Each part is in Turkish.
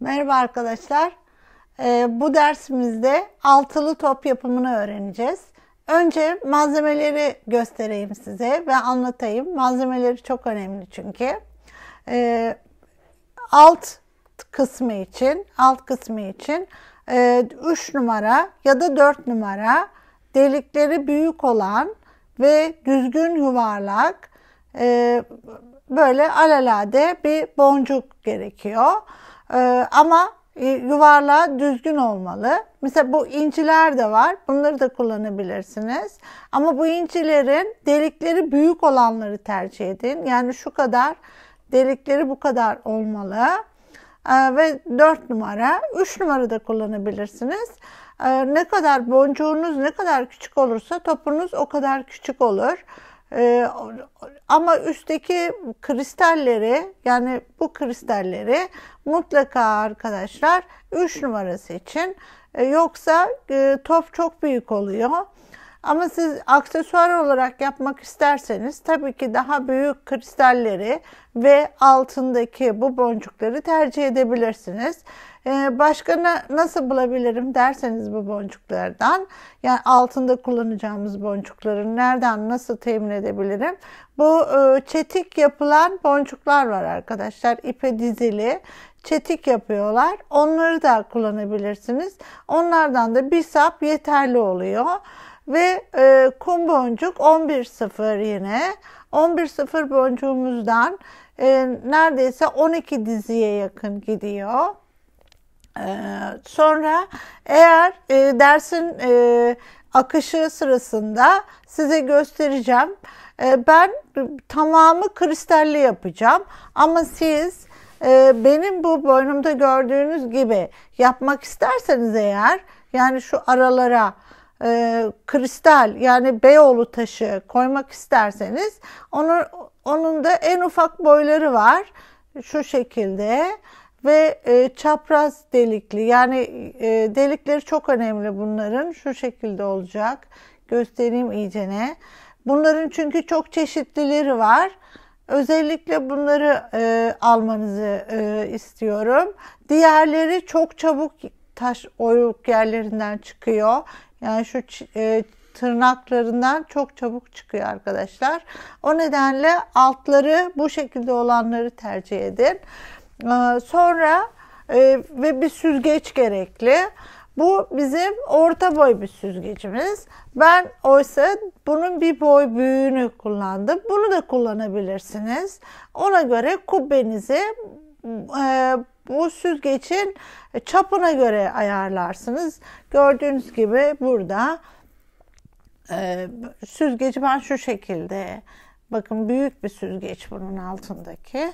Merhaba arkadaşlar. Ee, bu dersimizde altılı top yapımını öğreneceğiz. Önce malzemeleri göstereyim size ve anlatayım. Malzemeleri çok önemli çünkü. Ee, alt kısmı için, alt kısmı için 3 e, numara ya da 4 numara delikleri büyük olan ve düzgün yuvarlak e, böyle alalade bir boncuk gerekiyor. Ee, ama e, yuvarlağı düzgün olmalı. Mesela bu inciler de var. Bunları da kullanabilirsiniz. Ama bu incilerin delikleri büyük olanları tercih edin. Yani şu kadar delikleri bu kadar olmalı. Ee, ve 4 numara, 3 numara da kullanabilirsiniz. Ee, ne kadar boncuğunuz ne kadar küçük olursa topunuz o kadar küçük olur. Ee, ama üstteki kristalleri yani bu kristalleri mutlaka arkadaşlar 3 numarası için e, yoksa e, top çok büyük oluyor. Ama siz aksesuar olarak yapmak isterseniz tabii ki daha büyük kristalleri ve altındaki bu boncukları tercih edebilirsiniz. Ee, başka nasıl bulabilirim derseniz bu boncuklardan yani altında kullanacağımız boncukları nereden nasıl temin edebilirim? Bu e, çetik yapılan boncuklar var arkadaşlar ipe dizili çetik yapıyorlar. Onları da kullanabilirsiniz. Onlardan da bir sap yeterli oluyor. Ve e, kum boncuk 11.0 yine. 11.0 boncuğumuzdan e, neredeyse 12 diziye yakın gidiyor. E, sonra eğer e, dersin e, akışı sırasında size göstereceğim. E, ben tamamı kristalli yapacağım. Ama siz e, benim bu boynumda gördüğünüz gibi yapmak isterseniz eğer yani şu aralara e, kristal yani Beyoğlu taşı koymak isterseniz onun, onun da en ufak boyları var. Şu şekilde. Ve e, çapraz delikli yani e, delikleri çok önemli bunların. Şu şekilde olacak. Göstereyim iyicene. Bunların çünkü çok çeşitlileri var. Özellikle bunları e, almanızı e, istiyorum. Diğerleri çok çabuk taş oyuk yerlerinden çıkıyor yani şu e, tırnaklarından çok çabuk çıkıyor arkadaşlar. O nedenle altları bu şekilde olanları tercih edin. E, sonra e, ve bir süzgeç gerekli. Bu bizim orta boy bir süzgecimiz. Ben oysa bunun bir boy büyüğünü kullandım. Bunu da kullanabilirsiniz. Ona göre kubbenizi e, bu süzgecin çapına göre ayarlarsınız. Gördüğünüz gibi burada e, süzgeci ben şu şekilde bakın büyük bir süzgeç bunun altındaki.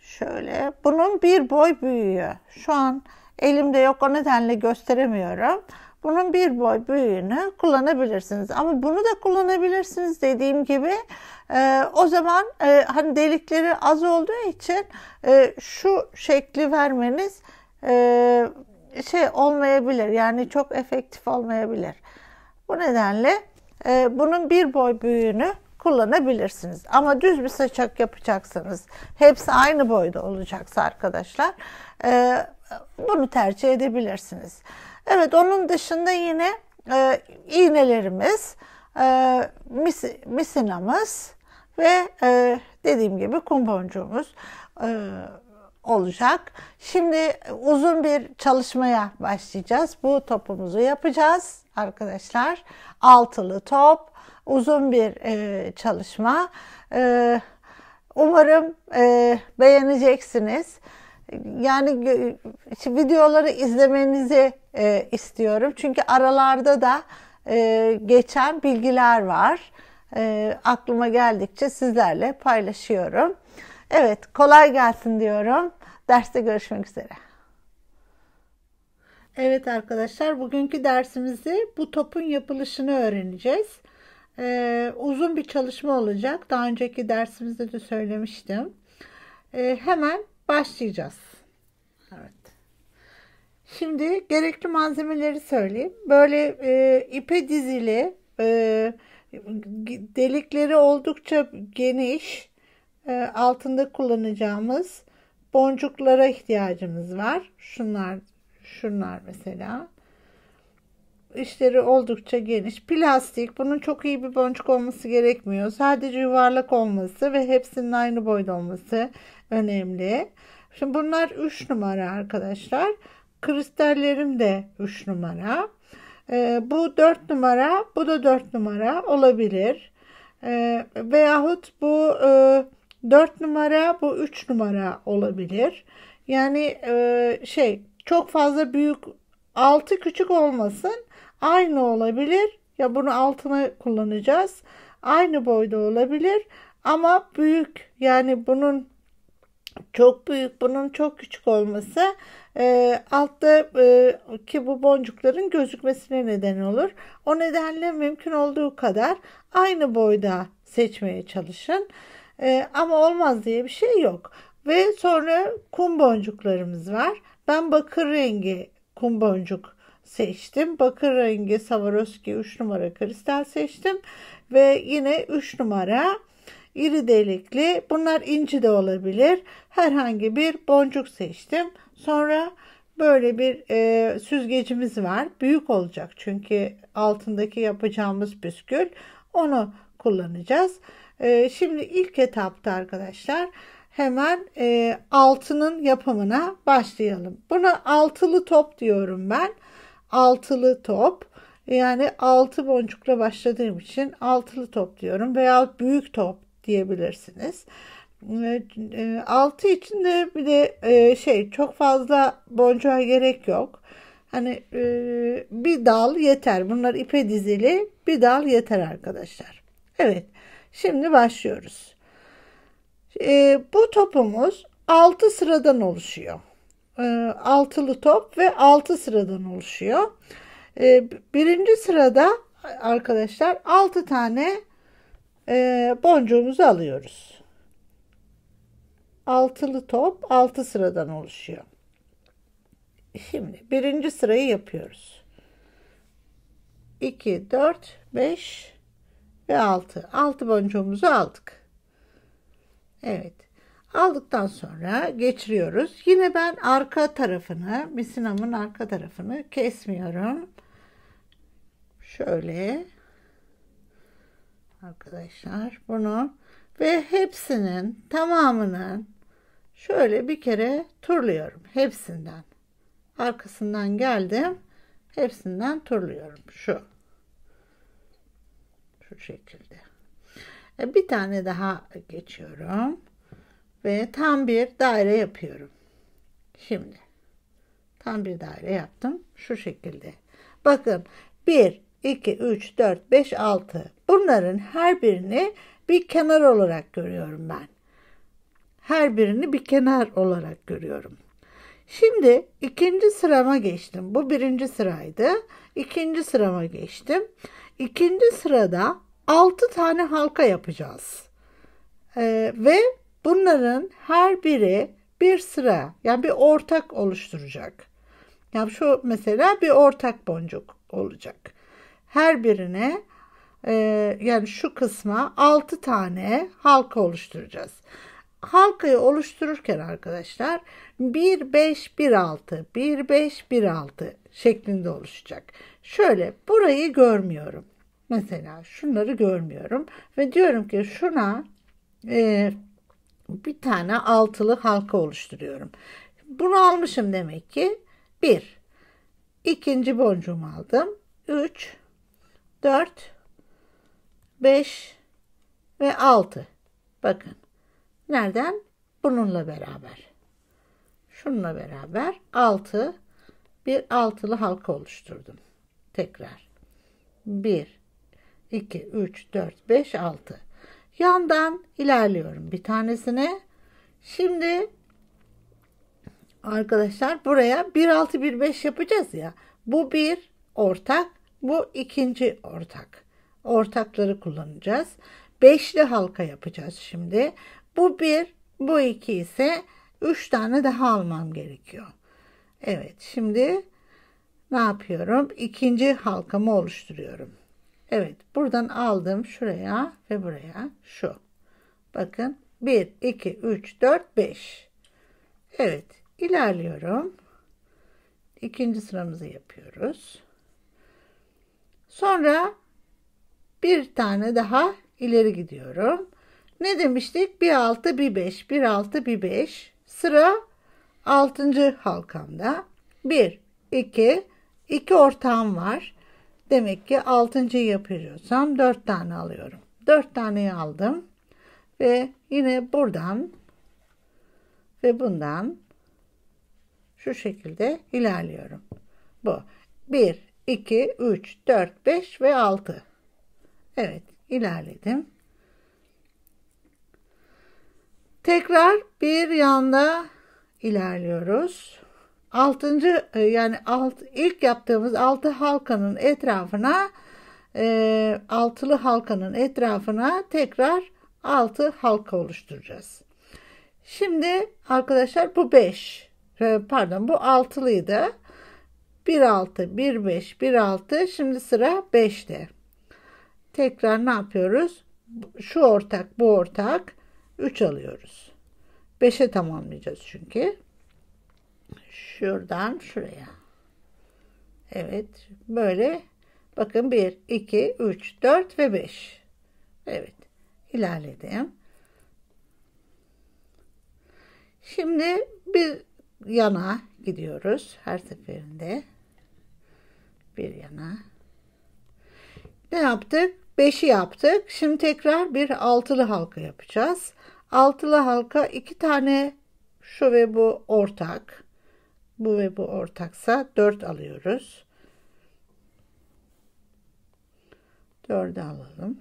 Şöyle bunun bir boy büyüğü. Şu an elimde yok o nedenle gösteremiyorum. Bunun bir boy büyüğünü kullanabilirsiniz. Ama bunu da kullanabilirsiniz dediğim gibi. E, o zaman e, hani delikleri az olduğu için e, şu şekli vermeniz e, şey olmayabilir. Yani çok efektif olmayabilir. Bu nedenle e, bunun bir boy büyüğünü kullanabilirsiniz. Ama düz bir saçak yapacaksanız hepsi aynı boyda olacaksa arkadaşlar e, bunu tercih edebilirsiniz. Evet onun dışında yine e, iğnelerimiz, e, mis, misinamız ve e, dediğim gibi kum boncuğumuz e, olacak. Şimdi uzun bir çalışmaya başlayacağız. Bu topumuzu yapacağız arkadaşlar. Altılı top, uzun bir e, çalışma. E, umarım e, beğeneceksiniz. Yani videoları izlemenizi e, istiyorum. Çünkü aralarda da e, geçen bilgiler var. E, aklıma geldikçe sizlerle paylaşıyorum. Evet, kolay gelsin diyorum. Derste görüşmek üzere. Evet arkadaşlar, bugünkü dersimizde bu topun yapılışını öğreneceğiz. Ee, uzun bir çalışma olacak. Daha önceki dersimizde de söylemiştim. Ee, hemen başlayacağız. Evet. Şimdi gerekli malzemeleri söyleyeyim. Böyle e, ipe dizili, e, delikleri oldukça geniş, e, altında kullanacağımız boncuklara ihtiyacımız var. Şunlar, şunlar mesela. İşleri oldukça geniş. Plastik. Bunun çok iyi bir boncuk olması gerekmiyor. Sadece yuvarlak olması ve hepsinin aynı boyda olması önemli. Şimdi bunlar 3 numara arkadaşlar. Kristallerim de 3 numara. E, bu 4 numara, bu da 4 numara olabilir. E, veyahut bu e, 4 numara, bu 3 numara olabilir. Yani e, şey çok fazla büyük, altı küçük olmasın. Aynı olabilir. Ya bunu altına kullanacağız. Aynı boyda olabilir. Ama büyük yani bunun çok büyük bunun çok küçük olması e, altta e, ki bu boncukların gözükmesine neden olur. O nedenle mümkün olduğu kadar aynı boyda seçmeye çalışın. E, ama olmaz diye bir şey yok. Ve sonra kum boncuklarımız var. Ben bakır rengi kum boncuk seçtim. Bakır rengi Swarovski 3 numara kristal seçtim. Ve yine 3 numara iri delikli. Bunlar inci de olabilir. Herhangi bir boncuk seçtim. Sonra böyle bir e, süzgecimiz var. Büyük olacak çünkü altındaki yapacağımız püskül. Onu kullanacağız. E, şimdi ilk etapta arkadaşlar hemen e, altının yapımına başlayalım. Buna altılı top diyorum ben. Altılı top. Yani altı boncukla başladığım için altılı top diyorum veya büyük top diyebilirsiniz. E, altı için de bir de e, şey çok fazla boncuğa gerek yok. Hani e, bir dal yeter. Bunlar ipe dizili. Bir dal yeter arkadaşlar. Evet. Şimdi başlıyoruz. Bu topumuz 6 sıradan oluşuyor. Altılı top ve 6 sıradan oluşuyor. Birinci sırada arkadaşlar 6 tane boncuğumuzu alıyoruz altılı top altı sıradan oluşuyor. Şimdi birinci sırayı yapıyoruz. 2, 4, 5 ve 6. 6 boncuğumuzu aldık. Evet. Aldıktan sonra geçiriyoruz. Yine ben arka tarafını, misinamın arka tarafını kesmiyorum. Şöyle arkadaşlar bunu ve hepsinin tamamının Şöyle bir kere turluyorum hepsinden. Arkasından geldim. Hepsinden turluyorum. Şu. Şu şekilde. E, bir tane daha geçiyorum. Ve tam bir daire yapıyorum. Şimdi. Tam bir daire yaptım. Şu şekilde. Bakın 1, 2, 3, 4, 5, 6. Bunların her birini bir kenar olarak görüyorum ben her birini bir kenar olarak görüyorum. Şimdi ikinci sırama geçtim. Bu birinci sıraydı. İkinci sırama geçtim. İkinci sırada altı tane halka yapacağız. Ee, ve bunların her biri bir sıra yani bir ortak oluşturacak. Yani şu mesela bir ortak boncuk olacak. Her birine e, yani şu kısma altı tane halka oluşturacağız halkayı oluştururken arkadaşlar 1 5 1 6 1 5 1 6 şeklinde oluşacak. Şöyle burayı görmüyorum. Mesela şunları görmüyorum ve diyorum ki şuna e, bir tane altılı halka oluşturuyorum. Bunu almışım demek ki 1 ikinci boncuğumu aldım. 3 4 5 ve 6 bakın Nereden? Bununla beraber. Şununla beraber 6 bir altılı halka oluşturdum. Tekrar. 1 2 3 4 5 6. Yandan ilerliyorum bir tanesine. Şimdi arkadaşlar buraya 1 6 1 5 yapacağız ya. Bu bir ortak, bu ikinci ortak. Ortakları kullanacağız. Beşli halka yapacağız şimdi. Bu bir, bu iki ise üç tane daha almam gerekiyor. Evet, şimdi ne yapıyorum? İkinci halkamı oluşturuyorum. Evet, buradan aldım şuraya ve buraya şu. Bakın 1, 2, 3, 4, 5. Evet, ilerliyorum. İkinci sıramızı yapıyoruz. Sonra bir tane daha ileri gidiyorum. Ne demiştik? Bir altı, bir beş, bir altı, bir beş. Sıra altıncı halkamda. Bir, iki, iki ortağım var. Demek ki altıncıyı yapıyorsam dört tane alıyorum. Dört taneyi aldım. Ve yine buradan ve bundan şu şekilde ilerliyorum. Bu 1, 2, 3, 4, 5 ve 6. Evet ilerledim. Tekrar bir yanda ilerliyoruz. Altıncı e, yani alt, ilk yaptığımız altı halkanın etrafına e, altılı halkanın etrafına tekrar altı halka oluşturacağız. Şimdi arkadaşlar bu 5 e, pardon bu altılıydı. 1 6 1 5 1 6 şimdi sıra 5'te. Tekrar ne yapıyoruz? Şu ortak bu ortak 3 alıyoruz. 5'e tamamlayacağız çünkü. Şuradan şuraya. Evet böyle bakın 1 2 3 4 ve 5. Evet ilerledim. Şimdi bir yana gidiyoruz her seferinde. Bir yana. Ne yaptık? Beşi yaptık. Şimdi tekrar bir altılı halka yapacağız. Altılı halka iki tane şu ve bu ortak. Bu ve bu ortaksa dört alıyoruz. Dördü alalım.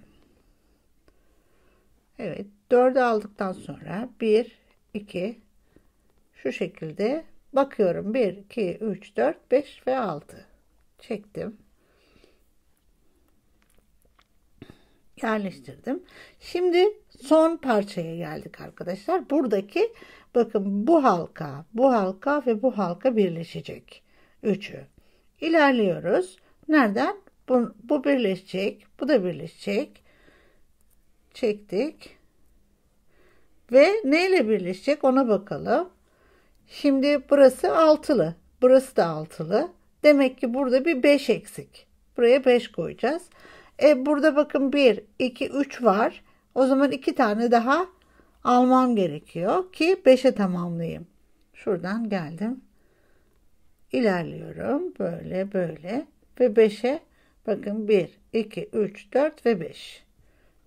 Evet. Dördü aldıktan sonra bir, iki, şu şekilde bakıyorum. 1, 2, 3, 4, 5 ve 6. Çektim. Yerleştirdim. Şimdi son parçaya geldik arkadaşlar. Buradaki bakın bu halka, bu halka ve bu halka birleşecek. Üçü. İlerliyoruz. Nereden? Bu, bu birleşecek. Bu da birleşecek. Çektik. Ve neyle birleşecek ona bakalım. Şimdi burası altılı. Burası da altılı. Demek ki burada bir 5 eksik. Buraya 5 koyacağız. E burada bakın 1, 2, 3 var. O zaman 2 tane daha almam gerekiyor ki 5'e tamamlayayım. Şuradan geldim. İlerliyorum. Böyle böyle. Ve 5'e bakın 1, 2, 3, 4 ve 5.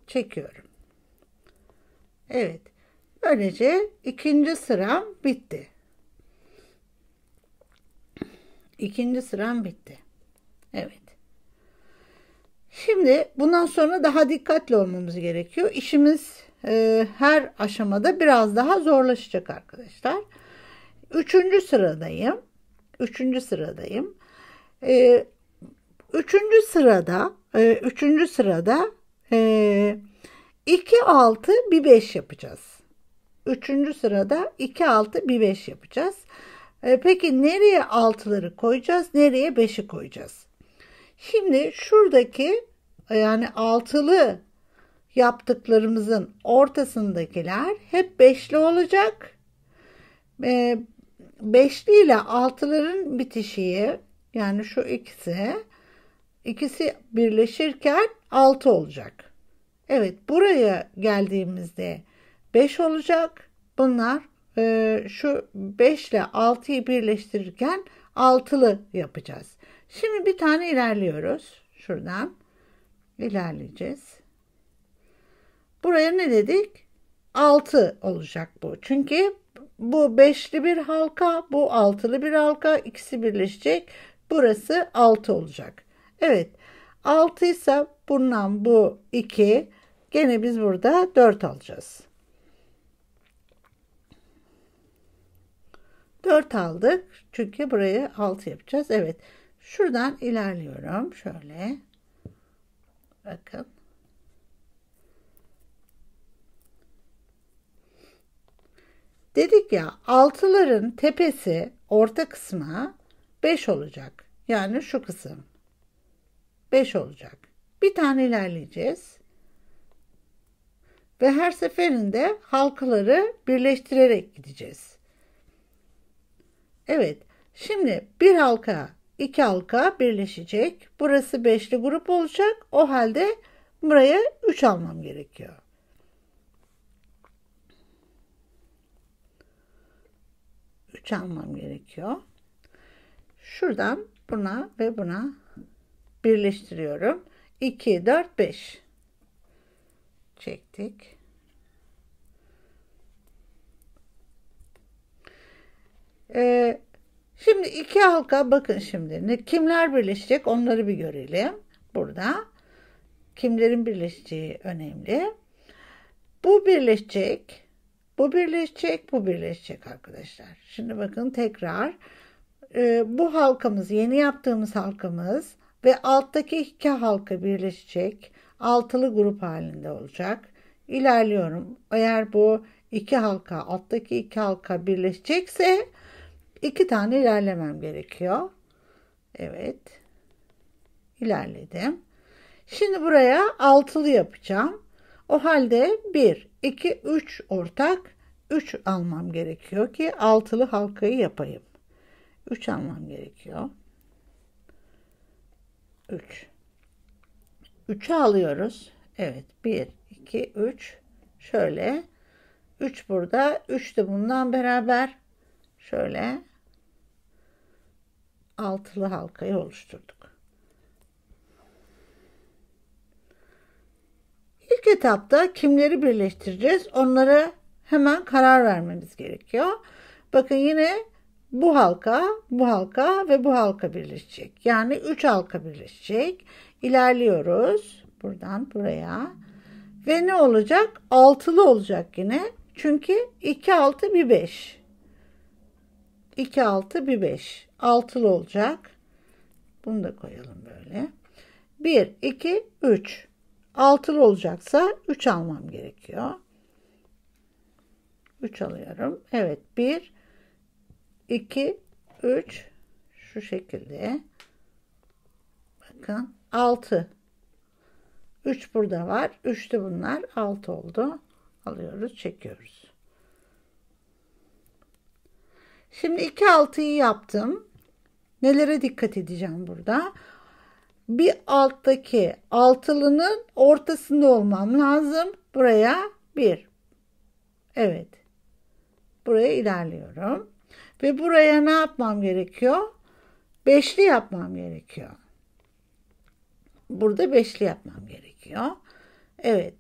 Çekiyorum. Evet. Böylece ikinci sıram bitti. İkinci sıram bitti. Evet. Şimdi bundan sonra daha dikkatli olmamız gerekiyor. İşimiz e, her aşamada biraz daha zorlaşacak arkadaşlar. Üçüncü sıradayım. Üçüncü sıradayım. E, üçüncü sırada e, üçüncü sırada e, 2 6 bir 5 yapacağız. Üçüncü sırada 2 6 bir 5 yapacağız. E, peki nereye altıları koyacağız? Nereye beşi koyacağız? Şimdi şuradaki yani altılı yaptıklarımızın ortasındakiler hep beşli olacak. E, beşli ile altıların bitişiği yani şu ikisi ikisi birleşirken altı olacak. Evet buraya geldiğimizde beş olacak. Bunlar e, şu 5 ile 6'yı birleştirirken altılı yapacağız. Şimdi bir tane ilerliyoruz. Şuradan ilerleyeceğiz. Buraya ne dedik? 6 olacak bu. Çünkü bu beşli bir halka, bu altılı bir halka. ikisi birleşecek. Burası 6 olacak. Evet. 6 ise bundan bu 2. Gene biz burada 4 alacağız. 4 aldık. Çünkü burayı 6 yapacağız. Evet. Şuradan ilerliyorum. Şöyle. Bakın. Dedik ya altıların tepesi orta kısmı 5 olacak. Yani şu kısım 5 olacak. Bir tane ilerleyeceğiz. Ve her seferinde halkaları birleştirerek gideceğiz. Evet. Şimdi bir halka iki halka birleşecek. Burası beşli grup olacak. O halde buraya 3 almam gerekiyor. Üç almam gerekiyor. Şuradan buna ve buna birleştiriyorum. 2, 4, 5 çektik. Ee, şimdi iki halka bakın şimdi. Kimler birleşecek onları bir görelim. Burada kimlerin birleşeceği önemli. Bu birleşecek. Bu birleşecek. Bu birleşecek arkadaşlar. Şimdi bakın tekrar. Ee, bu halkamız yeni yaptığımız halkamız ve alttaki iki halka birleşecek. Altılı grup halinde olacak. İlerliyorum. Eğer bu iki halka alttaki iki halka birleşecekse iki tane ilerlemem gerekiyor. Evet. İlerledim. Şimdi buraya altılı yapacağım. O halde 1, 2, 3 ortak 3 almam gerekiyor ki altılı halkayı yapayım. 3 almam gerekiyor. 3. 3'ü alıyoruz. Evet 1, 2, 3 şöyle 3 burada 3 de bundan beraber şöyle altılı halkayı oluşturduk. İlk etapta kimleri birleştireceğiz? Onlara hemen karar vermemiz gerekiyor. Bakın yine bu halka, bu halka ve bu halka birleşecek. Yani 3 halka birleşecek. İlerliyoruz buradan buraya. Ve ne olacak? Altılı olacak yine. Çünkü 2 6 bir 5. 2 6 bir 5. Altılı olacak. Bunu da koyalım böyle. 1 2 3. Altılı olacaksa 3 almam gerekiyor. 3 alıyorum. Evet 1 2 3 şu şekilde. Bakın 6 3 burada var. 3 de bunlar 6 oldu. Alıyoruz, çekiyoruz. Şimdi 2 6'yı yaptım. Nelere dikkat edeceğim burada? Bir alttaki altılının ortasında olmam lazım. Buraya 1. Evet. Buraya ilerliyorum. Ve buraya ne yapmam gerekiyor? Beşli yapmam gerekiyor. Burada beşli yapmam gerekiyor. Evet.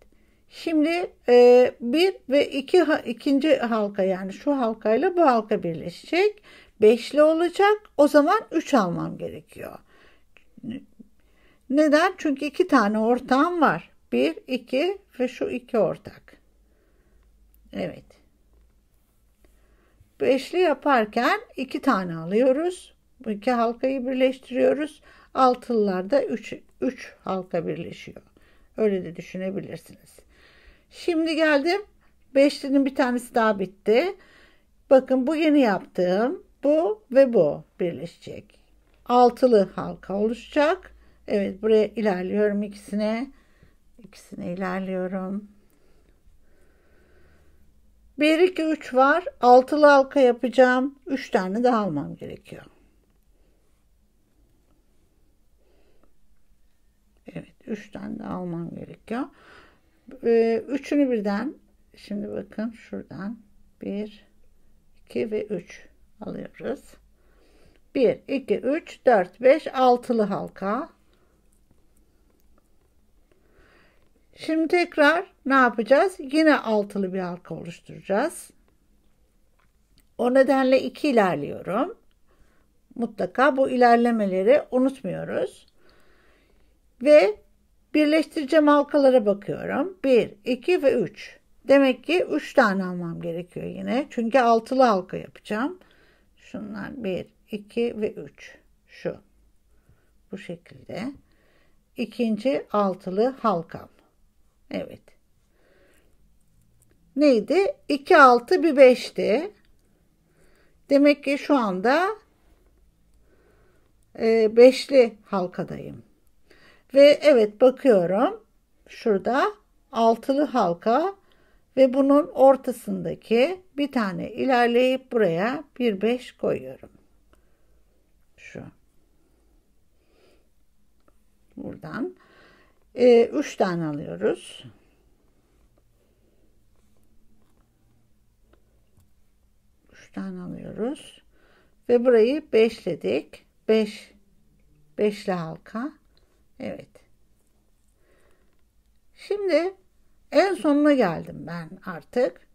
Şimdi e, bir ve iki ikinci halka yani şu halkayla bu halka birleşecek. Beşli olacak. O zaman üç almam gerekiyor. Neden? Çünkü iki tane ortağım var. Bir, iki ve şu iki ortak. Evet. Beşli yaparken iki tane alıyoruz. Bu iki halkayı birleştiriyoruz. Altılılarda üç, üç halka birleşiyor. Öyle de düşünebilirsiniz. Şimdi geldim. Beşlinin bir tanesi daha bitti. Bakın bu yeni yaptığım bu ve bu birleşecek. Altılı halka oluşacak. Evet buraya ilerliyorum ikisine. İkisine ilerliyorum. 1, 2, 3 var. Altılı halka yapacağım. 3 tane daha almam gerekiyor. Evet 3 tane daha almam gerekiyor. Ee, üçünü birden şimdi bakın şuradan 1, 2 ve 3 alıyoruz. 1, 2, 3, 4, 5, altılı halka. Şimdi tekrar ne yapacağız? Yine altılı bir halka oluşturacağız. O nedenle iki ilerliyorum. Mutlaka bu ilerlemeleri unutmuyoruz. Ve birleştireceğim halkalara bakıyorum. 1, 2 ve 3. Demek ki 3 tane almam gerekiyor yine. Çünkü altılı halka yapacağım. Şunlar 1, 2 ve 3. Şu. Bu şekilde. İkinci altılı halkam. Evet. Neydi? 2 6 bir 5'ti. Demek ki şu anda e, beşli halkadayım. Ve evet bakıyorum. Şurada altılı halka ve bunun ortasındaki bir tane ilerleyip buraya bir beş koyuyorum. Şu. Buradan. Ee, üç tane alıyoruz. Üç tane alıyoruz. Ve burayı beşledik. Beş. Beşli halka. Evet. Şimdi en sonuna geldim ben artık.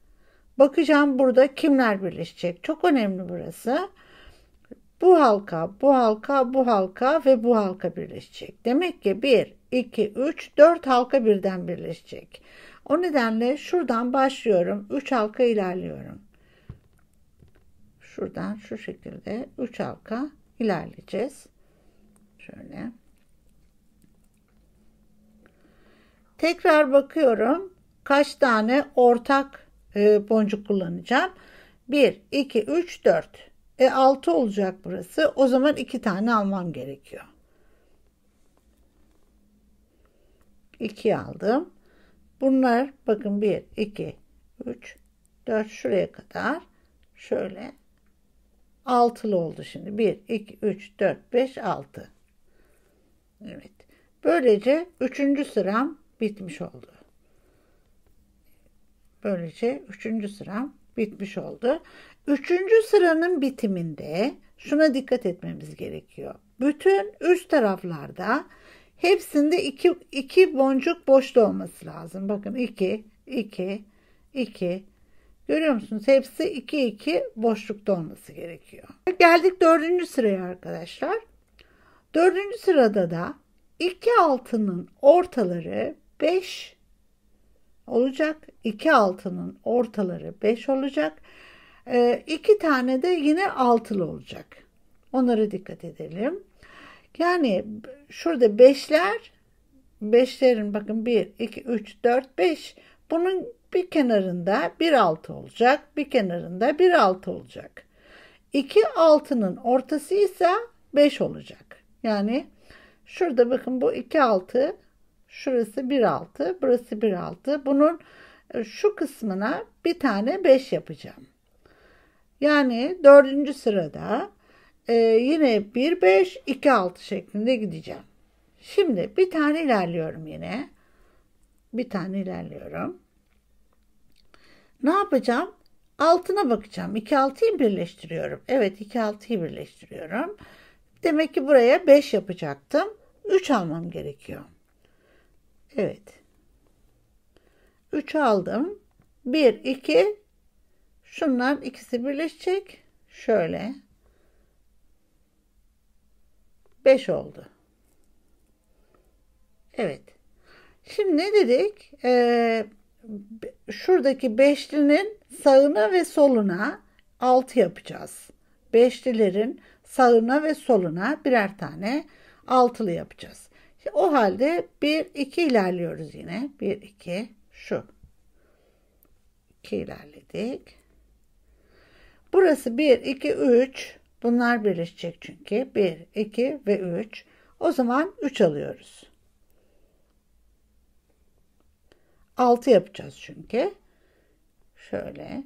Bakacağım burada kimler birleşecek. Çok önemli burası. Bu halka, bu halka, bu halka ve bu halka birleşecek. Demek ki 1, 2, 3, 4 halka birden birleşecek. O nedenle şuradan başlıyorum. 3 halka ilerliyorum. Şuradan şu şekilde 3 halka ilerleyeceğiz. Şöyle. Tekrar bakıyorum. Kaç tane ortak e, boncuk kullanacağım? 1, 2, 3, 4. E 6 olacak burası. O zaman 2 tane almam gerekiyor. 2 aldım. Bunlar bakın 1, 2, 3, 4 şuraya kadar şöyle altılı oldu şimdi. 1, 2, 3, 4, 5, 6. Evet. Böylece 3. sıram bitmiş oldu. Böylece 3. sıram bitmiş oldu. Üçüncü sıranın bitiminde şuna dikkat etmemiz gerekiyor. Bütün üst taraflarda hepsinde iki, iki boncuk boşta olması lazım. Bakın iki, iki, iki. Görüyor musunuz? Hepsi iki iki boşlukta olması gerekiyor. Geldik dördüncü sıraya arkadaşlar. Dördüncü sırada da iki altının ortaları 5 olacak. İki altının ortaları 5 olacak. E, iki tane de yine altılı olacak. Onlara dikkat edelim. Yani şurada beşler, beşlerin bakın 1, 2, 3, 4, 5. Bunun bir kenarında bir altı olacak. Bir kenarında bir altı olacak. İki altının ortası ise 5 olacak. Yani şurada bakın bu iki altı, şurası bir altı, burası bir altı. Bunun şu kısmına bir tane 5 yapacağım. Yani dördüncü sırada e, yine 1 5 2 6 şeklinde gideceğim. Şimdi bir tane ilerliyorum yine. Bir tane ilerliyorum. Ne yapacağım? Altına bakacağım. 2 6'yı birleştiriyorum. Evet 2 6'yı birleştiriyorum. Demek ki buraya 5 yapacaktım. 3 almam gerekiyor. Evet. 3 aldım. 1 2 Şunlar ikisi birleşecek. Şöyle. 5 oldu. Evet. Şimdi ne dedik? Ee, şuradaki beşlinin sağına ve soluna 6 yapacağız. Beşlilerin sağına ve soluna birer tane altılı yapacağız. O halde 1 2 ilerliyoruz yine. 1 2 şu. 2 ilerledik. Burası 1, 2, 3. Bunlar birleşecek çünkü. 1, 2 ve 3. O zaman 3 alıyoruz. 6 yapacağız çünkü. Şöyle.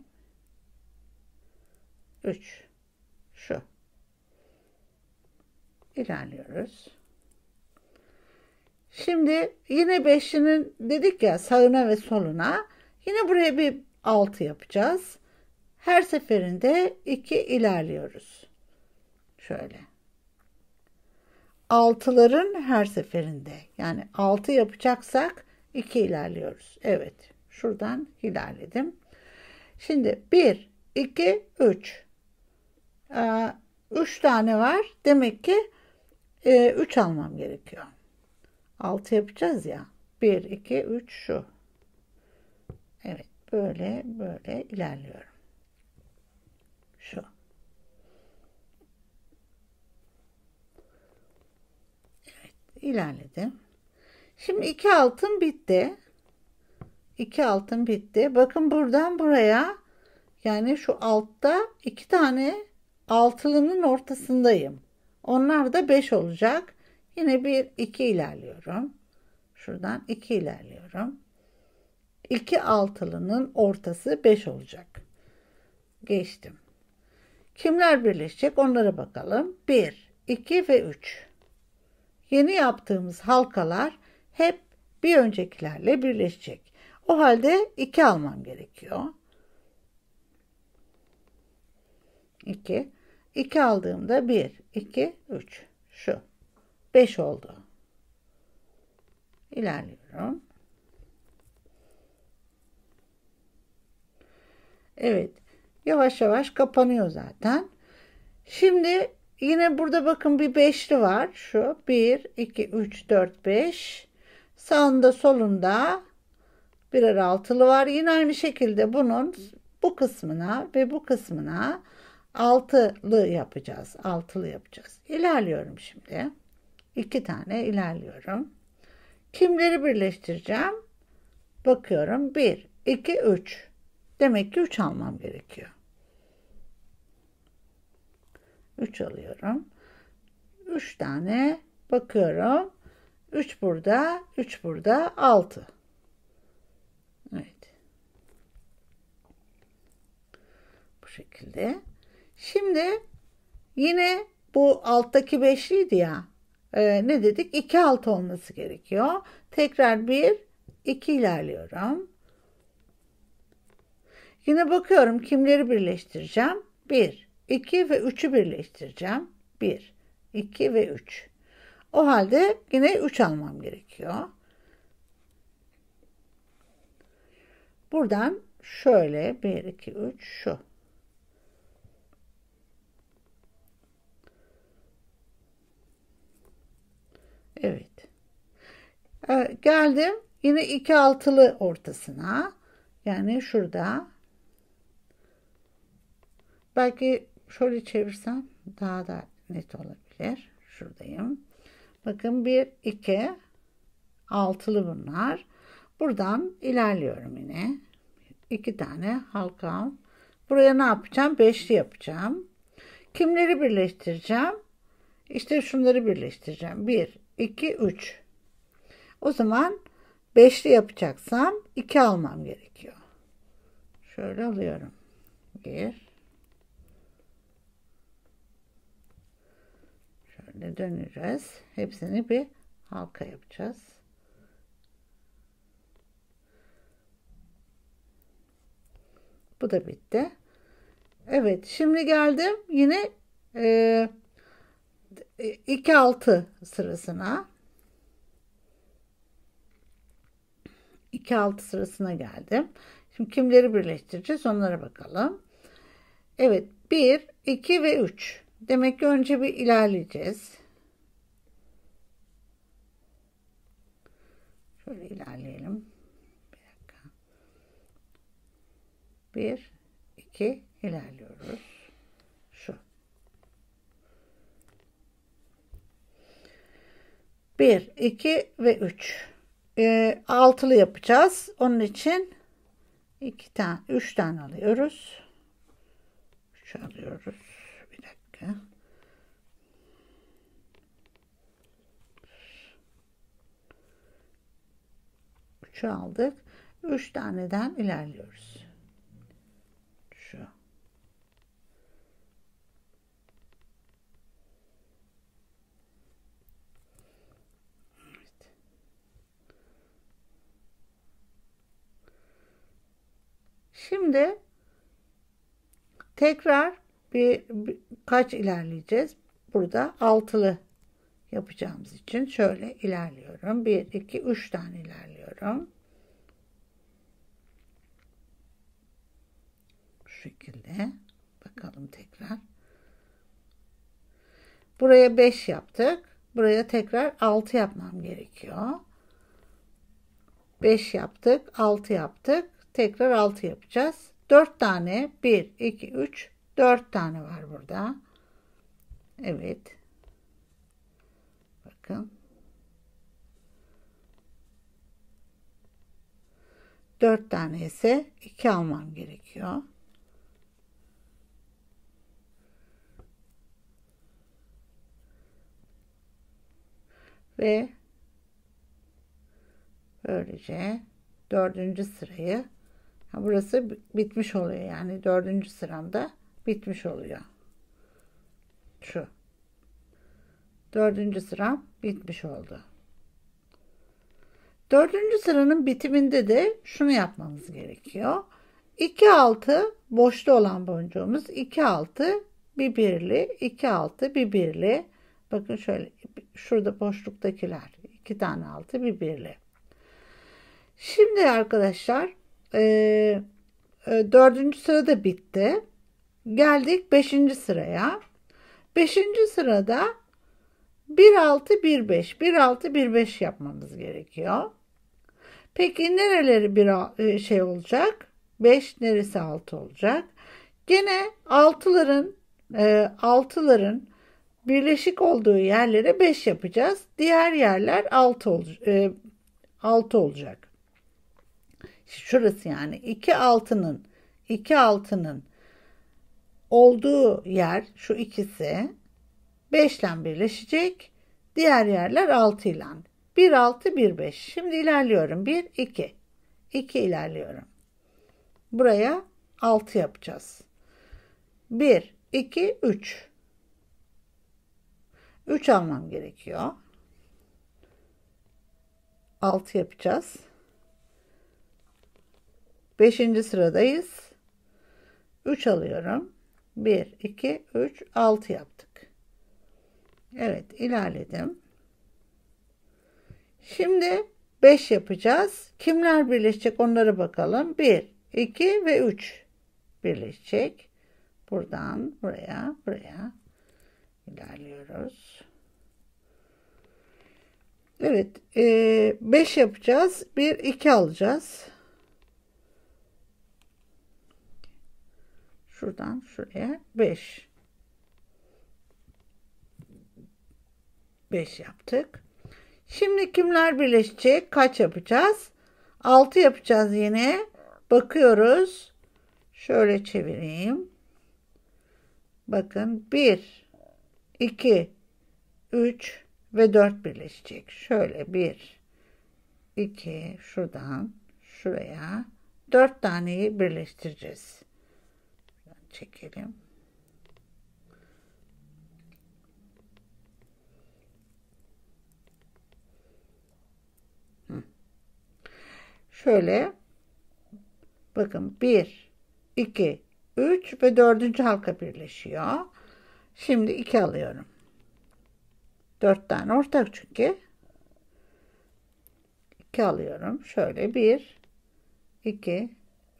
3. Şu. İlerliyoruz. Şimdi yine beşinin dedik ya sağına ve soluna. Yine buraya bir 6 yapacağız. Her seferinde 2 ilerliyoruz. Şöyle. Altıların her seferinde yani 6 yapacaksak 2 ilerliyoruz. Evet. Şuradan ilerledim. Şimdi 1, 2, 3. 3 tane var. Demek ki 3 e, almam gerekiyor. 6 yapacağız ya. 1, 2, 3 şu. Evet. Böyle böyle ilerliyorum. Şu. Evet, ilerledim. Şimdi iki altın bitti. İki altın bitti. Bakın buradan buraya yani şu altta iki tane altılının ortasındayım. Onlar da beş olacak. Yine bir iki ilerliyorum. Şuradan iki ilerliyorum. İki altılının ortası beş olacak. Geçtim. Kimler birleşecek onlara bakalım. 1, 2 ve 3. Yeni yaptığımız halkalar hep bir öncekilerle birleşecek. O halde 2 almam gerekiyor. 2. 2 aldığımda 1, 2, 3. Şu. 5 oldu. İlerliyorum. Evet. Yavaş yavaş kapanıyor zaten. Şimdi yine burada bakın bir beşli var. Şu 1, 2, 3, 4, 5. Sağında solunda birer altılı var. Yine aynı şekilde bunun bu kısmına ve bu kısmına altılı yapacağız. Altılı yapacağız. İlerliyorum şimdi. İki tane ilerliyorum. Kimleri birleştireceğim? Bakıyorum. 1, 2, 3. Demek ki 3 almam gerekiyor. 3 alıyorum. 3 tane bakıyorum. 3 burada, 3 burada, 6. Evet. Bu şekilde. Şimdi yine bu alttaki beşliydi ya. E, ne dedik? 2 alt olması gerekiyor. Tekrar 1, 2 ilerliyorum. Yine bakıyorum kimleri birleştireceğim. 1, 2 ve 3'ü birleştireceğim. 1, 2 ve 3. O halde yine 3 almam gerekiyor. Buradan şöyle 1, 2, 3 şu. Evet. Ee, geldim yine iki altılı ortasına. Yani şurada. Belki şöyle çevirsem daha da net olabilir. Şuradayım. Bakın bir, iki, altılı bunlar. Buradan ilerliyorum yine. İki tane halkam. Buraya ne yapacağım? Beşli yapacağım. Kimleri birleştireceğim? İşte şunları birleştireceğim. Bir, 2, 3. O zaman beşli yapacaksam 2 almam gerekiyor. Şöyle alıyorum. 1 Şöyle döneceğiz. Hepsini bir halka yapacağız. Bu da bitti. Evet şimdi geldim yine e, 2 6 sırasına 2 6 sırasına geldim. Şimdi kimleri birleştireceğiz onlara bakalım. Evet 1 2 ve 3. Demek ki önce bir ilerleyeceğiz. Şöyle ilerleyelim. Bir dakika. 1 2 ilerliyoruz. Şu. 1, 2 ve 3. E, altılı yapacağız. Onun için 2 tane, 3 tane alıyoruz. 3 alıyoruz. Bir dakika. Üçü aldık. Üç taneden ilerliyoruz. Şu. Şimdi tekrar bir, bir kaç ilerleyeceğiz? Burada altılı yapacağımız için şöyle ilerliyorum. 1 2 3 tane ilerliyorum. Şu şekilde bakalım tekrar. Buraya 5 yaptık. Buraya tekrar 6 yapmam gerekiyor. 5 yaptık, 6 yaptık tekrar 6 yapacağız. 4 tane 1 2 3 4 tane var burada. Evet. Bakın. 4 tane ise 2 almam gerekiyor. Ve böylece dördüncü sırayı burası bitmiş oluyor yani dördüncü sıramda bitmiş oluyor. Şu. Dördüncü sıram bitmiş oldu. Dördüncü sıranın bitiminde de şunu yapmamız gerekiyor. 2 altı boşta olan boncuğumuz 2 altı bir birli, 2 altı bir birli. Bakın şöyle şurada boşluktakiler. 2 tane altı bir birli. Şimdi arkadaşlar e, e, dördüncü sırada bitti. Geldik beşinci sıraya. Beşinci sırada 1 6 1 5 1 6 1 5 yapmamız gerekiyor. Peki nereleri bir e, şey olacak? 5 neresi 6 olacak? Gene altıların e, altıların birleşik olduğu yerlere 5 yapacağız. Diğer yerler 6 ol, e, 6 olacak. Şurası yani 2 altının 2 altının olduğu yer şu ikisi 5 ile birleşecek. Diğer yerler 6 ile. 1 6 1 5. Şimdi ilerliyorum. 1 2. 2 ilerliyorum. Buraya 6 yapacağız. 1 2 3. 3 almam gerekiyor. 6 yapacağız. 5. sıradayız. 3 alıyorum. 1 2 3 6 yaptık. Evet ilerledim. Şimdi 5 yapacağız. Kimler birleşecek onlara bakalım. 1, 2 ve 3 birleşecek. Buradan buraya, buraya ilerliyoruz. Evet, 5 e, yapacağız. 1, 2 alacağız. Şuradan şuraya 5. 5 yaptık. Şimdi kimler birleşecek? Kaç yapacağız? 6 yapacağız yine. Bakıyoruz. Şöyle çevireyim. Bakın 1, 2, 3 ve 4 birleşecek. Şöyle 1, 2 şuradan şuraya 4 taneyi birleştireceğiz. Çekelim. Şöyle bakın 1, 2, 3 ve 4. halka birleşiyor. Şimdi 2 alıyorum. 4 tane ortak çünkü. 2 alıyorum. Şöyle 1, 2,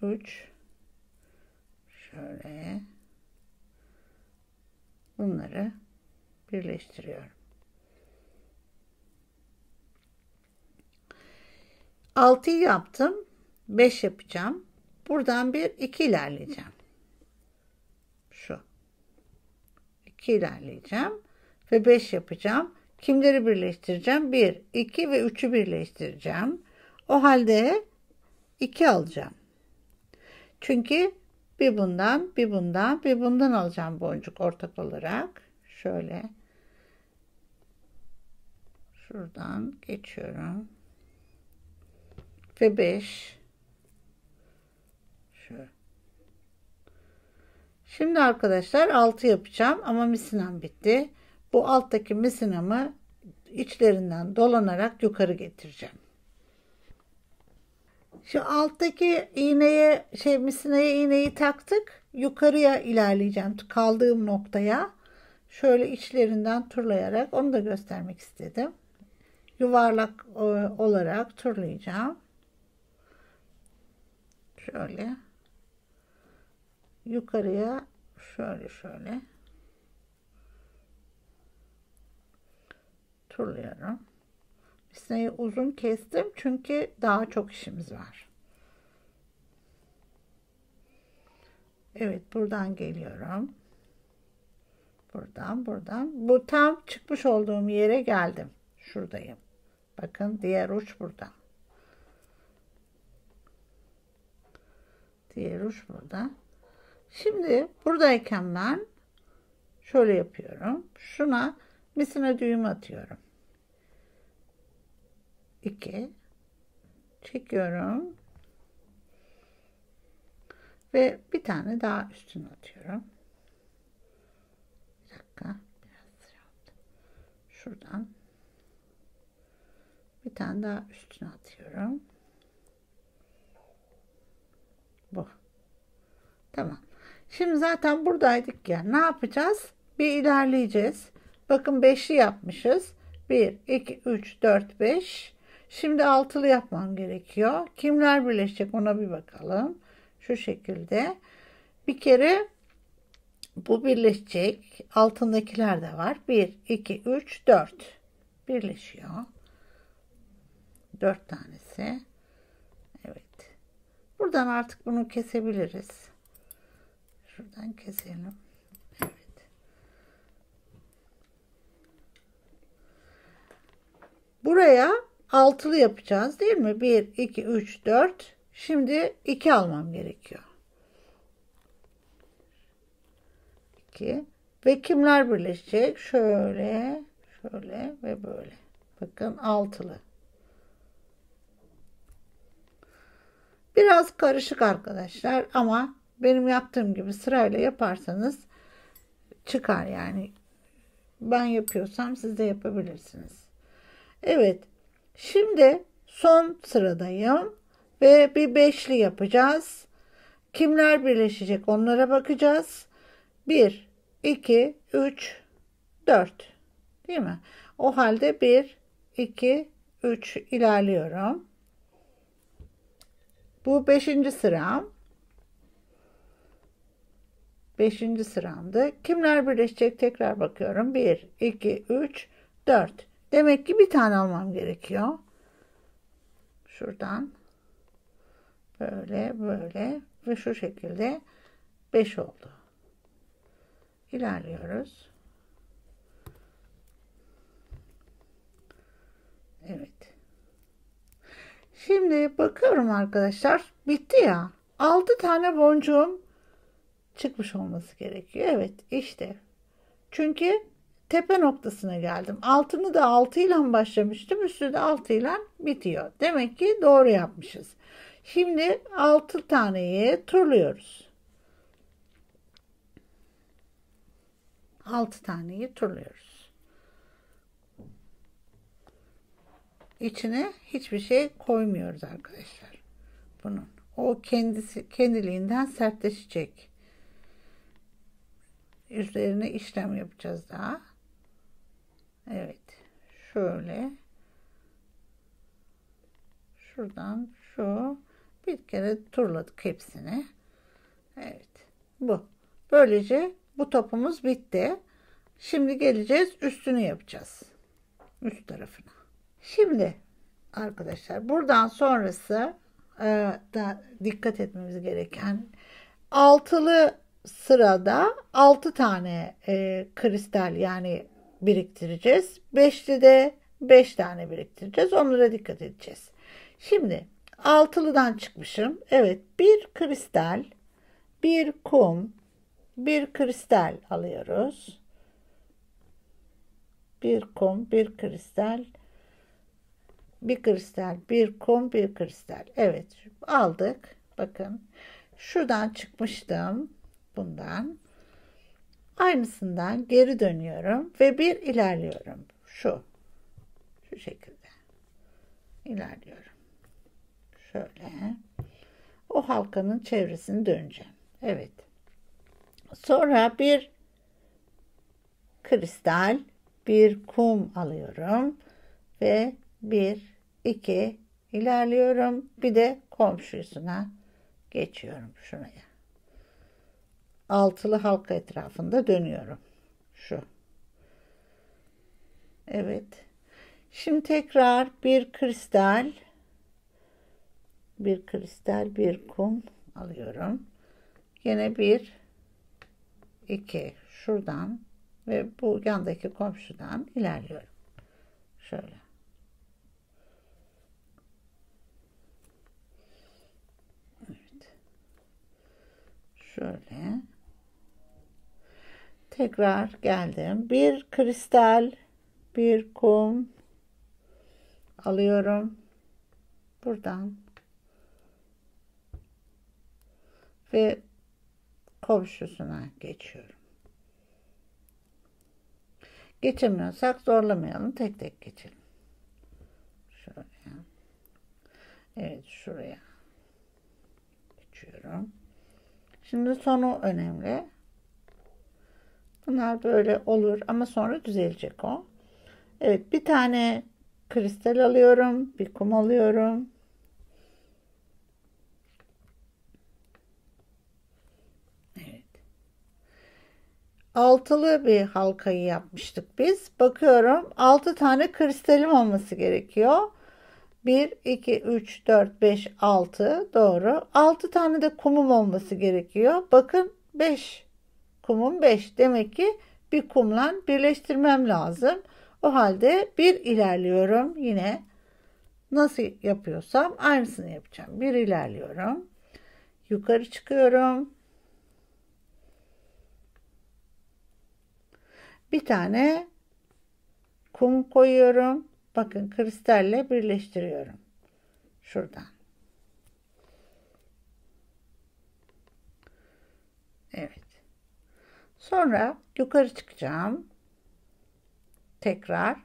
3, şöyle bunları birleştiriyorum. 6'yı yaptım. 5 yapacağım. Buradan bir 2 ilerleyeceğim. Şu. 2 ilerleyeceğim. Ve 5 yapacağım. Kimleri birleştireceğim? 1, 2 ve 3'ü birleştireceğim. O halde 2 alacağım. Çünkü bir bundan, bir bundan, bir bundan alacağım boncuk ortak olarak. Şöyle. Şuradan geçiyorum ve 5 şöyle. Şimdi arkadaşlar 6 yapacağım ama misinem bitti. Bu alttaki misinamı içlerinden dolanarak yukarı getireceğim. Şu alttaki iğneye şey misineye iğneyi taktık. Yukarıya ilerleyeceğim kaldığım noktaya. Şöyle içlerinden turlayarak onu da göstermek istedim. Yuvarlak e, olarak turlayacağım şöyle yukarıya şöyle şöyle turluyorum. Bisneyi uzun kestim çünkü daha çok işimiz var. Evet buradan geliyorum. Buradan buradan. Bu tam çıkmış olduğum yere geldim. Şuradayım. Bakın diğer uç burada. diğer uç burada. Şimdi buradayken ben şöyle yapıyorum. Şuna misine düğüm atıyorum. 2 çekiyorum. Ve bir tane daha üstüne atıyorum. Bir dakika. Biraz Şuradan bir tane daha üstüne atıyorum. Bu. Tamam. Şimdi zaten buradaydık ya. Ne yapacağız? Bir ilerleyeceğiz. Bakın beşli yapmışız. 1, 2, 3, 4, 5. Şimdi altılı yapmam gerekiyor. Kimler birleşecek ona bir bakalım. Şu şekilde. Bir kere bu birleşecek. Altındakiler de var. 1, 2, 3, 4. Birleşiyor. 4 tanesi. Evet. Buradan artık bunu kesebiliriz. Şuradan keselim. Evet. Buraya altılı yapacağız değil mi? 1, 2, 3, 4. Şimdi 2 almam gerekiyor. 2. Ve kimler birleşecek? Şöyle, şöyle ve böyle. Bakın altılı. Biraz karışık arkadaşlar ama benim yaptığım gibi sırayla yaparsanız çıkar yani. Ben yapıyorsam siz de yapabilirsiniz. Evet. Şimdi son sıradayım ve bir beşli yapacağız. Kimler birleşecek onlara bakacağız. 1, 2, 3, 4. Değil mi? O halde 1, 2, 3 ilerliyorum. Bu beşinci sıram. Beşinci sıramdı. Kimler birleşecek tekrar bakıyorum. 1, 2, 3, 4. Demek ki bir tane almam gerekiyor. Şuradan. Böyle böyle ve şu şekilde 5 oldu. İlerliyoruz. Evet. Şimdi bakıyorum arkadaşlar. Bitti ya. 6 tane boncuğum çıkmış olması gerekiyor. Evet işte. Çünkü tepe noktasına geldim. Altını da 6 ile başlamıştım. Üstü de 6 ile bitiyor. Demek ki doğru yapmışız. Şimdi 6 taneyi turluyoruz. 6 taneyi turluyoruz. İçine hiçbir şey koymuyoruz arkadaşlar. Bunun. O kendisi kendiliğinden sertleşecek. Üzerine işlem yapacağız daha. Evet. Şöyle. Şuradan şu bir kere turladık hepsini. Evet. Bu. Böylece bu topumuz bitti. Şimdi geleceğiz üstünü yapacağız. Üst tarafına. Şimdi arkadaşlar buradan sonrası e, da dikkat etmemiz gereken altılı sırada 6 tane e, kristal yani biriktireceğiz. Beşli de 5 beş tane biriktireceğiz. Onlara dikkat edeceğiz. Şimdi altılıdan çıkmışım. Evet bir kristal, bir kum, bir kristal alıyoruz. Bir kum, bir kristal, bir kristal, bir kum, bir kristal. Evet aldık. Bakın şuradan çıkmıştım bundan. Aynısından geri dönüyorum ve bir ilerliyorum. Şu. Şu şekilde. İlerliyorum. Şöyle. O halkanın çevresini döneceğim. Evet. Sonra bir kristal, bir kum alıyorum ve bir, iki ilerliyorum. Bir de komşusuna geçiyorum şuraya altılı halka etrafında dönüyorum. Şu. Evet. Şimdi tekrar bir kristal bir kristal bir kum alıyorum. Yine bir iki şuradan ve bu yandaki komşudan ilerliyorum. Şöyle. Evet. Şöyle. Tekrar geldim. Bir kristal, bir kum alıyorum. Buradan. Ve komşusuna geçiyorum. Geçemiyorsak zorlamayalım. Tek tek geçelim. Şuraya. Evet şuraya. Geçiyorum. Şimdi sonu önemli. Bunlar böyle olur ama sonra düzelecek o. Evet bir tane kristal alıyorum. Bir kum alıyorum. Evet. Altılı bir halkayı yapmıştık biz. Bakıyorum 6 tane kristalim olması gerekiyor. 1, 2, 3, 4, 5, 6 doğru. 6 tane de kumum olması gerekiyor. Bakın 5 kumum 5. Demek ki bir kumla birleştirmem lazım. O halde bir ilerliyorum. Yine nasıl yapıyorsam aynısını yapacağım. Bir ilerliyorum. Yukarı çıkıyorum. Bir tane kum koyuyorum. Bakın kristalle birleştiriyorum. Şuradan. Evet. Sonra yukarı çıkacağım. Tekrar.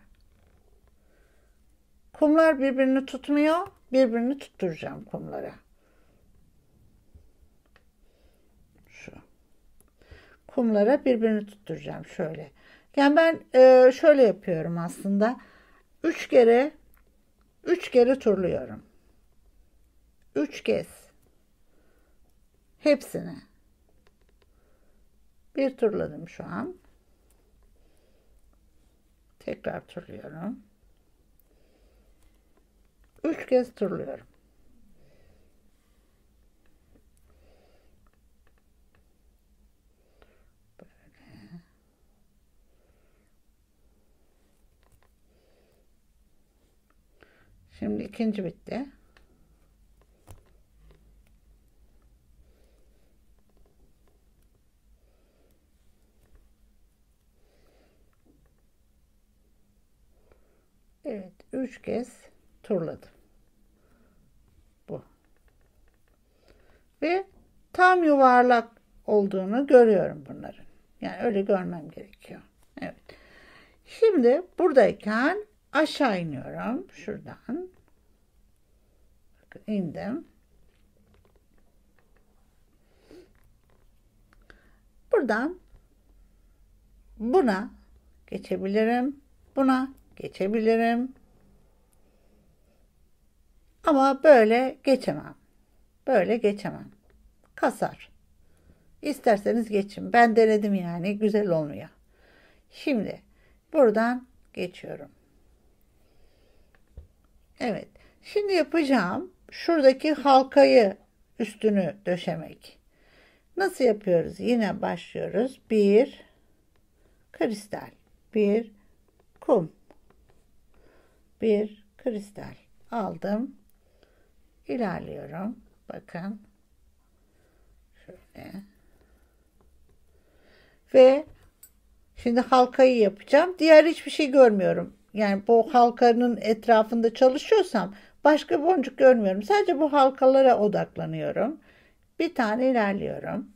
Kumlar birbirini tutmuyor. Birbirini tutturacağım kumlara. Şu. Kumlara birbirini tutturacağım şöyle. Yani ben e, şöyle yapıyorum aslında. Üç kere üç kere turluyorum. Üç kez. Hepsini. Bir turladım şu an. Tekrar turluyorum. Üç kez turluyorum. Şimdi ikinci bitti. Evet, üç kez turladım. Bu. Ve tam yuvarlak olduğunu görüyorum bunların. Yani öyle görmem gerekiyor. Evet. Şimdi buradayken aşağı iniyorum. Şuradan. Bakın indim. Buradan buna geçebilirim. Buna geçebilirim. Ama böyle geçemem. Böyle geçemem. Kasar. İsterseniz geçin. Ben denedim yani. Güzel olmuyor. Şimdi buradan geçiyorum. Evet. Şimdi yapacağım. Şuradaki halkayı üstünü döşemek. Nasıl yapıyoruz? Yine başlıyoruz. Bir kristal. Bir kum bir kristal aldım. İlerliyorum. Bakın. Şöyle. Ve şimdi halkayı yapacağım. Diğer hiçbir şey görmüyorum. Yani bu halkanın etrafında çalışıyorsam başka boncuk görmüyorum. Sadece bu halkalara odaklanıyorum. Bir tane ilerliyorum.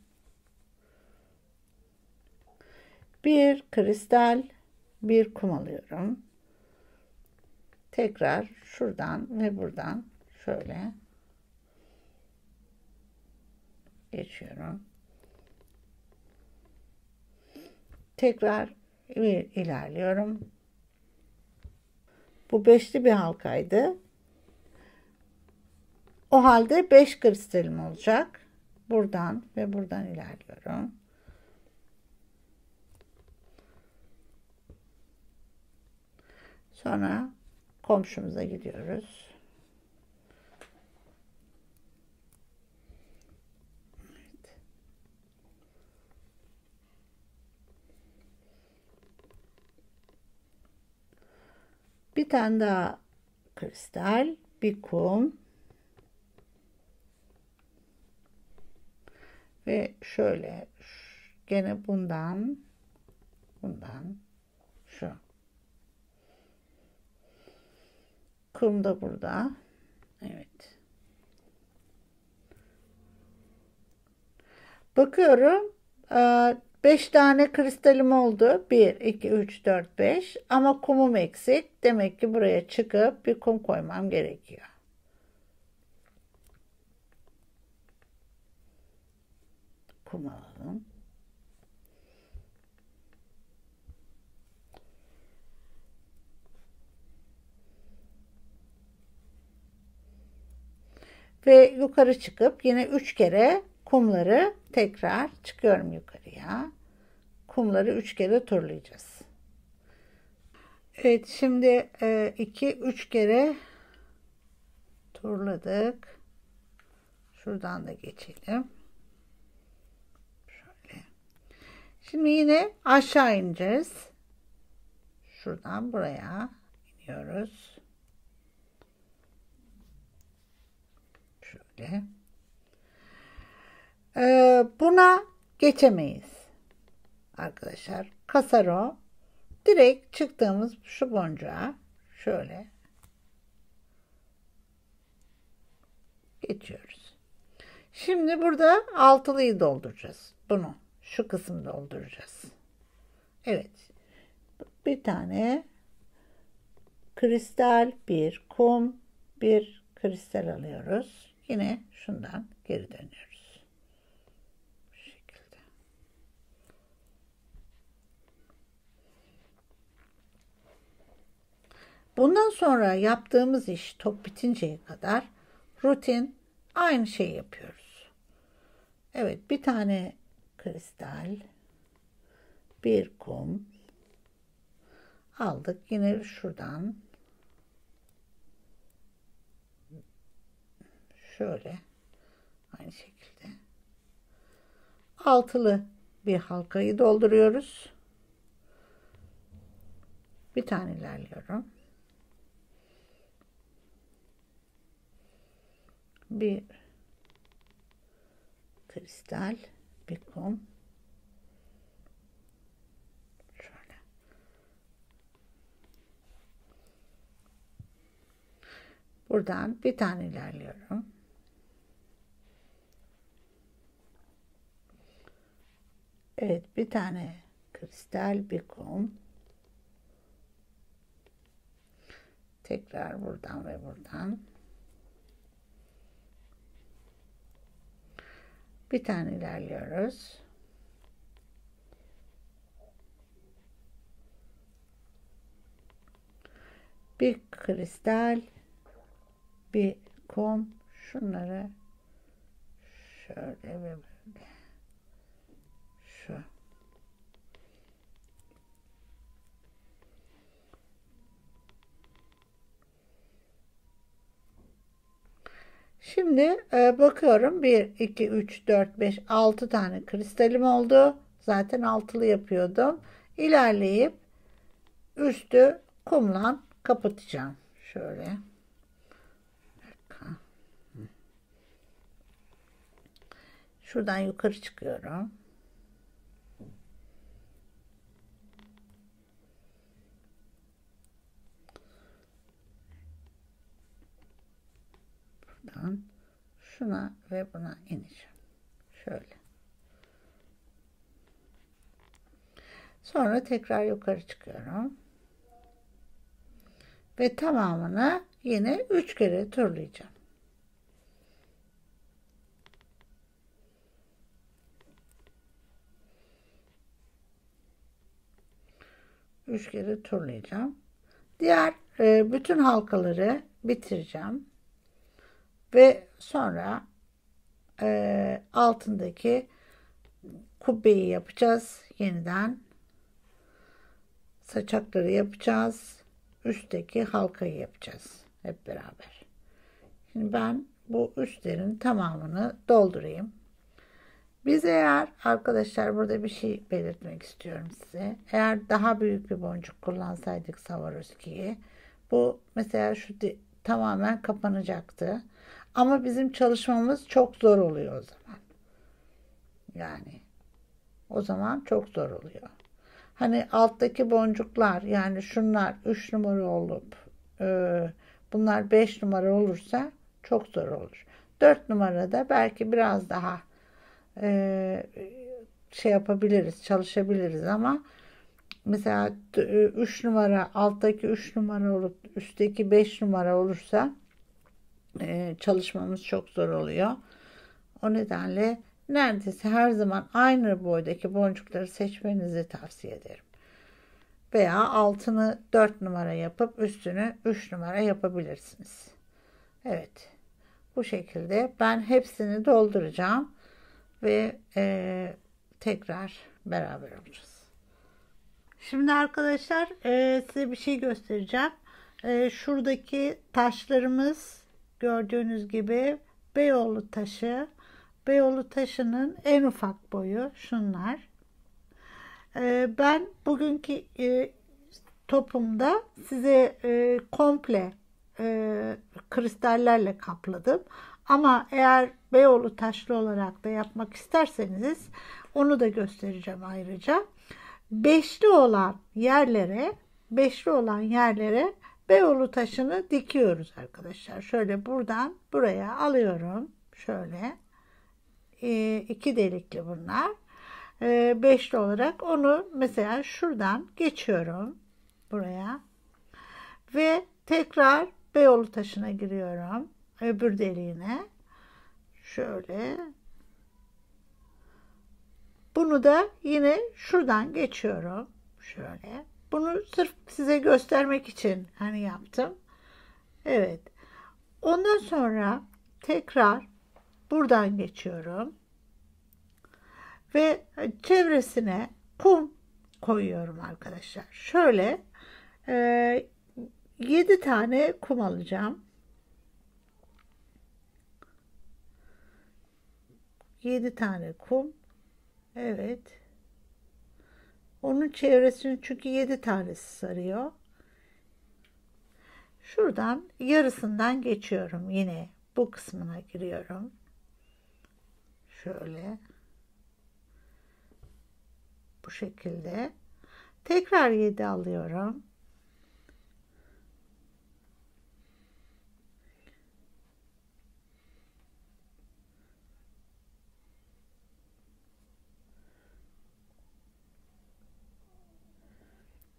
Bir kristal, bir kum alıyorum tekrar şuradan ve buradan şöyle geçiyorum. Tekrar ilerliyorum. Bu beşli bir halkaydı. O halde beş kristalim olacak. Buradan ve buradan ilerliyorum. Sonra komşumuza gidiyoruz. Evet. Bir tane daha kristal, bir kum ve şöyle gene bundan bundan şu Kum da burada. Evet. Bakıyorum. 5 tane kristalim oldu. 1, 2, 3, 4, 5. Ama kumum eksik. Demek ki buraya çıkıp bir kum koymam gerekiyor. Kum alalım. Ve yukarı çıkıp yine 3 kere kumları tekrar çıkıyorum yukarıya. Kumları 3 kere turlayacağız. Evet şimdi 2-3 e, kere turladık. Şuradan da geçelim. Şöyle. Şimdi yine aşağı ineceğiz. Şuradan buraya iniyoruz. Şöyle. Ee, buna geçemeyiz. Arkadaşlar kasaro direkt çıktığımız şu boncuğa şöyle geçiyoruz. Şimdi burada altılıyı dolduracağız. Bunu şu kısmı dolduracağız. Evet. Bir tane kristal, bir kum, bir kristal alıyoruz. Yine şundan geri dönüyoruz. Bu şekilde. Bundan sonra yaptığımız iş top bitinceye kadar rutin aynı şeyi yapıyoruz. Evet bir tane kristal, bir kum aldık. Yine şuradan şöyle aynı şekilde altılı bir halkayı dolduruyoruz. Bir tane ilerliyorum. Bir kristal, bir kum. Şöyle. Buradan bir tane ilerliyorum. Evet bir tane kristal bir kum. Tekrar buradan ve buradan. Bir tane ilerliyoruz. Bir kristal, bir kum. Şunları şöyle ve böyle. Şimdi e, bakıyorum 1, 2, 3, 4, 5, 6 tane kristalim oldu. Zaten altılı yapıyordum. İlerleyip üstü kumla kapatacağım. Şöyle. Şuradan yukarı çıkıyorum. Buradan şuna ve buna ineceğim. Şöyle. Sonra tekrar yukarı çıkıyorum. Ve tamamını yine 3 kere turlayacağım. Üç kere turlayacağım. Diğer e, bütün halkaları bitireceğim ve sonra e, altındaki kubbeyi yapacağız yeniden. Saçakları yapacağız. Üstteki halkayı yapacağız hep beraber. Şimdi ben bu üstlerin tamamını doldurayım. Biz eğer arkadaşlar burada bir şey belirtmek istiyorum size. Eğer daha büyük bir boncuk kullansaydık Swarovski'yi bu mesela şu tamamen kapanacaktı ama bizim çalışmamız çok zor oluyor o zaman. Yani o zaman çok zor oluyor. Hani alttaki boncuklar yani şunlar 3 numara olup e, bunlar 5 numara olursa çok zor olur. 4 numarada belki biraz daha e, şey yapabiliriz, çalışabiliriz ama mesela 3 numara, alttaki 3 numara olup üstteki 5 numara olursa e, çalışmamız çok zor oluyor. O nedenle neredeyse her zaman aynı boydaki boncukları seçmenizi tavsiye ederim. Veya altını 4 numara yapıp üstünü 3 numara yapabilirsiniz. Evet. Bu şekilde ben hepsini dolduracağım ve e, tekrar beraber olacağız. Şimdi arkadaşlar e, size bir şey göstereceğim. E, şuradaki taşlarımız gördüğünüz gibi Beyoğlu taşı. Beyoğlu taşının en ufak boyu şunlar. E, ben bugünkü e, topumda size e, komple e, kristallerle kapladım. Ama eğer Beyoğlu taşlı olarak da yapmak isterseniz onu da göstereceğim ayrıca. Beşli olan yerlere beşli olan yerlere Beyoğlu taşını dikiyoruz arkadaşlar. Şöyle buradan buraya alıyorum. Şöyle e, iki delikli bunlar. E, beşli olarak onu mesela şuradan geçiyorum buraya ve tekrar Beyoğlu taşına giriyorum. Öbür deliğine. Şöyle. Bunu da yine şuradan geçiyorum. Şöyle. Bunu sırf size göstermek için hani yaptım. Evet. Ondan sonra tekrar buradan geçiyorum. Ve çevresine kum koyuyorum arkadaşlar. Şöyle e, 7 tane kum alacağım. 7 tane kum. Evet. Onun çevresini çünkü 7 tanesi sarıyor. Şuradan yarısından geçiyorum yine. Bu kısmına giriyorum. Şöyle. Bu şekilde. Tekrar 7 alıyorum.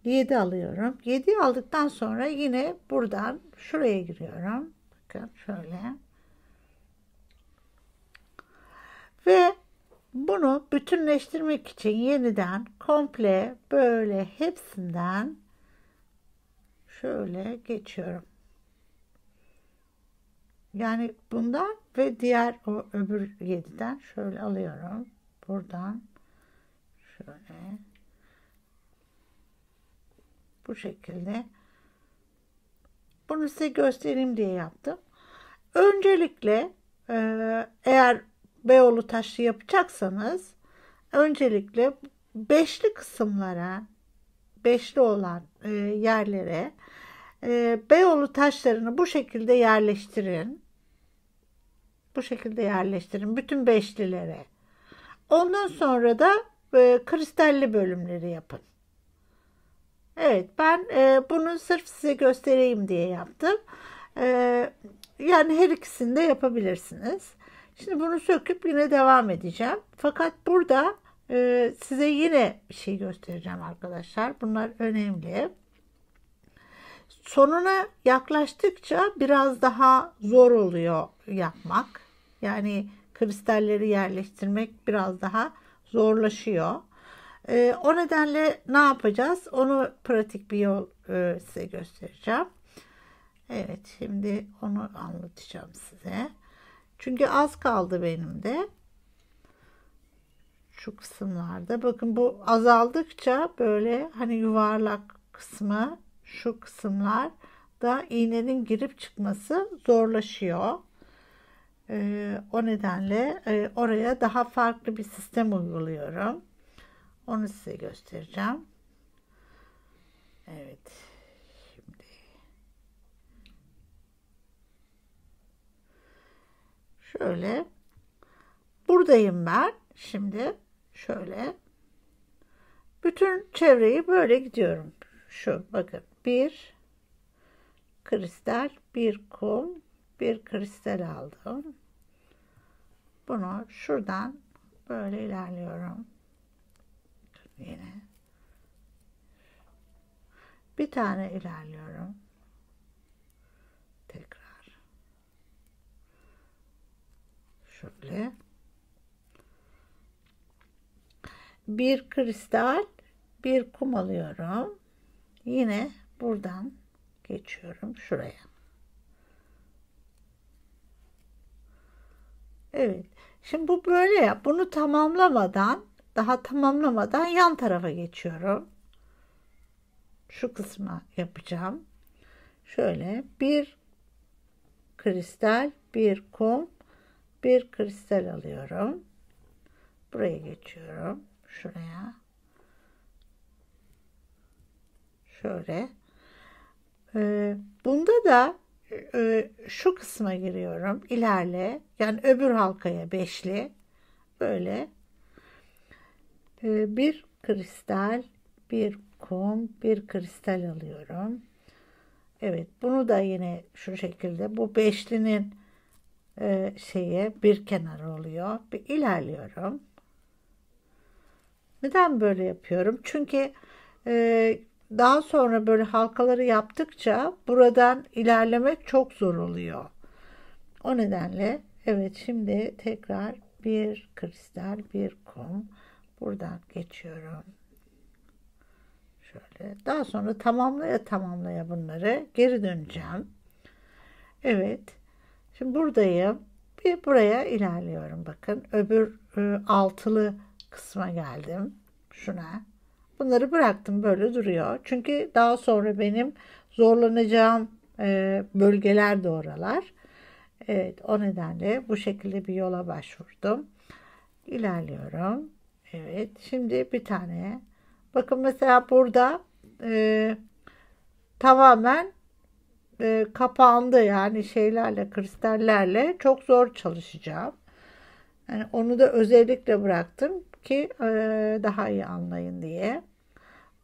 7 alıyorum. 7 aldıktan sonra yine buradan şuraya giriyorum. Bakın şöyle. Ve bunu bütünleştirmek için yeniden komple böyle hepsinden şöyle geçiyorum. Yani bundan ve diğer o öbür 7'den şöyle alıyorum. Buradan şöyle bu şekilde. Bunu size göstereyim diye yaptım. Öncelikle e, eğer Beyoğlu taşı yapacaksanız öncelikle beşli kısımlara beşli olan e, yerlere e, Beyoğlu taşlarını bu şekilde yerleştirin. Bu şekilde yerleştirin bütün beşlilere. Ondan sonra da kristalli bölümleri yapın. Evet ben e, bunu sırf size göstereyim diye yaptım. E, yani her ikisini de yapabilirsiniz. Şimdi bunu söküp yine devam edeceğim. Fakat burada e, size yine bir şey göstereceğim arkadaşlar. Bunlar önemli. Sonuna yaklaştıkça biraz daha zor oluyor yapmak. Yani kristalleri yerleştirmek biraz daha zorlaşıyor. E, o nedenle ne yapacağız? Onu pratik bir yol e, size göstereceğim. Evet şimdi onu anlatacağım size. Çünkü az kaldı benim de. Şu kısımlarda. Bakın bu azaldıkça böyle hani yuvarlak kısmı şu kısımlar da iğnenin girip çıkması zorlaşıyor. Ee, o nedenle e, oraya daha farklı bir sistem uyguluyorum. Onu size göstereceğim. Evet. Şimdi şöyle buradayım ben. Şimdi şöyle bütün çevreyi böyle gidiyorum. Şu bakın bir kristal, bir kum, bir kristal aldım. Bunu şuradan böyle ilerliyorum. Yine. Bir tane ilerliyorum. Tekrar. Şöyle. Bir kristal, bir kum alıyorum. Yine buradan geçiyorum şuraya. Evet. Şimdi bu böyle ya. Bunu tamamlamadan, daha tamamlamadan yan tarafa geçiyorum. Şu kısma yapacağım. Şöyle bir kristal, bir kum, bir kristal alıyorum. Buraya geçiyorum. Şuraya. Şöyle. Ee, bunda da e, şu kısma giriyorum. İlerle. Yani öbür halkaya beşli. Böyle. Ee, bir kristal, bir kum, bir kristal alıyorum. Evet. Bunu da yine şu şekilde. Bu beşlinin e, şeye bir kenarı oluyor. Bir ilerliyorum. Neden böyle yapıyorum? Çünkü e, daha sonra böyle halkaları yaptıkça buradan ilerlemek çok zor oluyor. O nedenle evet şimdi tekrar bir kristal bir kum buradan geçiyorum. Şöyle daha sonra tamamlaya tamamlaya bunları geri döneceğim. Evet. Şimdi buradayım. Bir buraya ilerliyorum bakın. Öbür e, altılı kısma geldim. Şuna. Bunları bıraktım böyle duruyor. Çünkü daha sonra benim zorlanacağım e, bölgeler de oralar. Evet o nedenle bu şekilde bir yola başvurdum. İlerliyorum. Evet şimdi bir tane. Bakın mesela burada e, tamamen e, kapandı yani şeylerle kristallerle çok zor çalışacağım. Yani onu da özellikle bıraktım ki e, daha iyi anlayın diye.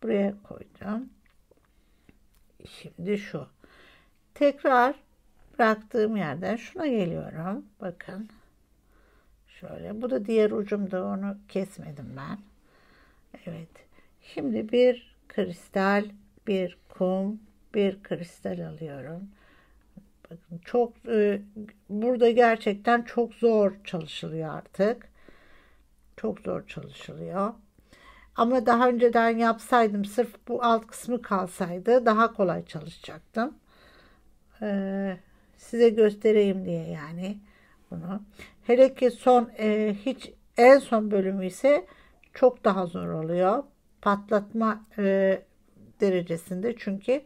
Buraya koyacağım. Şimdi şu. Tekrar bıraktığım yerden şuna geliyorum. Bakın. Şöyle. Bu da diğer ucumda onu kesmedim ben. Evet. Şimdi bir kristal, bir kum, bir kristal alıyorum. Bakın çok e, burada gerçekten çok zor çalışılıyor artık. Çok zor çalışılıyor. Ama daha önceden yapsaydım sırf bu alt kısmı kalsaydı daha kolay çalışacaktım. Ee, size göstereyim diye yani bunu. Hele ki son e, hiç en son bölümü ise çok daha zor oluyor. Patlatma e, derecesinde çünkü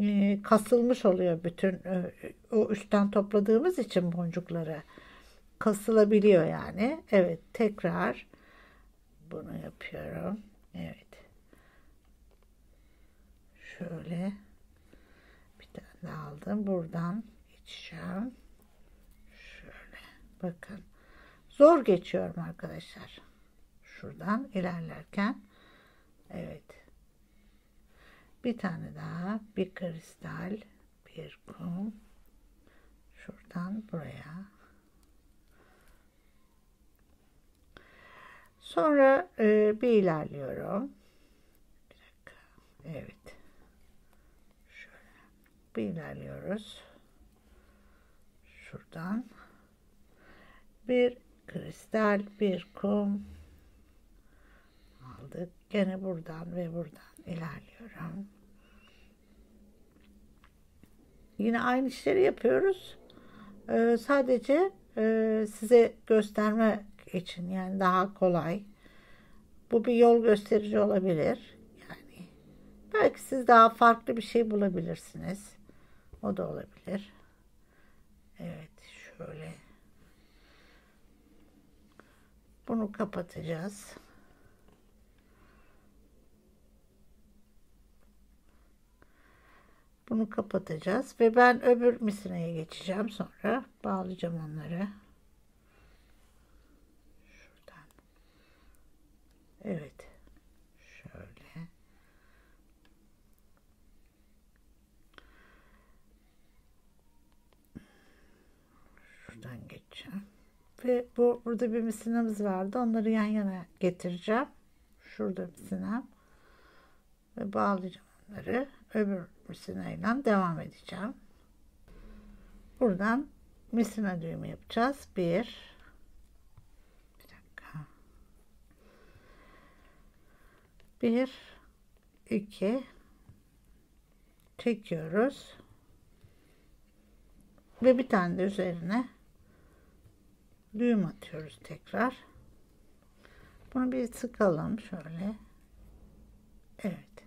e, kasılmış oluyor bütün e, o üstten topladığımız için boncukları kasılabiliyor yani. Evet tekrar bunu yapıyorum. Evet. Şöyle bir tane aldım. Buradan geçeceğim. Bakın. Zor geçiyorum arkadaşlar. Şuradan ilerlerken. Evet. Bir tane daha. Bir kristal. Bir kum. Şuradan buraya. Sonra e, bir ilerliyorum. Bir dakika. Evet. Şöyle. Bir ilerliyoruz. Şuradan. Bir kristal, bir kum aldık. Gene buradan ve buradan ilerliyorum. Yine aynı işleri yapıyoruz. Ee, sadece e, size gösterme için yani daha kolay. Bu bir yol gösterici olabilir. Yani belki siz daha farklı bir şey bulabilirsiniz. O da olabilir. Evet şöyle. Bunu kapatacağız. Bunu kapatacağız ve ben öbür misineye geçeceğim sonra bağlayacağım onları. Evet. Şöyle. Şuradan geçeceğim. Ve bu burada bir misinamız vardı. Onları yan yana getireceğim. Şurada misinem. Ve bağlayacağım onları. Öbür misineyle devam edeceğim. Buradan misina düğümü yapacağız. Bir. Bir dakika. Bir. iki çekiyoruz. Ve bir tane de üzerine düğüm atıyoruz tekrar. Bunu bir sıkalım şöyle. Evet.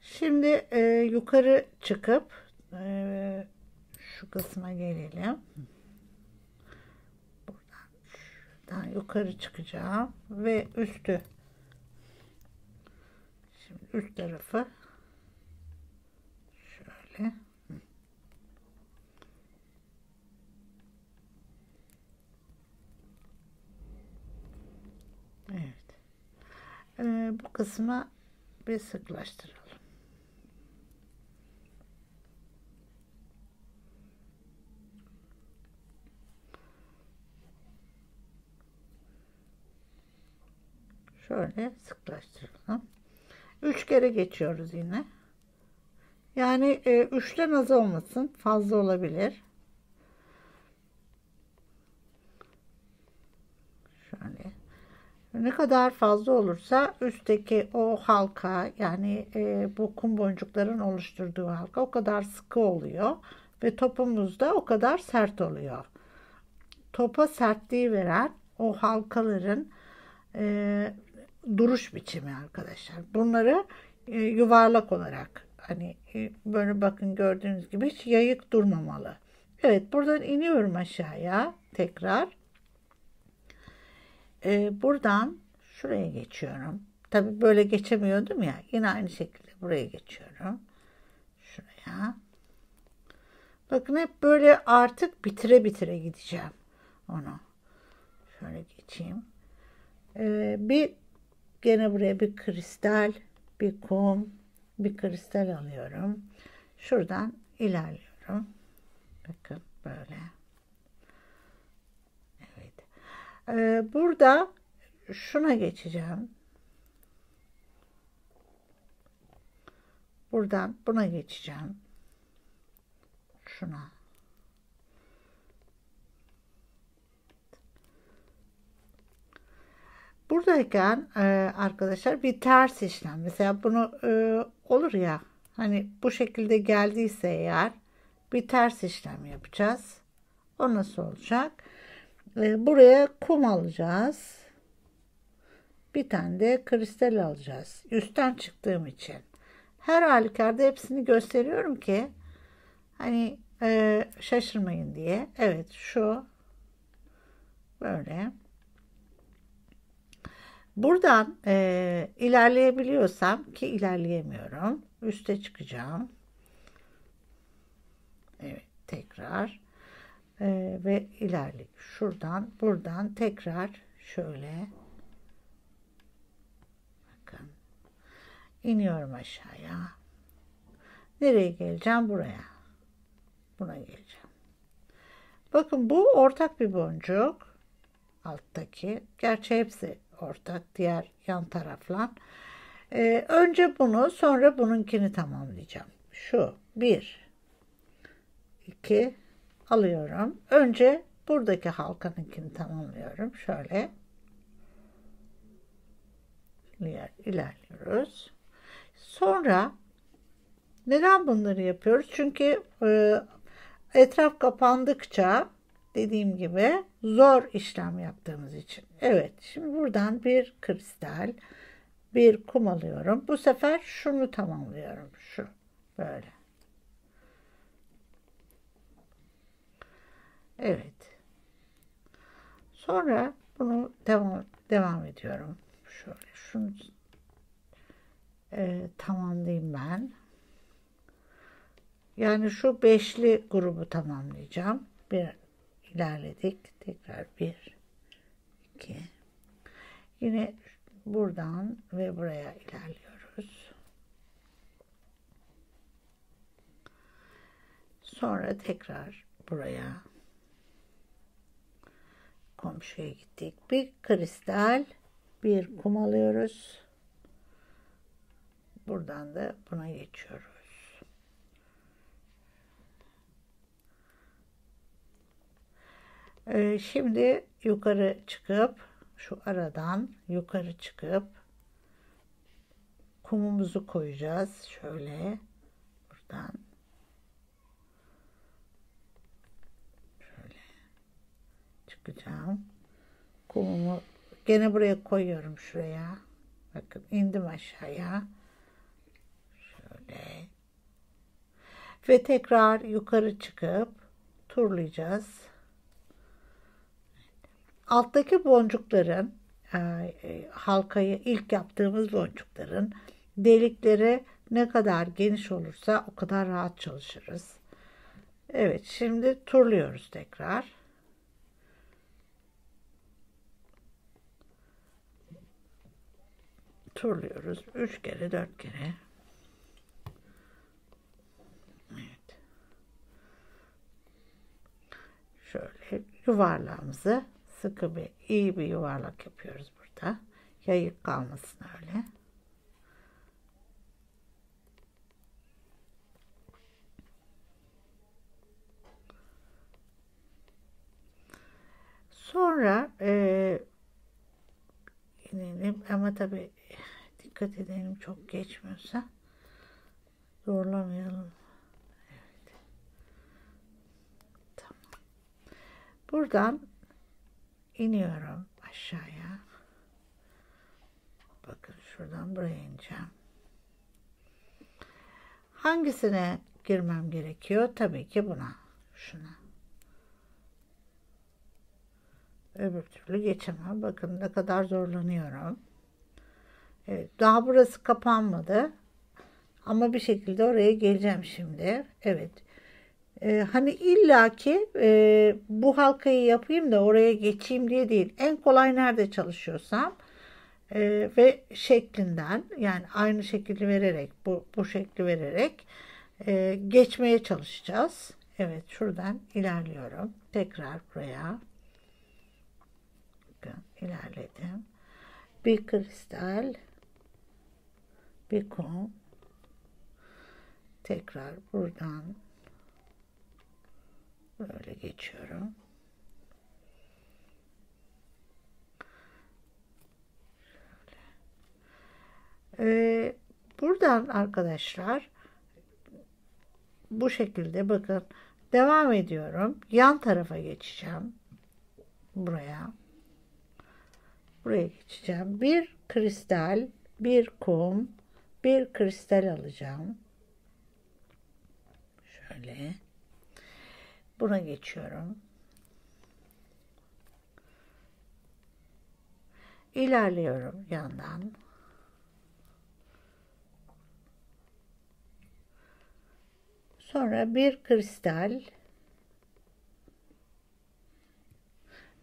Şimdi e, yukarı çıkıp e, şu kısma gelelim. Buradan şuradan yukarı çıkacağım ve üstü şimdi üst tarafı şöyle Evet. Ee, bu kısmı bir sıklaştıralım. Şöyle sıklaştıralım. Üç kere geçiyoruz yine. Yani e, üçten az olmasın. Fazla olabilir. Şöyle. Ne kadar fazla olursa üstteki o halka yani e, bu kum boncukların oluşturduğu halka o kadar sıkı oluyor ve topumuz da o kadar sert oluyor. Topa sertliği veren o halkaların e, duruş biçimi arkadaşlar. Bunları e, yuvarlak olarak hani e, böyle bakın gördüğünüz gibi hiç yayık durmamalı. Evet buradan iniyorum aşağıya tekrar. E, buradan şuraya geçiyorum. Tabi böyle geçemiyordum ya. Yine aynı şekilde buraya geçiyorum. Şuraya. Bakın hep böyle artık bitire bitire gideceğim onu. Şöyle geçeyim. Ee, bir gene buraya bir kristal, bir kum, bir kristal alıyorum. Şuradan ilerliyorum. Bakın böyle. Evet. Ee, burada şuna geçeceğim. Buradan buna geçeceğim. Şuna. Buradayken e, arkadaşlar bir ters işlem. Mesela bunu e, olur ya hani bu şekilde geldiyse eğer bir ters işlem yapacağız. O nasıl olacak? E, buraya kum alacağız. Bir tane de kristal alacağız. Üstten çıktığım için. Her halükarda hepsini gösteriyorum ki hani e, şaşırmayın diye. Evet şu böyle. Buradan e, ilerleyebiliyorsam ki ilerleyemiyorum. Üste çıkacağım. Evet tekrar e, ve ilerle. Şuradan buradan tekrar şöyle bakın iniyorum aşağıya. Nereye geleceğim? Buraya. Buna geleceğim. Bakın bu ortak bir boncuk. Alttaki. Gerçi hepsi ortak diğer yan tarafla. Ee, önce bunu sonra bununkini tamamlayacağım. Şu bir iki alıyorum. Önce buradaki halkanınkini tamamlıyorum. Şöyle ilerliyoruz. Sonra neden bunları yapıyoruz? Çünkü e, etraf kapandıkça dediğim gibi zor işlem yaptığımız için. Evet şimdi buradan bir kristal bir kum alıyorum. Bu sefer şunu tamamlıyorum. Şu böyle. Evet. Sonra bunu devam devam ediyorum. Şöyle şunu e, tamamlayayım ben. Yani şu beşli grubu tamamlayacağım. Bir ilerledik. Tekrar bir, iki. Yine buradan ve buraya ilerliyoruz. Sonra tekrar buraya komşuya gittik. Bir kristal, bir kum alıyoruz. Buradan da buna geçiyoruz. Ee, şimdi yukarı çıkıp şu aradan yukarı çıkıp kumumuzu koyacağız. Şöyle buradan şöyle çıkacağım. Kumumu gene buraya koyuyorum şuraya. Bakın indim aşağıya. Şöyle. Ve tekrar yukarı çıkıp turlayacağız. Alttaki boncukların e, e, halkayı ilk yaptığımız boncukların delikleri ne kadar geniş olursa o kadar rahat çalışırız. Evet şimdi turluyoruz tekrar. Turluyoruz. Üç kere dört kere. Evet. Şöyle yuvarlağımızı sıkı bir iyi bir yuvarlak yapıyoruz burada. Yayık kalmasın öyle. Sonra e, ama tabi dikkat edelim çok geçmiyorsa zorlamayalım. Evet. Tamam. Buradan iniyorum aşağıya. Bakın şuradan buraya ineceğim. Hangisine girmem gerekiyor? Tabii ki buna. Şuna. Öbür türlü geçemem. Bakın ne kadar zorlanıyorum. Evet, daha burası kapanmadı. Ama bir şekilde oraya geleceğim şimdi. Evet. Ee, hani illaki e, bu halkayı yapayım da oraya geçeyim diye değil. En kolay nerede çalışıyorsam e, ve şeklinden yani aynı şekli vererek bu, bu şekli vererek e, geçmeye çalışacağız. Evet şuradan ilerliyorum. Tekrar buraya. İlerledim. Bir kristal kum tekrar buradan Böyle geçiyorum. Ee, buradan arkadaşlar bu şekilde bakın devam ediyorum. Yan tarafa geçeceğim. Buraya. Buraya geçeceğim. Bir kristal, bir kum, bir kristal alacağım. Şöyle. Buna geçiyorum. İlerliyorum yandan. Sonra bir kristal,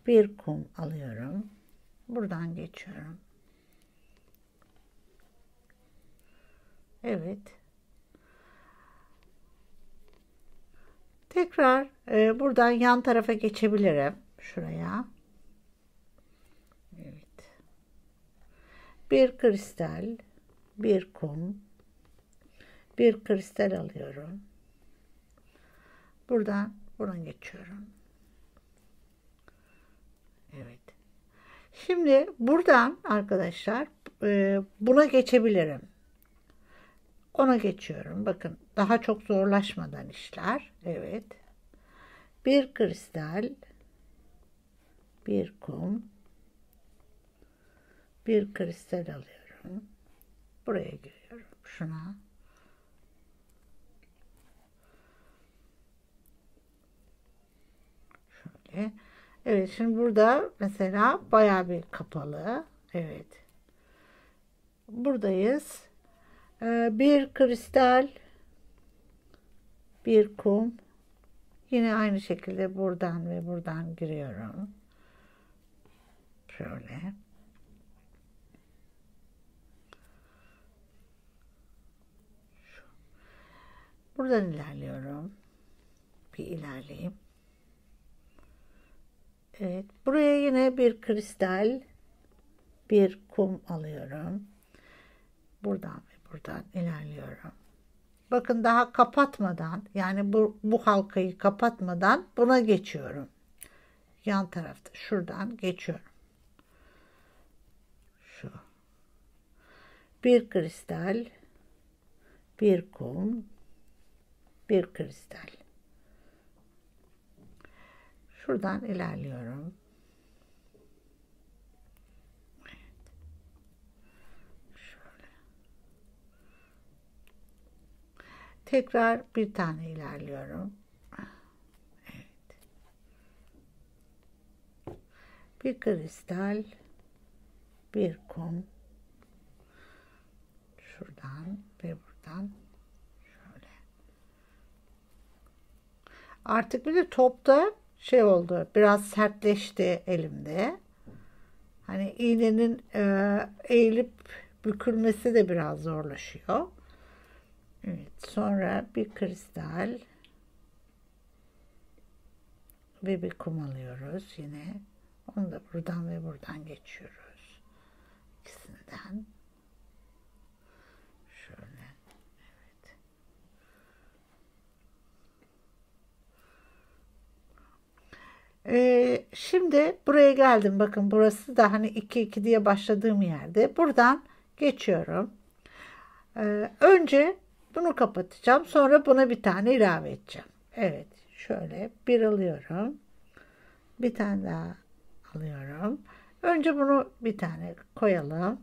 bir kum alıyorum. Buradan geçiyorum. Evet. Tekrar e, buradan yan tarafa geçebilirim. Şuraya. Evet. Bir kristal, bir kum, bir kristal alıyorum. Buradan buna geçiyorum. Evet. Şimdi buradan arkadaşlar e, buna geçebilirim. Ona geçiyorum. Bakın daha çok zorlaşmadan işler. Evet. Bir kristal, bir kum, bir kristal alıyorum. Buraya giriyorum. Şuna. Şöyle. Evet şimdi burada mesela baya bir kapalı. Evet. Buradayız. Ee, bir kristal, bir kum. Yine aynı şekilde buradan ve buradan giriyorum. Şöyle. Buradan ilerliyorum. Bir ilerleyeyim. Evet. Buraya yine bir kristal, bir kum alıyorum. Buradan buradan ilerliyorum. Bakın daha kapatmadan yani bu, bu halkayı kapatmadan buna geçiyorum. Yan tarafta şuradan geçiyorum. Şu. Bir kristal, bir kum, bir kristal. Şuradan ilerliyorum. Tekrar bir tane ilerliyorum. Evet. Bir kristal, bir kum. Şuradan ve buradan şöyle. Artık bir de topta şey oldu. Biraz sertleşti elimde. Hani iğnenin eğilip bükülmesi de biraz zorlaşıyor. Evet, sonra bir kristal ve bir kum alıyoruz yine. Onu da buradan ve buradan geçiyoruz. İkisinden. Şöyle. Evet. Ee, şimdi buraya geldim. Bakın burası da hani 2-2 diye başladığım yerde. Buradan geçiyorum. Ee, önce bunu kapatacağım. Sonra buna bir tane ilave edeceğim. Evet. Şöyle bir alıyorum. Bir tane daha alıyorum. Önce bunu bir tane koyalım.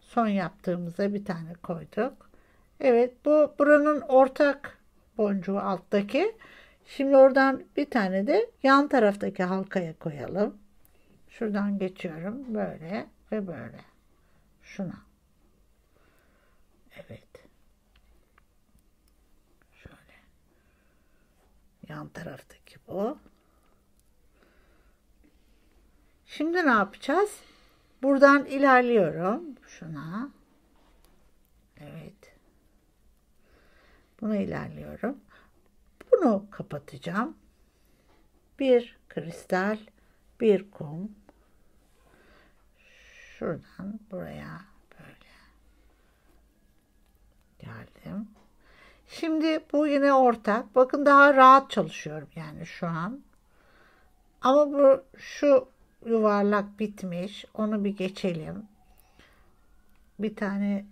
Son yaptığımızda bir tane koyduk. Evet bu buranın ortak boncuğu alttaki. Şimdi oradan bir tane de yan taraftaki halkaya koyalım. Şuradan geçiyorum böyle ve böyle. Şuna. Evet. Yan taraftaki bu. Şimdi ne yapacağız? Buradan ilerliyorum. Şuna. Evet. Bunu ilerliyorum. Bunu kapatacağım. Bir kristal, bir kum. Şuradan buraya böyle geldim. Şimdi bu yine ortak. Bakın daha rahat çalışıyorum yani şu an. Ama bu şu yuvarlak bitmiş. Onu bir geçelim. Bir tane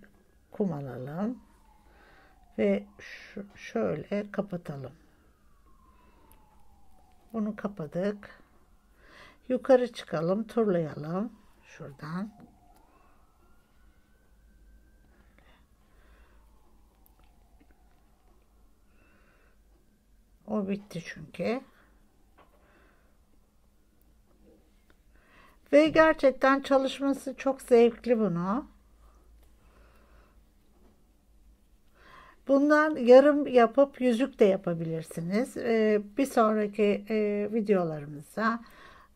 kum alalım. Ve şöyle kapatalım. Bunu kapadık. Yukarı çıkalım, turlayalım. Şuradan. O bitti çünkü. Ve gerçekten çalışması çok zevkli bunu. Bundan yarım yapıp yüzük de yapabilirsiniz. Ee, bir sonraki e, videolarımızda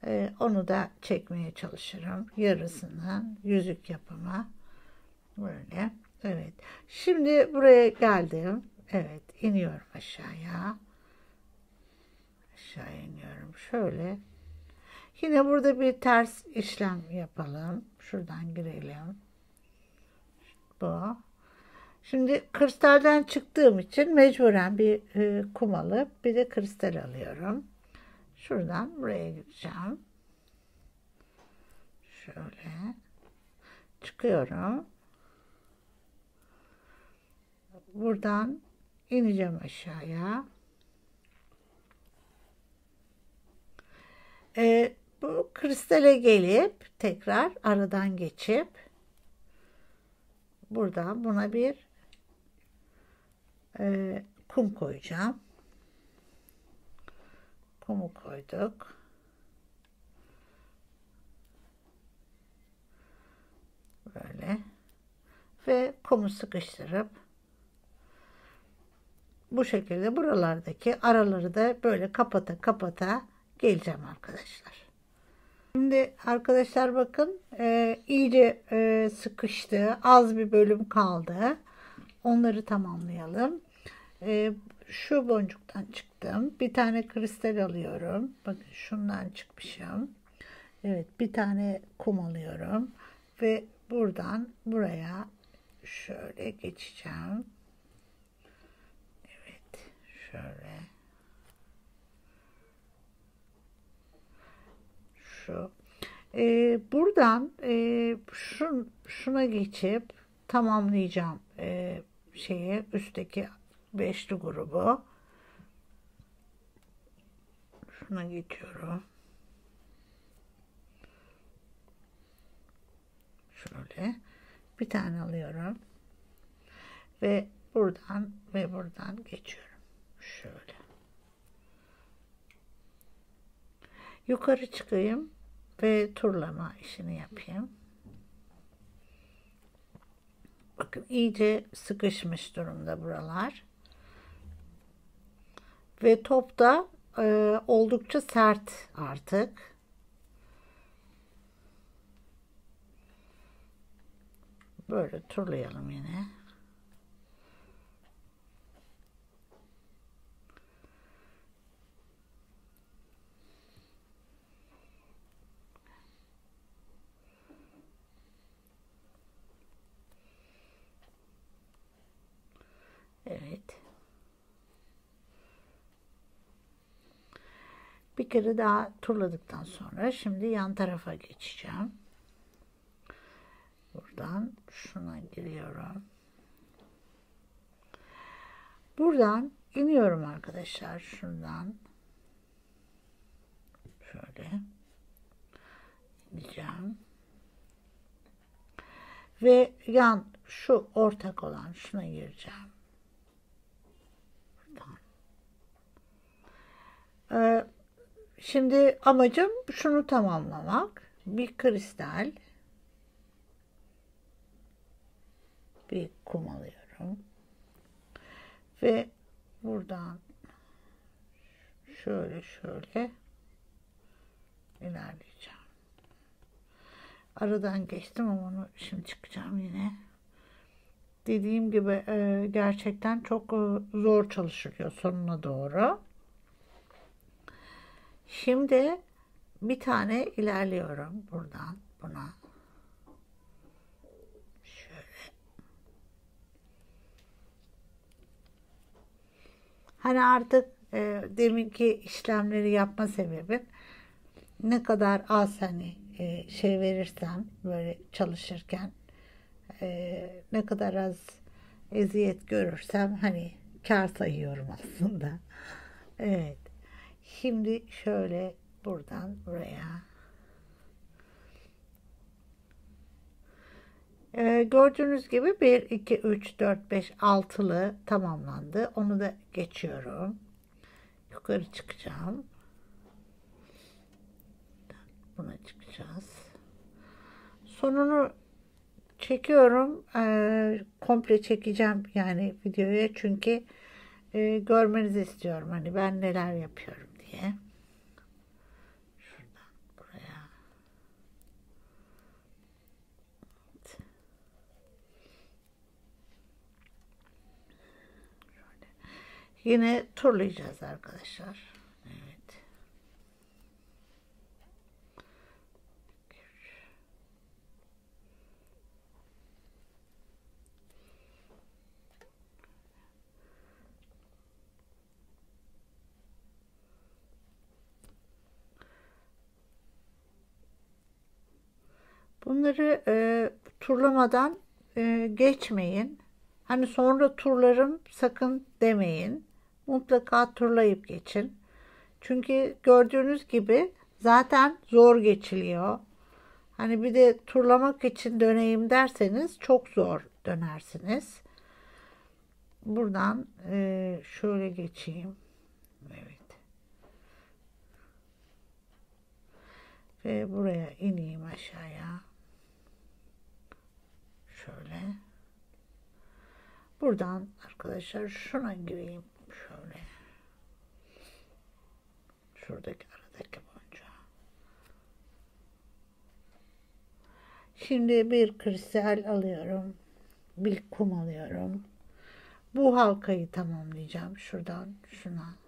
e, onu da çekmeye çalışırım. Yarısından yüzük yapımı. Böyle. Evet. Şimdi buraya geldim. Evet. iniyorum aşağıya aşağı iniyorum. Şöyle. Yine burada bir ters işlem yapalım. Şuradan girelim. Bu. Şimdi kristalden çıktığım için mecburen bir e, kum alıp bir de kristal alıyorum. Şuradan buraya gideceğim. Şöyle. Çıkıyorum. Buradan ineceğim aşağıya. E, bu kristale gelip tekrar aradan geçip buradan buna bir e, kum koyacağım. Kumu koyduk. Böyle. Ve kumu sıkıştırıp bu şekilde buralardaki araları da böyle kapata kapata geleceğim arkadaşlar. Şimdi arkadaşlar bakın e, iyice e, sıkıştı. Az bir bölüm kaldı. Onları tamamlayalım. e, şu boncuktan çıktım. Bir tane kristal alıyorum. Bakın şundan çıkmışım. Evet bir tane kum alıyorum. Ve buradan buraya şöyle geçeceğim. Evet şöyle. Şu. Ee, buradan e, şun, şuna geçip tamamlayacağım e, şeyi üstteki beşli grubu. Şuna geçiyorum. Şöyle bir tane alıyorum. Ve buradan ve buradan geçiyorum. Şöyle. Yukarı çıkayım ve turlama işini yapayım. Bakın iyice sıkışmış durumda buralar. Ve top da e, oldukça sert artık. Böyle turlayalım yine. Evet. Bir kere daha turladıktan sonra şimdi yan tarafa geçeceğim. Buradan şuna giriyorum. Buradan iniyorum arkadaşlar. Şuradan. Şöyle. ineceğim. Ve yan şu ortak olan şuna gireceğim. Ee, şimdi amacım şunu tamamlamak. Bir kristal bir kum alıyorum. Ve buradan şöyle şöyle ilerleyeceğim. Aradan geçtim ama onu şimdi çıkacağım yine. Dediğim gibi e, gerçekten çok e, zor çalışılıyor sonuna doğru. Şimdi bir tane ilerliyorum buradan buna. Şöyle. Hani artık e, deminki işlemleri yapma sebebim ne kadar az hani e, şey verirsem böyle çalışırken e, ne kadar az eziyet görürsem hani kar sayıyorum aslında. Evet. Şimdi şöyle buradan buraya. Ee, gördüğünüz gibi 1, 2, 3, 4, 5, 6'lı tamamlandı. Onu da geçiyorum. Yukarı çıkacağım. Buna çıkacağız. Sonunu çekiyorum. Ee, komple çekeceğim yani videoya çünkü e, görmenizi istiyorum. Hani ben neler yapıyorum diye. Şuradan buraya. Evet. Şöyle. Yine turlayacağız arkadaşlar. Evet. Bunları e, turlamadan e, geçmeyin. Hani sonra turlarım sakın demeyin. Mutlaka turlayıp geçin. Çünkü gördüğünüz gibi zaten zor geçiliyor. Hani bir de turlamak için döneyim derseniz çok zor dönersiniz. Buradan e, şöyle geçeyim. Evet. Ve buraya ineyim aşağıya. Şöyle. Buradan arkadaşlar şuna gireyim. Şöyle. Şuradaki aradaki boncuğa. Şimdi bir kristal alıyorum. Bir kum alıyorum. bu halkayı tamamlayacağım. Şuradan şuna.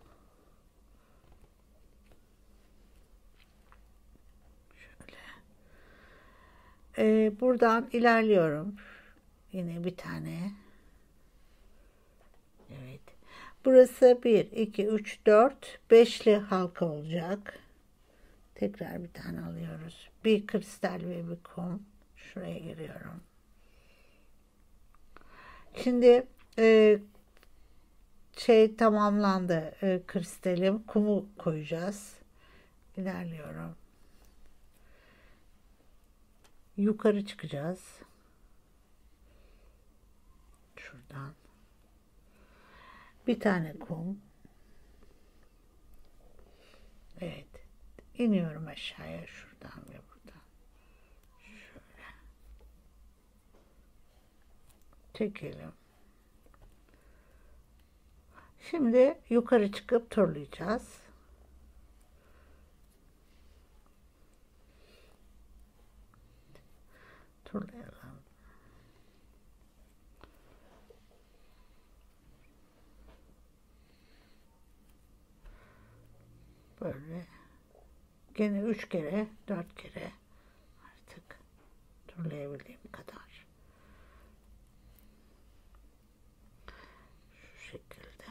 Ee, buradan ilerliyorum. Yine bir tane. Evet. Burası 1, 2, 3, 4, 5'li halka olacak. Tekrar bir tane alıyoruz. Bir kristal ve bir kum. Şuraya giriyorum. Şimdi e, şey tamamlandı. E, kristalim. Kumu koyacağız. İlerliyorum. Yukarı çıkacağız. Şuradan. Bir tane kum. Evet. İniyorum aşağıya şuradan ve buradan. Şöyle. Çekelim. Şimdi yukarı çıkıp turlayacağız. Turlayalım. Böyle gene üç kere, dört kere artık turlayabildiğim kadar. Şu şekilde.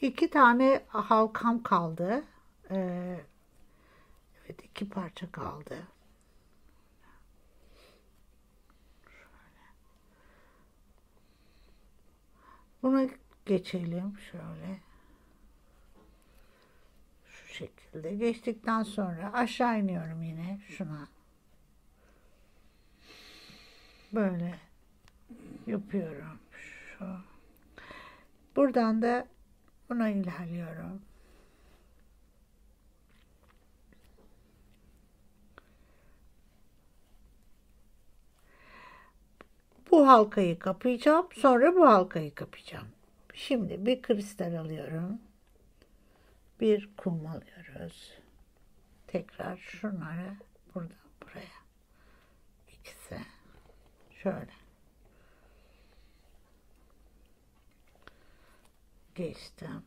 İki tane halkam kaldı. Ee, evet iki parça kaldı. Bunu geçelim şöyle şekilde geçtikten sonra aşağı iniyorum yine şuna. Böyle yapıyorum. Şu. Buradan da buna ilerliyorum. Bu halkayı kapayacağım. Sonra bu halkayı kapayacağım. Şimdi bir kristal alıyorum bir kum alıyoruz. Tekrar şunları buradan buraya. İkisi. Şöyle. Geçtim.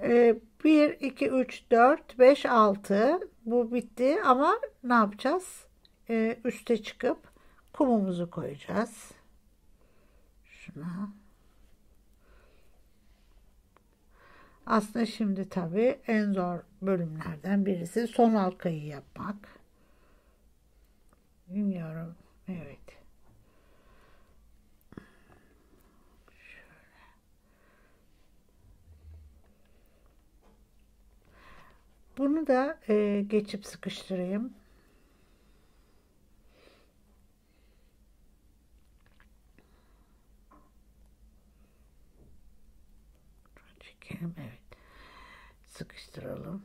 Ee, 1, 2, 3, 4, 5, 6 bu bitti ama ne yapacağız? Ee, üste çıkıp kumumuzu koyacağız. Şuna. Aslında şimdi tabii en zor bölümlerden birisi son halkayı yapmak. Bilmiyorum. Evet. Şöyle. Bunu da e, geçip sıkıştırayım. Çekelim. Evet sıkıştıralım.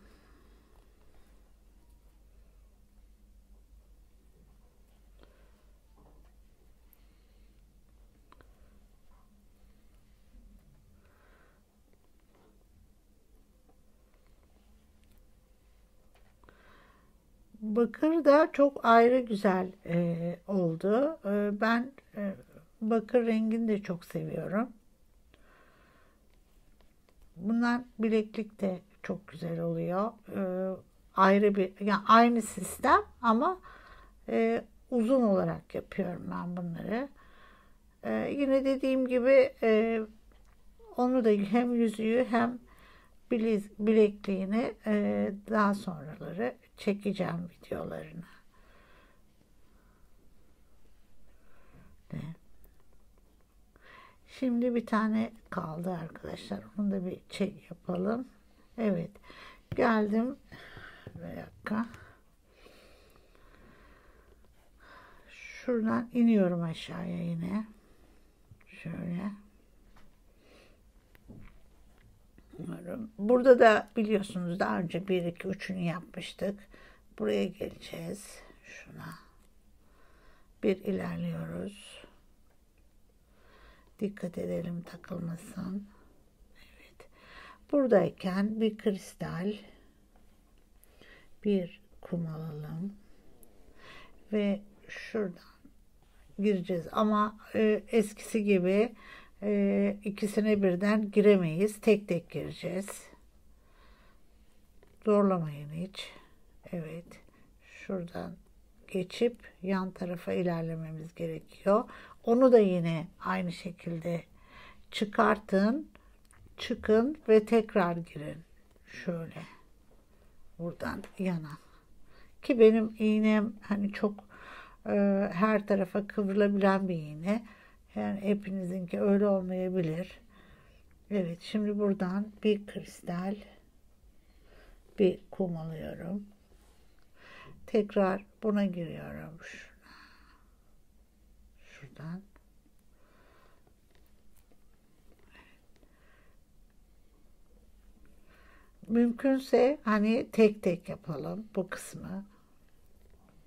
Bakır da çok ayrı güzel e, oldu. E, ben e, bakır rengini de çok seviyorum. Bunlar bileklik de çok güzel oluyor. E, ayrı bir yani aynı sistem ama e, uzun olarak yapıyorum ben bunları. E, yine dediğim gibi e, onu da hem yüzüğü hem bilekliğini e, daha sonraları çekeceğim videolarını. Şimdi bir tane kaldı arkadaşlar. Onu da bir çek yapalım. Evet. Geldim. Bir dakika. Şuradan iniyorum aşağıya yine. Şöyle. Burada da biliyorsunuz daha önce 1 2 3'ünü yapmıştık. Buraya geleceğiz. Şuna. Bir ilerliyoruz. Dikkat edelim takılmasın. Evet. Buradayken bir kristal bir kum alalım. Ve şuradan gireceğiz ama e, eskisi gibi e, ikisine birden giremeyiz. Tek tek gireceğiz. Zorlamayın hiç. Evet. Şuradan geçip yan tarafa ilerlememiz gerekiyor. Onu da yine aynı şekilde çıkartın, çıkın ve tekrar girin. Şöyle. Buradan yana. Ki benim iğnem hani çok e, her tarafa kıvrılabilen bir iğne. Yani hepinizinki öyle olmayabilir. Evet şimdi buradan bir kristal bir kum alıyorum. Tekrar buna giriyorum. Şuradan. Mümkünse hani tek tek yapalım bu kısmı.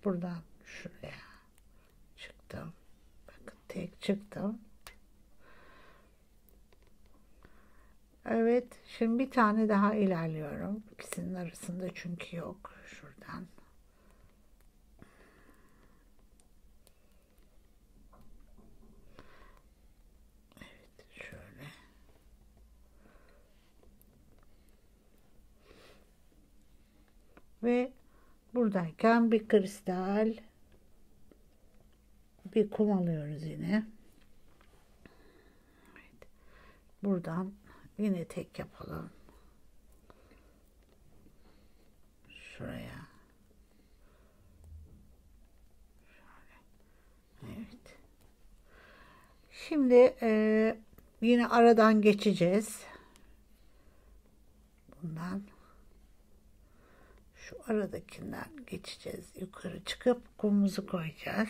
Buradan şuraya çıktım. Tek çıktım. Evet, şimdi bir tane daha ilerliyorum. İkisinin arasında çünkü yok. Şuradan. Evet, şöyle. Ve buradayken bir kristal bir kum alıyoruz yine. Evet. Buradan Yine tek yapalım. Şuraya. Evet. Şimdi e, yine aradan geçeceğiz. Bundan şu aradakinden geçeceğiz. Yukarı çıkıp kumumuzu koyacağız.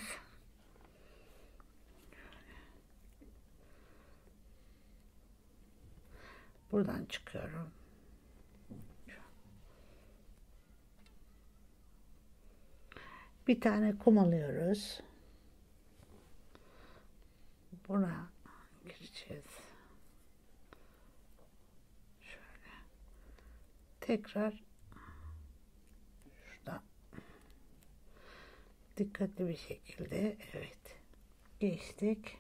Buradan çıkıyorum. Bir tane kum alıyoruz. Buna gireceğiz. Şöyle. Tekrar şurada dikkatli bir şekilde evet geçtik.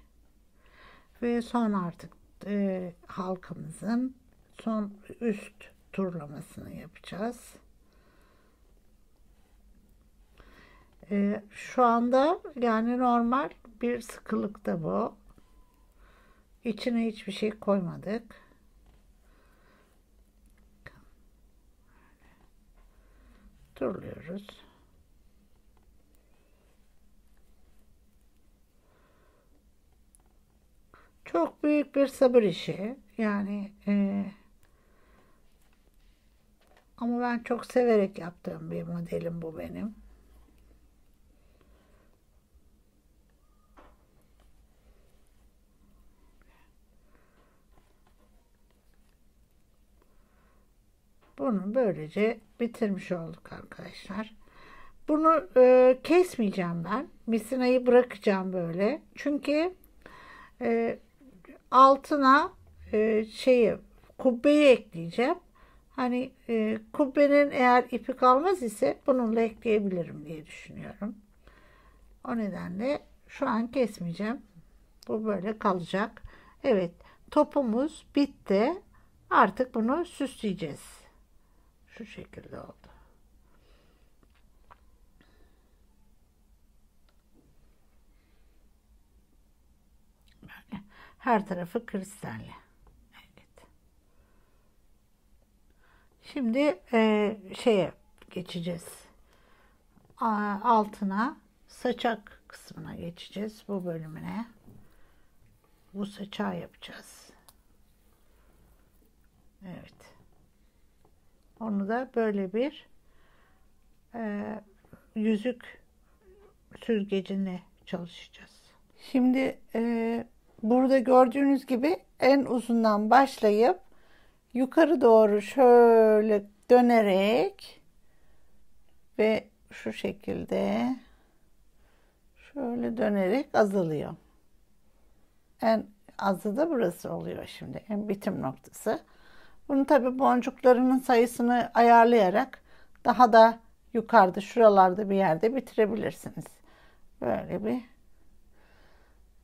Ve son artık e, halkamızın son üst turlamasını yapacağız. E, şu anda yani normal bir sıkılıkta bu. İçine hiçbir şey koymadık. Turluyoruz. Çok büyük bir sabır işi. Yani e, ama ben çok severek yaptığım bir modelim bu benim. Bunu böylece bitirmiş olduk arkadaşlar. Bunu e, kesmeyeceğim ben. Misinayı bırakacağım böyle. Çünkü e, altına e, şeyi kubbeyi ekleyeceğim. Hani e, kubbenin eğer ipi kalmaz ise bununla ekleyebilirim diye düşünüyorum. O nedenle şu an kesmeyeceğim. Bu böyle kalacak. Evet topumuz bitti. Artık bunu süsleyeceğiz. Şu şekilde oldu. Her tarafı kristalli. Şimdi e, şeye geçeceğiz. Altına saçak kısmına geçeceğiz bu bölümüne. Bu saçağı yapacağız. Evet. Onu da böyle bir e, yüzük süzgecine çalışacağız. Şimdi e, burada gördüğünüz gibi en uzundan başlayıp yukarı doğru şöyle dönerek ve şu şekilde şöyle dönerek azalıyor. En azı da burası oluyor şimdi. En bitim noktası. Bunu tabi boncuklarının sayısını ayarlayarak daha da yukarıda şuralarda bir yerde bitirebilirsiniz. Böyle bir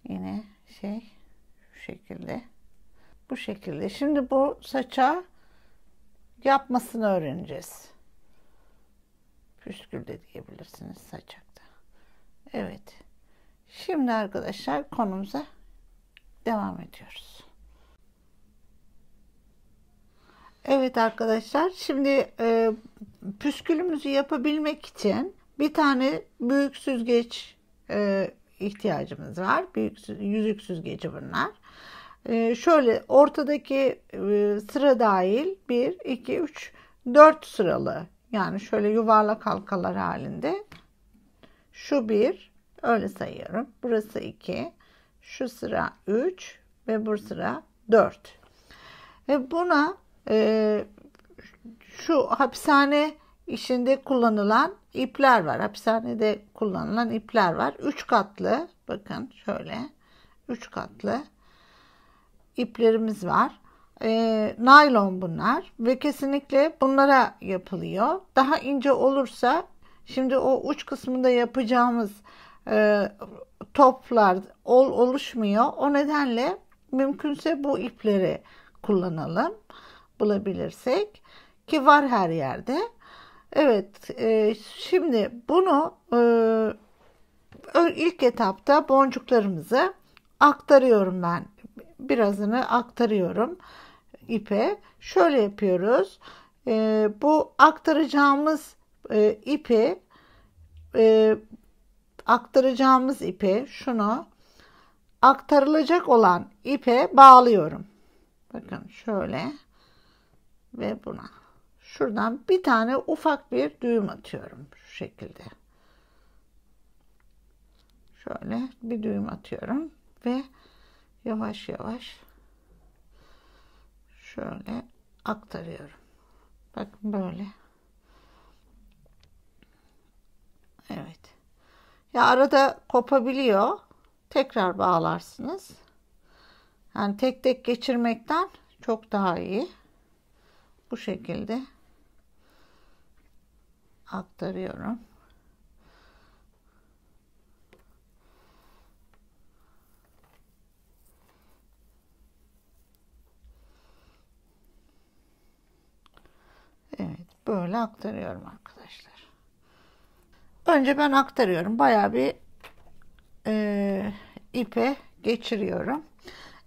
yine şey şu şekilde bu şekilde. Şimdi bu saça yapmasını öğreneceğiz. Püskül de diyebilirsiniz saçakta. Evet. Şimdi arkadaşlar konumuza devam ediyoruz. Evet arkadaşlar şimdi e, püskülümüzü yapabilmek için bir tane büyük süzgeç e, ihtiyacımız var. Büyük yüzük süzgeci bunlar. E, şöyle ortadaki e, sıra dahil 1, 2, 3, 4 sıralı yani şöyle yuvarlak halkalar halinde şu 1 öyle sayıyorum. Burası 2, şu sıra 3 ve bu sıra 4. Ve buna e, şu hapishane işinde kullanılan ipler var. Hapishanede kullanılan ipler var. Üç katlı bakın şöyle üç katlı iplerimiz var. E, naylon bunlar ve kesinlikle bunlara yapılıyor. Daha ince olursa şimdi o uç kısmında yapacağımız e, toplar ol, oluşmuyor. O nedenle mümkünse bu ipleri kullanalım bulabilirsek ki var her yerde. Evet e, şimdi bunu e, ilk etapta boncuklarımızı aktarıyorum ben. Birazını aktarıyorum ipe. Şöyle yapıyoruz. E, bu aktaracağımız e, ipi e, aktaracağımız ipi şunu aktarılacak olan ipe bağlıyorum. Bakın şöyle ve buna. Şuradan bir tane ufak bir düğüm atıyorum şu şekilde. Şöyle bir düğüm atıyorum ve yavaş yavaş şöyle aktarıyorum. Bakın böyle. Evet. Ya arada kopabiliyor. Tekrar bağlarsınız. Yani tek tek geçirmekten çok daha iyi. Bu şekilde aktarıyorum. Evet, böyle aktarıyorum arkadaşlar. Önce ben aktarıyorum. Bayağı bir e, ipe geçiriyorum.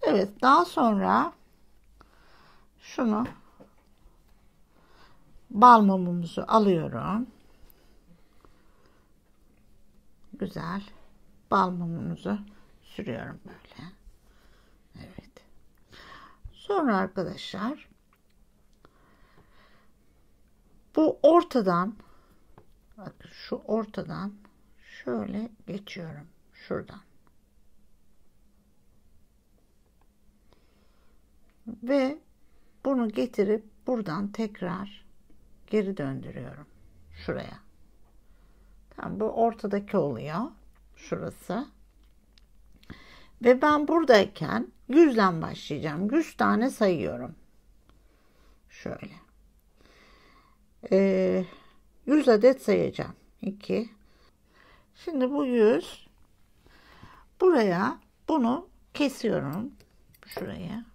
Evet, daha sonra şunu bal mumumuzu alıyorum. Güzel bal mumumuzu sürüyorum böyle. Evet. Sonra arkadaşlar bu ortadan bakın şu ortadan şöyle geçiyorum şuradan. Ve bunu getirip buradan tekrar geri döndürüyorum şuraya. Tamam, bu ortadaki oluyor. Şurası. Ve ben buradayken 100'den başlayacağım. 100 tane sayıyorum. Şöyle. Ee, 100 adet sayacağım. 2. Şimdi bu 100 buraya bunu kesiyorum. Şuraya.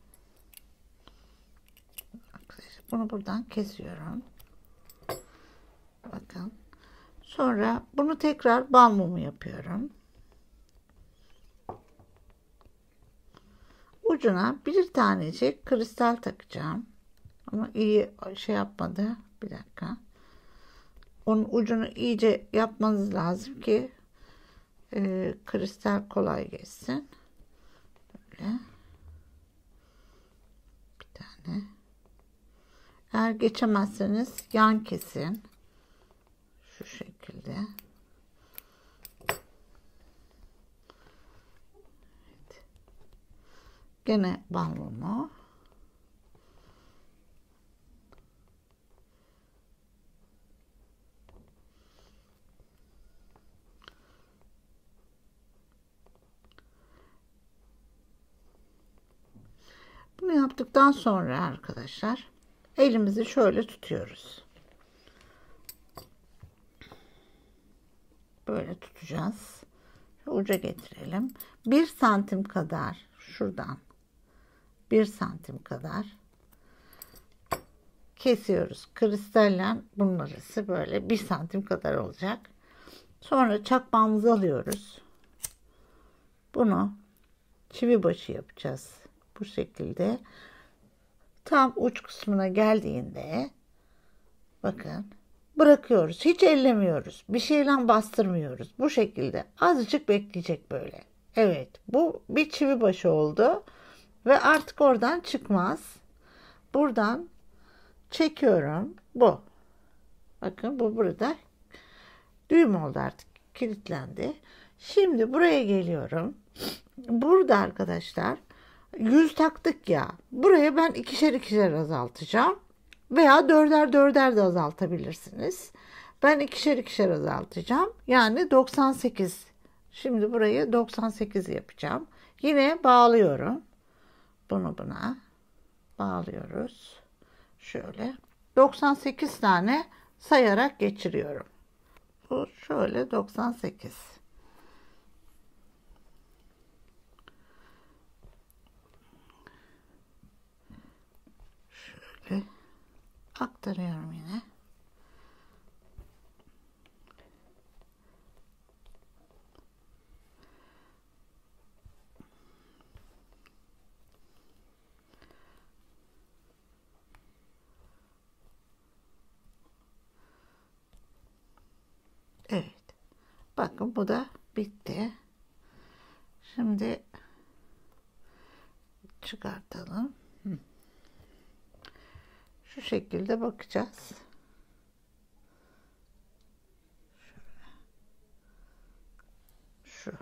Bunu buradan kesiyorum. Bakın. Sonra bunu tekrar bal mumu yapıyorum. Ucuna bir tanecik kristal takacağım. Ama iyi şey yapmadı. Bir dakika. Onun ucunu iyice yapmanız lazım ki e, kristal kolay geçsin. Böyle. Bir tane. Eğer geçemezseniz yan kesin şu şekilde evet. gene balmumu Bunu yaptıktan sonra arkadaşlar elimizi şöyle tutuyoruz. böyle tutacağız. uca getirelim. Bir santim kadar şuradan bir santim kadar kesiyoruz. Kristalle bunun arası böyle bir santim kadar olacak. Sonra çakmağımızı alıyoruz. Bunu çivi başı yapacağız. Bu şekilde tam uç kısmına geldiğinde bakın bırakıyoruz. Hiç ellemiyoruz. Bir şeyle bastırmıyoruz. Bu şekilde azıcık bekleyecek böyle. Evet bu bir çivi başı oldu. Ve artık oradan çıkmaz. Buradan çekiyorum. Bu. Bakın bu burada düğüm oldu artık. Kilitlendi. Şimdi buraya geliyorum. Burada arkadaşlar yüz taktık ya. Buraya ben ikişer ikişer azaltacağım. Veya dörder dörder de azaltabilirsiniz. Ben ikişer ikişer azaltacağım. Yani 98. Şimdi burayı 98 yapacağım. Yine bağlıyorum. Bunu buna bağlıyoruz. Şöyle 98 tane sayarak geçiriyorum. Bu şöyle 98. Şöyle aktarıyorum yine. Evet. Bakın bu da bitti. Şimdi çıkartalım. Şu şekilde bakacağız. Şu.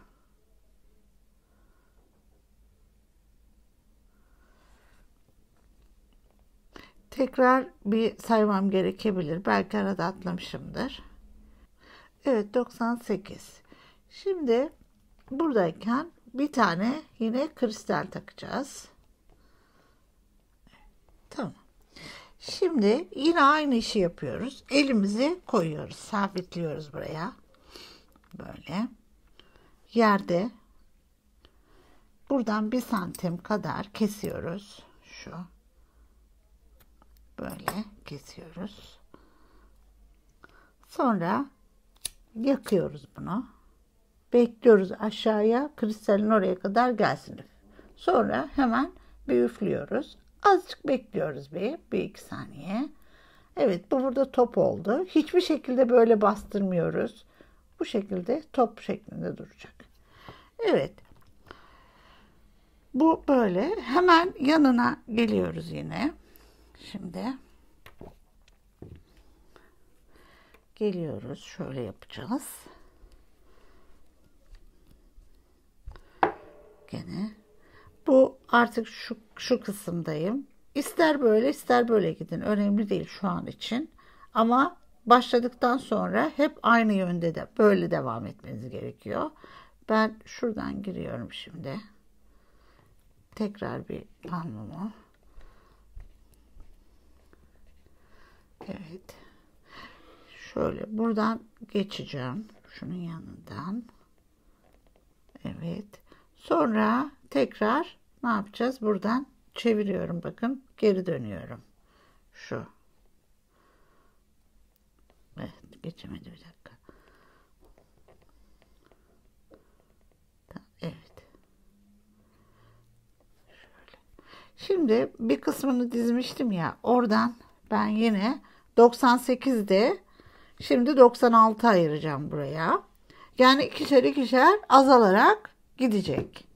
Tekrar bir saymam gerekebilir. Belki arada atlamışımdır. Evet 98. Şimdi buradayken bir tane yine kristal takacağız. Tamam. Şimdi yine aynı işi yapıyoruz. Elimizi koyuyoruz. Sabitliyoruz buraya. Böyle. Yerde buradan bir santim kadar kesiyoruz. Şu. Böyle kesiyoruz. Sonra yakıyoruz bunu. Bekliyoruz aşağıya kristalin oraya kadar gelsin. Sonra hemen bir üflüyoruz. Azıcık bekliyoruz bir, bir iki saniye. Evet bu burada top oldu. Hiçbir şekilde böyle bastırmıyoruz. Bu şekilde top şeklinde duracak. Evet. Bu böyle. Hemen yanına geliyoruz yine. Şimdi geliyoruz. Şöyle yapacağız. Gene bu artık şu, şu kısımdayım. İster böyle ister böyle gidin. Önemli değil şu an için. Ama başladıktan sonra hep aynı yönde de böyle devam etmeniz gerekiyor. Ben şuradan giriyorum şimdi. Tekrar bir palmumu. Evet. Şöyle buradan geçeceğim. Şunun yanından. Evet. Sonra tekrar ne yapacağız? Buradan çeviriyorum bakın. Geri dönüyorum. Şu. Evet. Geçemedi bir dakika. Evet. Şöyle. Şimdi bir kısmını dizmiştim ya. Oradan ben yine 98'de şimdi 96 ayıracağım buraya. Yani ikişer ikişer azalarak gidecek.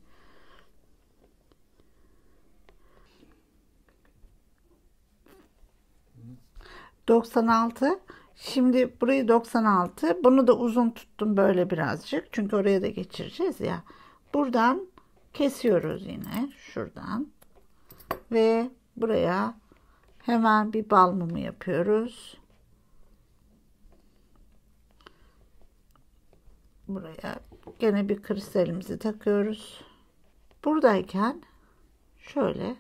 96. Şimdi burayı 96. Bunu da uzun tuttum böyle birazcık. Çünkü oraya da geçireceğiz ya. Buradan kesiyoruz yine. Şuradan. Ve buraya hemen bir bal mumu yapıyoruz. Buraya gene bir kristalimizi takıyoruz. Buradayken şöyle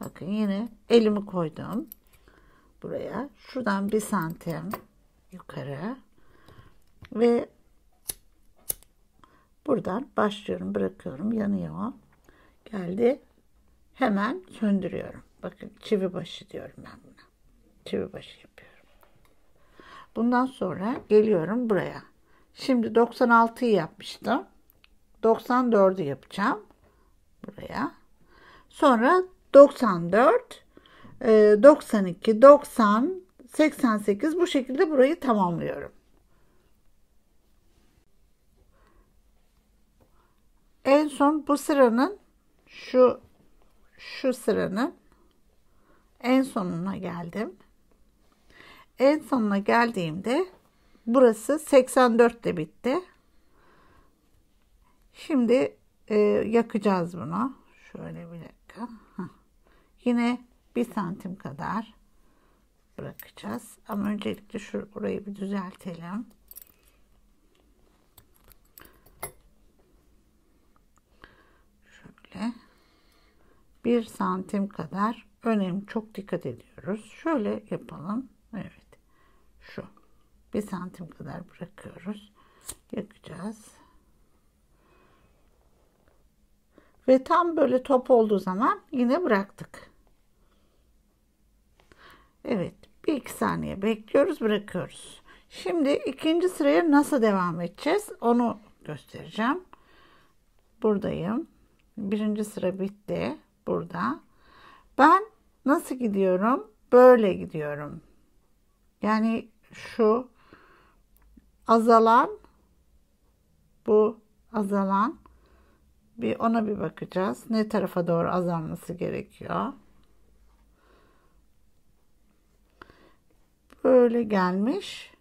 bakın yine elimi koydum buraya. Şuradan bir santim yukarı ve Buradan başlıyorum, bırakıyorum, yanıyor. Geldi. Hemen söndürüyorum. Bakın çivi başı diyorum ben buna. Çivi başı yapıyorum. Bundan sonra geliyorum buraya. Şimdi 96'yı yapmıştım. 94'ü yapacağım. Buraya. Sonra 94, 92, 90, 88 bu şekilde burayı tamamlıyorum. En son bu sıranın şu şu sıranın en sonuna geldim. En sonuna geldiğimde burası 84 de bitti. Şimdi e, yakacağız bunu. Şöyle bir dakika. Heh. Yine bir santim kadar bırakacağız. Ama öncelikle şu burayı bir düzeltelim. Şöyle bir santim kadar önem çok dikkat ediyoruz. Şöyle yapalım. Evet. Şu. Bir santim kadar bırakıyoruz. Yakacağız. Ve tam böyle top olduğu zaman yine bıraktık. Evet. Bir iki saniye bekliyoruz bırakıyoruz. Şimdi ikinci sıraya nasıl devam edeceğiz onu göstereceğim. Buradayım. Birinci sıra bitti. Burada. Ben nasıl gidiyorum? Böyle gidiyorum. Yani şu azalan bu azalan bir ona bir bakacağız. Ne tarafa doğru azalması gerekiyor? Böyle gelmiş.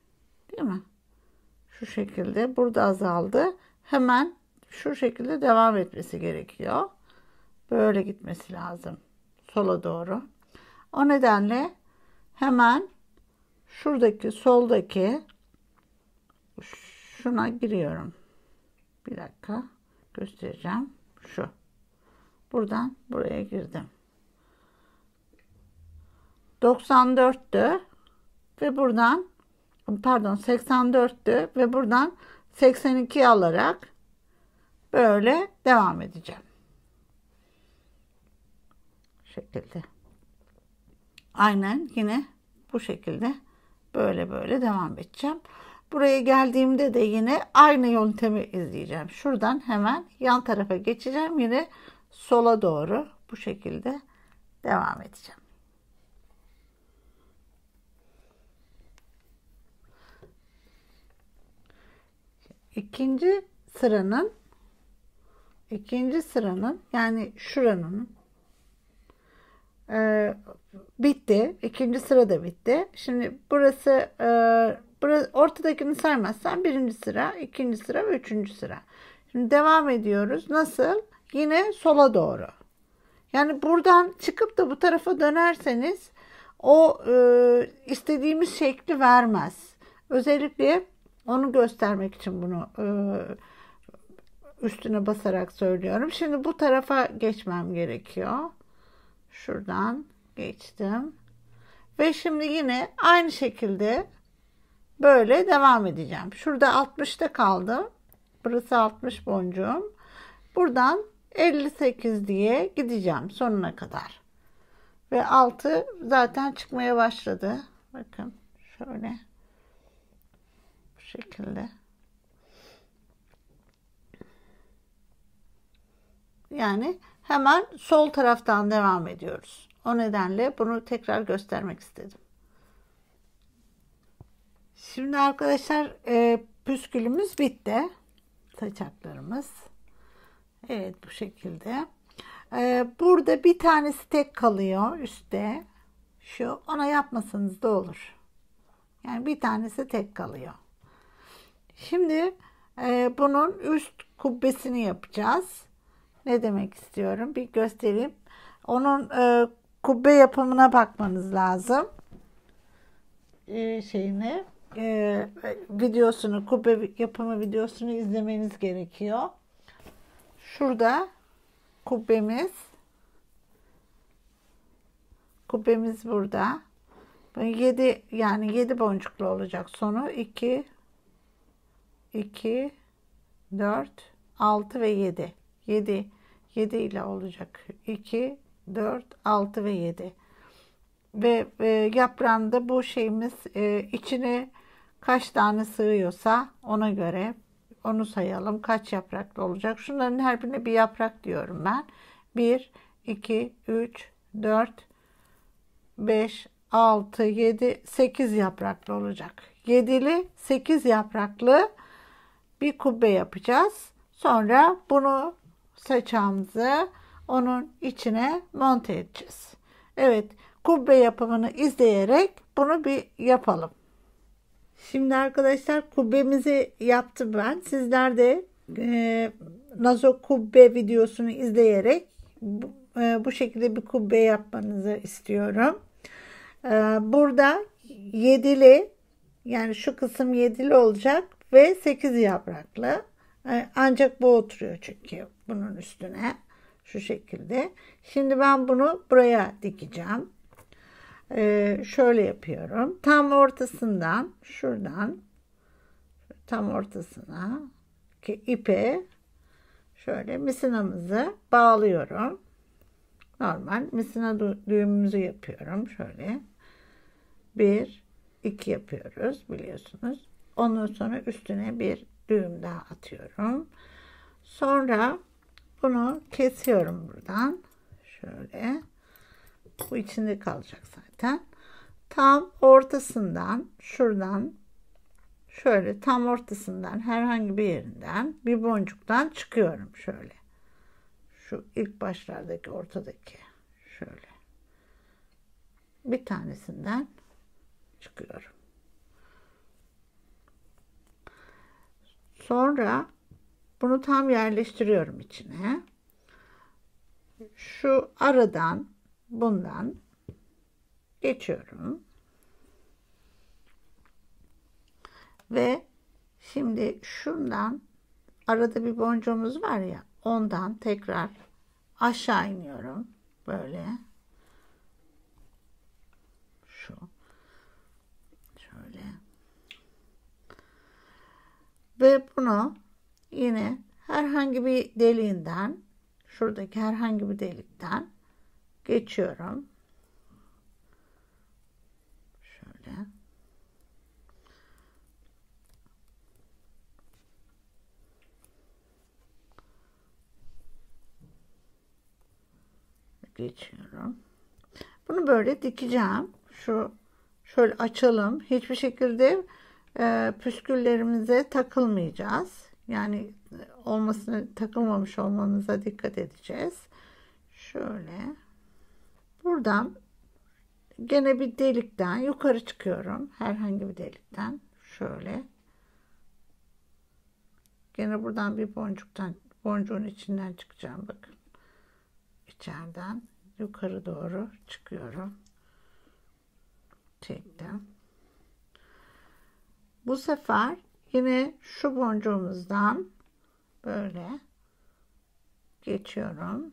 Değil mi? Şu şekilde burada azaldı. Hemen şu şekilde devam etmesi gerekiyor. Böyle gitmesi lazım. Sola doğru. O nedenle hemen şuradaki soldaki şuna giriyorum. Bir dakika göstereceğim. Şu. Buradan buraya girdim. 94'tü ve buradan pardon 84'tü ve buradan 82 alarak böyle devam edeceğim. şekilde. Aynen yine bu şekilde böyle böyle devam edeceğim. Buraya geldiğimde de yine aynı yöntemi izleyeceğim. Şuradan hemen yan tarafa geçeceğim. Yine sola doğru bu şekilde devam edeceğim. İkinci sıranın ikinci sıranın yani şuranın e, bitti. İkinci sıra da bitti. Şimdi burası, e, burası ortadakini saymazsan birinci sıra, ikinci sıra ve üçüncü sıra. Şimdi devam ediyoruz. Nasıl? Yine sola doğru. Yani buradan çıkıp da bu tarafa dönerseniz o e, istediğimiz şekli vermez. Özellikle onu göstermek için bunu e, üstüne basarak söylüyorum. Şimdi bu tarafa geçmem gerekiyor. Şuradan geçtim. Ve şimdi yine aynı şekilde böyle devam edeceğim. Şurada 60'ta kaldım. Burası 60 boncuğum. Buradan 58 diye gideceğim sonuna kadar. Ve altı zaten çıkmaya başladı. Bakın şöyle. Şekilde. Yani hemen sol taraftan devam ediyoruz. O nedenle bunu tekrar göstermek istedim. Şimdi arkadaşlar e, püskülümüz bitti. Saçaklarımız. Evet bu şekilde. E, burada bir tanesi tek kalıyor üstte. Şu ona yapmasanız da olur. Yani bir tanesi tek kalıyor. Şimdi e, bunun üst kubbesini yapacağız ne demek istiyorum bir göstereyim. Onun e, kubbe yapımına bakmanız lazım. E, şeyini e, videosunu kubbe yapımı videosunu izlemeniz gerekiyor. Şurada kubbemiz kubbemiz burada. 7 yani 7 boncuklu olacak sonu 2 2 4 6 ve 7. 7 7 ile olacak. 2 4 6 ve 7. Ve e, yaprağında bu şeyimiz e, içine kaç tane sığıyorsa ona göre onu sayalım. Kaç yapraklı olacak? Şunların her birine bir yaprak diyorum ben. 1 2 3 4 5 6 7 8 yapraklı olacak. 7'li 8 yapraklı bir kubbe yapacağız. Sonra bunu saçağımızı onun içine monte edeceğiz. Evet, kubbe yapımını izleyerek bunu bir yapalım. Şimdi arkadaşlar kubbemizi yaptım ben. Sizler de e, nazo kubbe videosunu izleyerek bu, e, bu şekilde bir kubbe yapmanızı istiyorum. E, burada yedili yani şu kısım yedili olacak ve sekiz yapraklı. E, ancak bu oturuyor çünkü bunun üstüne şu şekilde. Şimdi ben bunu buraya dikeceğim. Ee, şöyle yapıyorum. Tam ortasından şuradan tam ortasına ki ipe şöyle misinamızı bağlıyorum. Normal misina düğümümüzü yapıyorum. Şöyle bir iki yapıyoruz biliyorsunuz. Ondan sonra üstüne bir düğüm daha atıyorum. Sonra bunu kesiyorum buradan. Şöyle. Bu içinde kalacak zaten. Tam ortasından şuradan şöyle tam ortasından herhangi bir yerinden bir boncuktan çıkıyorum şöyle. Şu ilk başlardaki ortadaki şöyle. Bir tanesinden çıkıyorum. Sonra bunu tam yerleştiriyorum içine. Şu aradan bundan geçiyorum. Ve şimdi şundan arada bir boncuğumuz var ya ondan tekrar aşağı iniyorum. Böyle. Şu. Şöyle. Ve bunu yine herhangi bir deliğinden şuradaki herhangi bir delikten geçiyorum. Şöyle. Geçiyorum. Bunu böyle dikeceğim. Şu şöyle açalım. Hiçbir şekilde e, püsküllerimize takılmayacağız. Yani olmasını takılmamış olmanıza dikkat edeceğiz. Şöyle buradan gene bir delikten yukarı çıkıyorum. Herhangi bir delikten şöyle. Gene buradan bir boncuktan boncuğun içinden çıkacağım bakın. İçeriden yukarı doğru çıkıyorum. Çektim. Bu sefer Yine şu boncuğumuzdan böyle geçiyorum.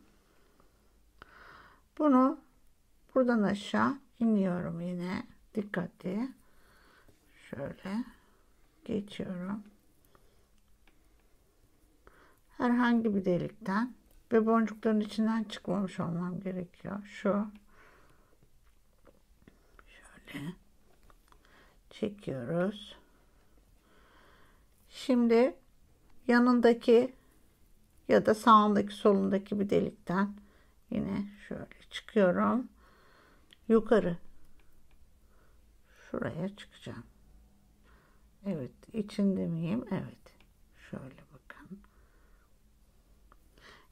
Bunu buradan aşağı iniyorum yine. Dikkatli. Şöyle geçiyorum. Herhangi bir delikten ve boncukların içinden çıkmamış olmam gerekiyor. Şu şöyle çekiyoruz. Şimdi yanındaki ya da sağındaki solundaki bir delikten yine şöyle çıkıyorum. Yukarı şuraya çıkacağım. Evet, içinde miyim? Evet. Şöyle bakın.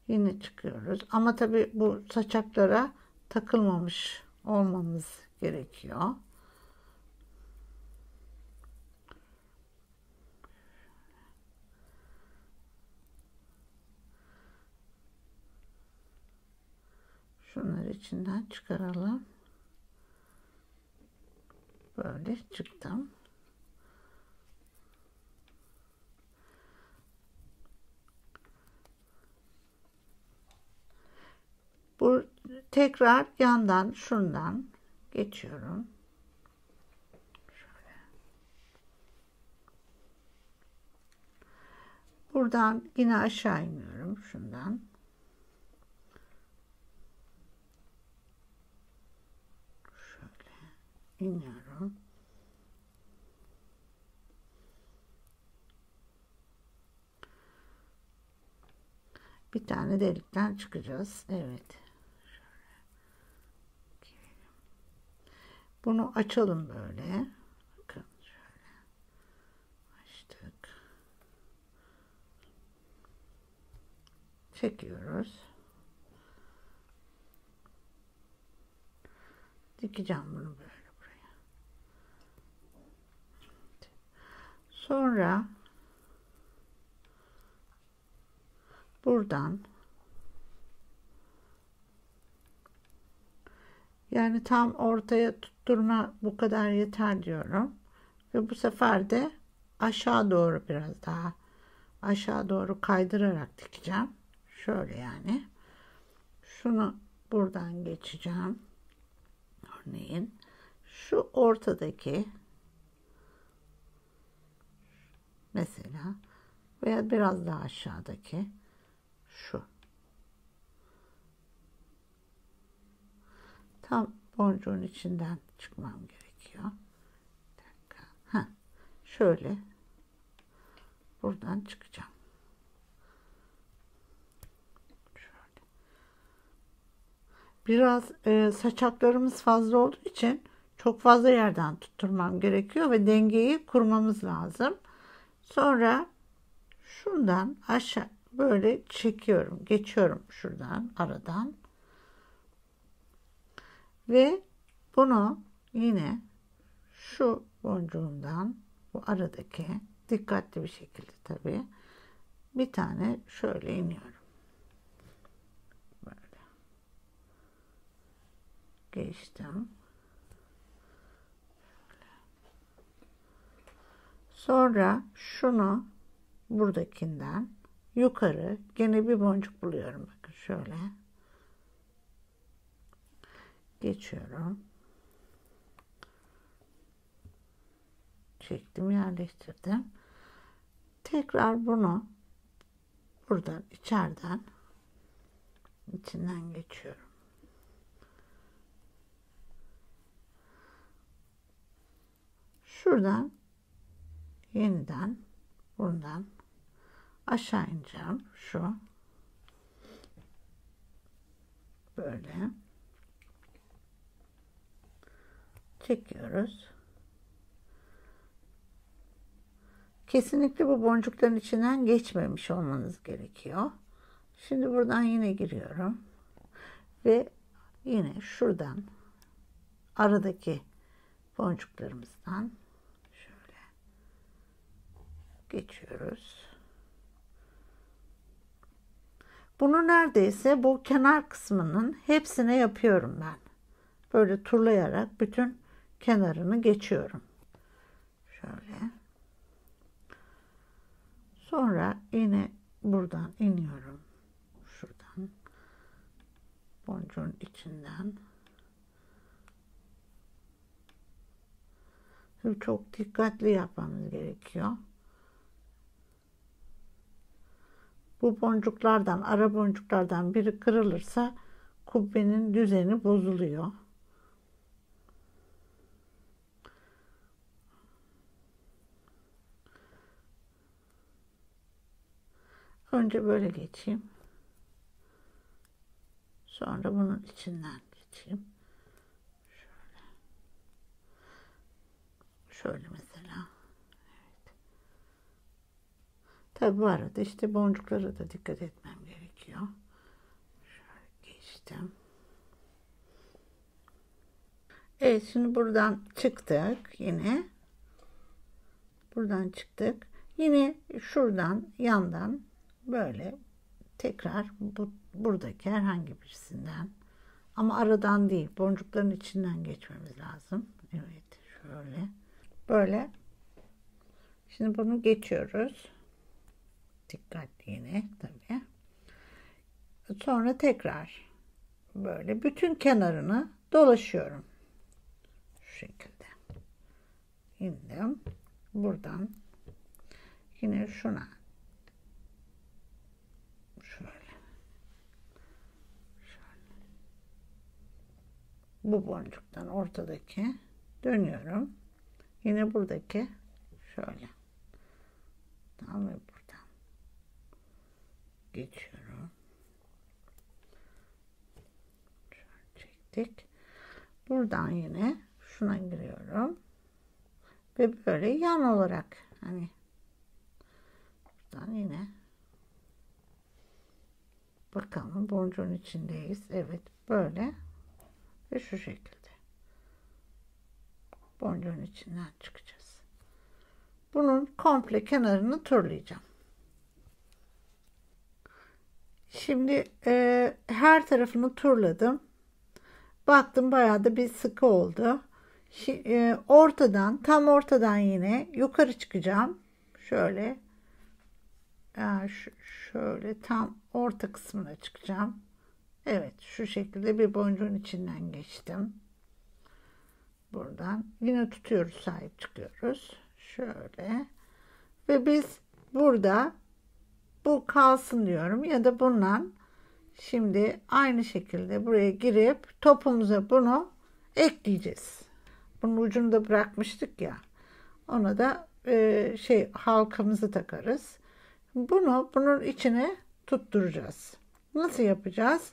Yine çıkıyoruz. Ama tabi bu saçaklara takılmamış olmamız gerekiyor. Şunları içinden çıkaralım. Böyle çıktım. Bu tekrar yandan şundan geçiyorum. Şöyle. Buradan yine aşağı iniyorum şundan. Şöyle iniyorum. Bir tane delikten çıkacağız. Evet. Bunu açalım böyle. Bakın şöyle. Açtık. Çekiyoruz. Dikeceğim bunu böyle buraya. Sonra buradan yani tam ortaya tutturma bu kadar yeter diyorum. Ve bu sefer de aşağı doğru biraz daha aşağı doğru kaydırarak dikeceğim. Şöyle yani. Şunu buradan geçeceğim. Örneğin şu ortadaki mesela veya biraz daha aşağıdaki şu. Tam boncuğun içinden çıkmam gerekiyor. Bir. Heh. Şöyle buradan çıkacağım. Şöyle. Biraz e, saçaklarımız fazla olduğu için çok fazla yerden tutturmam gerekiyor ve dengeyi kurmamız lazım. Sonra şundan aşağı böyle çekiyorum. Geçiyorum şuradan aradan. Ve bunu yine şu boncuğundan bu aradaki dikkatli bir şekilde tabii bir tane şöyle iniyorum. Böyle. Geçtim. Sonra şunu buradakinden yukarı gene bir boncuk buluyorum. Bakın şöyle. Geçiyorum. Çektim yerleştirdim. Tekrar bunu buradan içeriden içinden geçiyorum. Şuradan yeniden buradan aşağı ineceğim. Şu böyle çekiyoruz. Kesinlikle bu boncukların içinden geçmemiş olmanız gerekiyor. Şimdi buradan yine giriyorum. Ve yine şuradan aradaki boncuklarımızdan geçiyoruz. Bunu neredeyse bu kenar kısmının hepsine yapıyorum ben. Böyle turlayarak bütün kenarını geçiyorum. Şöyle. Sonra yine buradan iniyorum. Şuradan. Boncuğun içinden. Çok dikkatli yapmamız gerekiyor. Bu boncuklardan, ara boncuklardan biri kırılırsa kubbenin düzeni bozuluyor. Önce böyle geçeyim. Sonra bunun içinden geçeyim. Şöyle. Şöyle mesela. Evet. Tabi bu arada işte boncuklara da dikkat etmem gerekiyor. Şöyle geçtim. Evet şimdi buradan çıktık yine. Buradan çıktık. Yine şuradan yandan böyle tekrar bu, buradaki herhangi birisinden ama aradan değil boncukların içinden geçmemiz lazım. Evet şöyle böyle şimdi bunu geçiyoruz. Dikkatli yine tabii. Sonra tekrar böyle bütün kenarını dolaşıyorum. Şu şekilde. İndim. Buradan yine şuna Şöyle. Şöyle. Bu boncuktan ortadaki dönüyorum. Yine buradaki şöyle. Tamam buradan geçiyorum. Şöyle çektik. Buradan yine şuna giriyorum. Ve böyle yan olarak hani buradan yine bakalım boncuğun içindeyiz. Evet böyle ve şu şekilde boncuğun içinden çıkacağız. Bunun komple kenarını turlayacağım. Şimdi e, her tarafını turladım. Baktım bayağı da bir sıkı oldu. Şimdi, e, ortadan tam ortadan yine yukarı çıkacağım. Şöyle yani şöyle tam orta kısmına çıkacağım. Evet şu şekilde bir boncuğun içinden geçtim. Buradan yine tutuyoruz sahip çıkıyoruz. Şöyle ve biz burada bu kalsın diyorum ya da bundan şimdi aynı şekilde buraya girip topumuza bunu ekleyeceğiz. Bunun ucunu da bırakmıştık ya. Ona da e, şey halkamızı takarız. Bunu bunun içine tutturacağız. Nasıl yapacağız?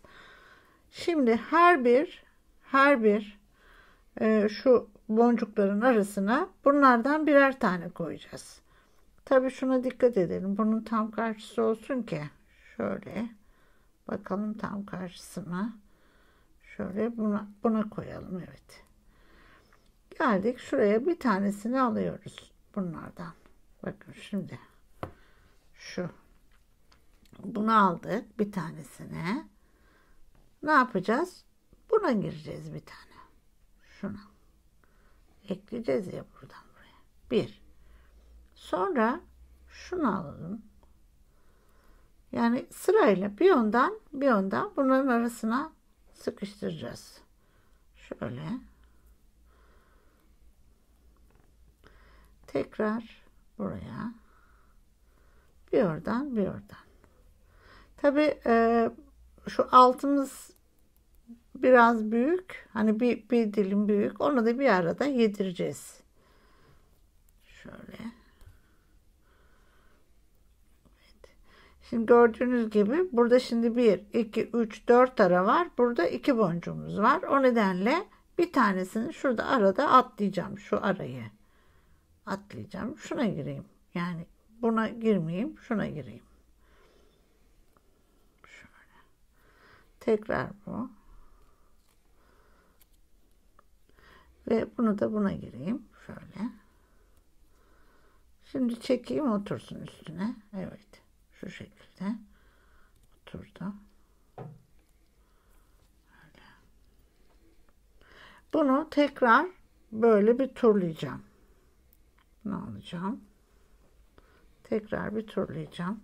Şimdi her bir her bir e, şu boncukların arasına bunlardan birer tane koyacağız. Tabi şuna dikkat edelim. Bunun tam karşısı olsun ki şöyle bakalım tam karşısına şöyle buna, buna koyalım. Evet. Geldik şuraya bir tanesini alıyoruz bunlardan. Bakın şimdi şu bunu aldık bir tanesine. Ne yapacağız? Buna gireceğiz bir tane. Şuna. Ekleyeceğiz ya buradan buraya. Bir. Sonra şunu alalım. Yani sırayla bir ondan bir ondan bunların arasına sıkıştıracağız. Şöyle. Tekrar buraya. Bir oradan bir oradan. Tabi e, şu altımız biraz büyük. Hani bir, bir dilim büyük. Onu da bir arada yedireceğiz. Şöyle. Şimdi gördüğünüz gibi burada şimdi 1, 2, 3, 4 ara var. Burada 2 boncuğumuz var. O nedenle bir tanesini şurada arada atlayacağım. Şu arayı atlayacağım. Şuna gireyim. Yani buna girmeyeyim. Şuna gireyim. Şöyle. Tekrar bu. Ve bunu da buna gireyim. Şöyle. Şimdi çekeyim otursun üstüne. Evet. Şu şekilde. Oturdu. Öyle. Bunu tekrar böyle bir turlayacağım. Ne alacağım? Tekrar bir turlayacağım.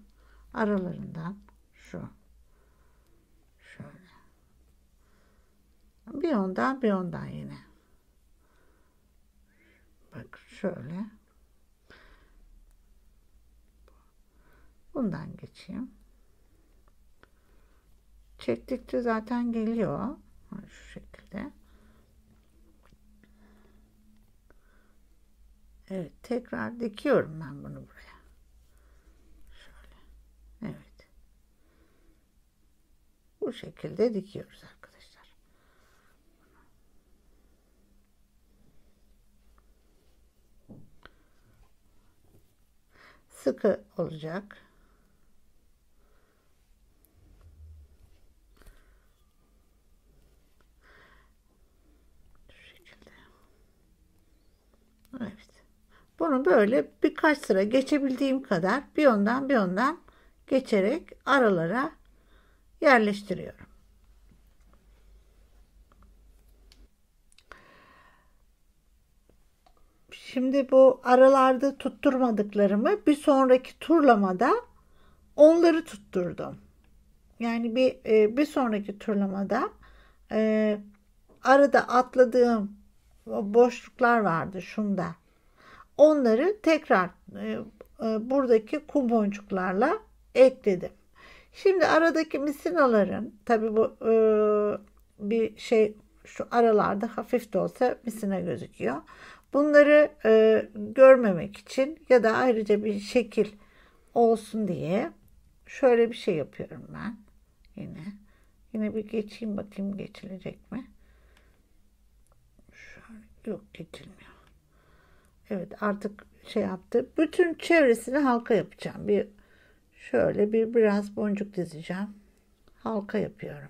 Aralarından şu. Şöyle. Bir ondan bir ondan yine. Bak şöyle. Bundan geçeyim. Çektikçe zaten geliyor. Şu şekilde. Evet, tekrar dikiyorum ben bunu buraya. Şöyle. Evet. Bu şekilde dikiyoruz arkadaşlar. Sıkı olacak. Evet. Bunu böyle birkaç sıra geçebildiğim kadar bir ondan bir ondan geçerek aralara yerleştiriyorum. Şimdi bu aralarda tutturmadıklarımı bir sonraki turlamada onları tutturdum. Yani bir e, bir sonraki turlamada e, arada atladığım boşluklar vardı şunda. Onları tekrar e, e, buradaki kum boncuklarla ekledim. Şimdi aradaki misinaların tabi bu e, bir şey şu aralarda hafif de olsa misina gözüküyor. Bunları e, görmemek için ya da ayrıca bir şekil olsun diye şöyle bir şey yapıyorum ben. Yine yine bir geçeyim bakayım geçilecek mi? Yok geçilmiyor. Evet artık şey yaptı. Bütün çevresini halka yapacağım. Bir şöyle bir biraz boncuk dizeceğim. Halka yapıyorum.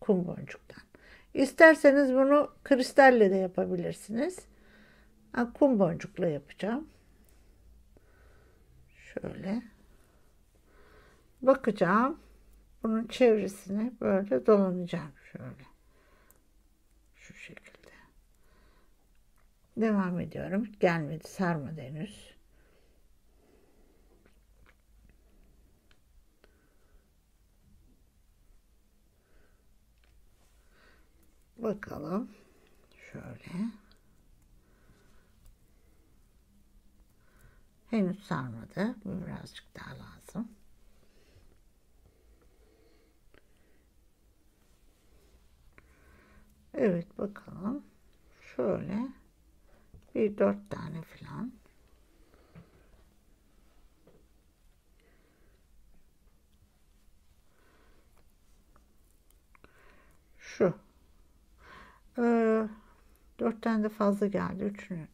Kum boncuktan. İsterseniz bunu kristalle de yapabilirsiniz. Ben kum boncukla yapacağım. Şöyle. Bakacağım. Bunun çevresini böyle dolanacağım şöyle. Şu şekilde. Devam ediyorum. Gelmedi sarmadı henüz. Bakalım. Şöyle. Henüz sarmadı. Birazcık daha lazım. Evet bakalım. Şöyle bir dört tane falan. Şu. Ee, dört tane de fazla geldi. Üçünü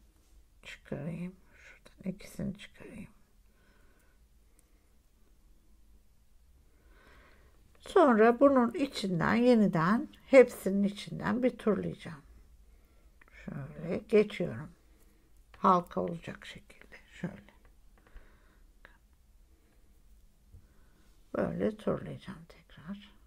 çıkarayım. Şuradan ikisini çıkarayım. Sonra bunun içinden yeniden hepsinin içinden bir turlayacağım. Şöyle geçiyorum. Halka olacak şekilde. Şöyle. Böyle turlayacağım tekrar.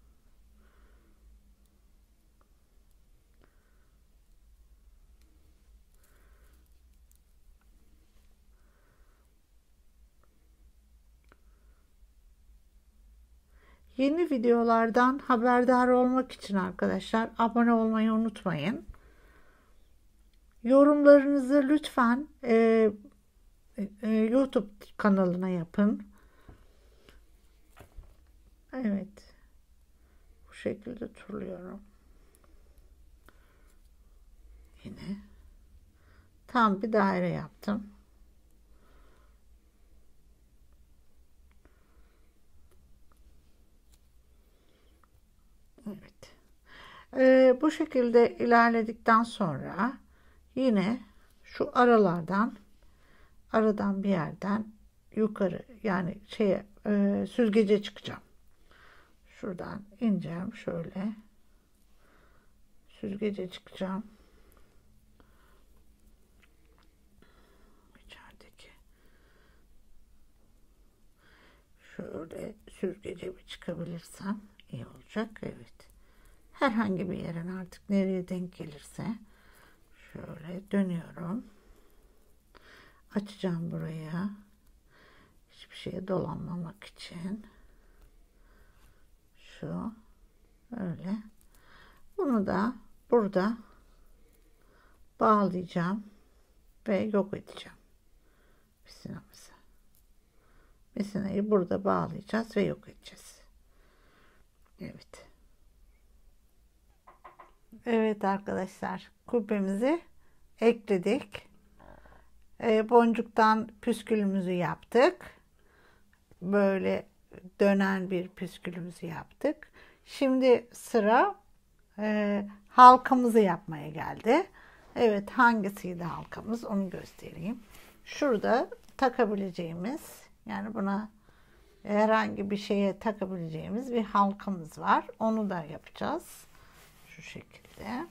Yeni videolardan haberdar olmak için arkadaşlar abone olmayı unutmayın. Yorumlarınızı lütfen e, e, YouTube kanalına yapın. Evet. Bu şekilde turluyorum. Yine tam bir daire yaptım. Evet. Ee, bu şekilde ilerledikten sonra yine şu aralardan aradan bir yerden yukarı yani şeye e, süzgece çıkacağım. Şuradan ineceğim şöyle. Süzgece çıkacağım. İçerideki şöyle süzgece bir çıkabilirsem iyi olacak. Evet. Herhangi bir yerin artık nereye denk gelirse şöyle dönüyorum. Açacağım buraya. Hiçbir şeye dolanmamak için. Şu öyle. Bunu da burada bağlayacağım ve yok edeceğim. Misinamızı. Misinayı burada bağlayacağız ve yok edeceğiz. Evet. Evet arkadaşlar kubbemizi ekledik. E, boncuktan püskülümüzü yaptık. Böyle dönen bir püskülümüzü yaptık. Şimdi sıra e, halkamızı yapmaya geldi. Evet hangisiydi halkamız onu göstereyim. Şurada takabileceğimiz yani buna herhangi bir şeye takabileceğimiz bir halkamız var. Onu da yapacağız. Şu şekilde.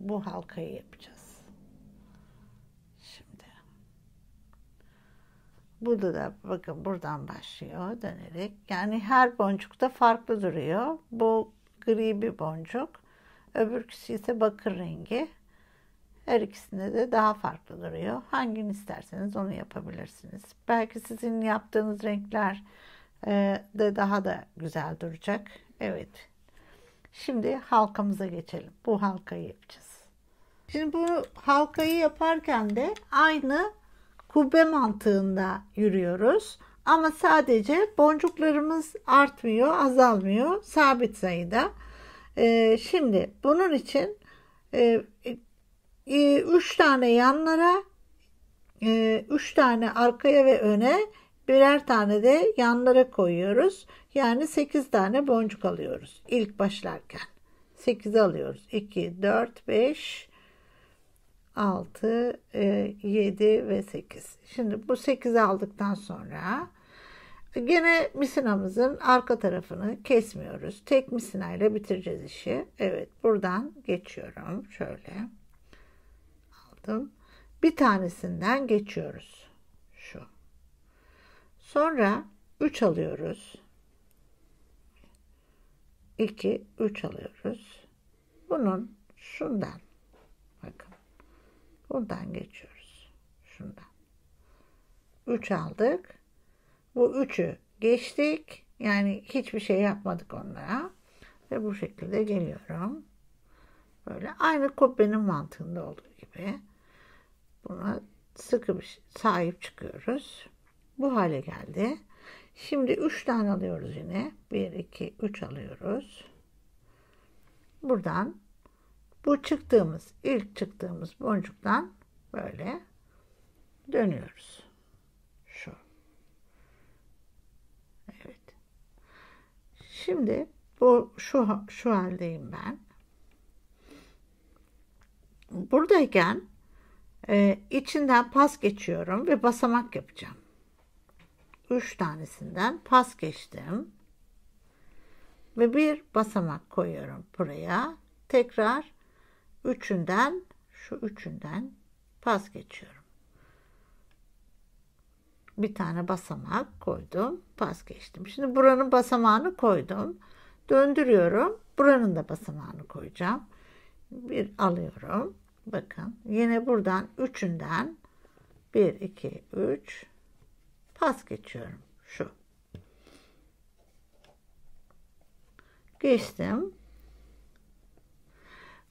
Bu halkayı yapacağız. Şimdi. Burada da bakın buradan başlıyor dönerek. Yani her boncukta farklı duruyor. Bu gri bir boncuk. Öbürküsü ise bakır rengi. Her ikisinde de daha farklı duruyor. Hangini isterseniz onu yapabilirsiniz. Belki sizin yaptığınız renkler e, de daha da güzel duracak. Evet. Şimdi halkamıza geçelim. Bu halkayı yapacağız. Şimdi bu halkayı yaparken de aynı kubbe mantığında yürüyoruz. Ama sadece boncuklarımız artmıyor, azalmıyor. Sabit sayıda. Ee, şimdi bunun için e, e, üç tane yanlara, e, üç tane arkaya ve öne, birer tane de yanlara koyuyoruz. Yani sekiz tane boncuk alıyoruz ilk başlarken. 8 alıyoruz. 2, 4, 5, 6, 7 ve 8. Şimdi bu 8 aldıktan sonra gene misinamızın arka tarafını kesmiyoruz. Tek misinayla bitireceğiz işi. Evet buradan geçiyorum. Şöyle aldım. Bir tanesinden geçiyoruz. Şu. Sonra 3 alıyoruz. 2, 3 alıyoruz. Bunun şundan buradan geçiyoruz. Şundan. 3 aldık. Bu 3'ü geçtik. Yani hiçbir şey yapmadık onlara. Ve bu şekilde geliyorum. Böyle aynı kubbenin mantığında olduğu gibi. Buna sıkı bir sahip çıkıyoruz. Bu hale geldi. Şimdi 3 tane alıyoruz yine. 1, 2, 3 alıyoruz. Buradan bu çıktığımız, ilk çıktığımız boncuktan böyle dönüyoruz. Şu. Evet. Şimdi bu şu şu haldeyim ben. Buradayken e, içinden pas geçiyorum ve basamak yapacağım. 3 tanesinden pas geçtim. Ve bir basamak koyuyorum buraya. Tekrar üçünden şu üçünden pas geçiyorum. Bir tane basamak koydum. Pas geçtim. Şimdi buranın basamağını koydum. Döndürüyorum. Buranın da basamağını koyacağım. Bir alıyorum. Bakın yine buradan üçünden 1, 2, 3 pas geçiyorum. Şu. Geçtim.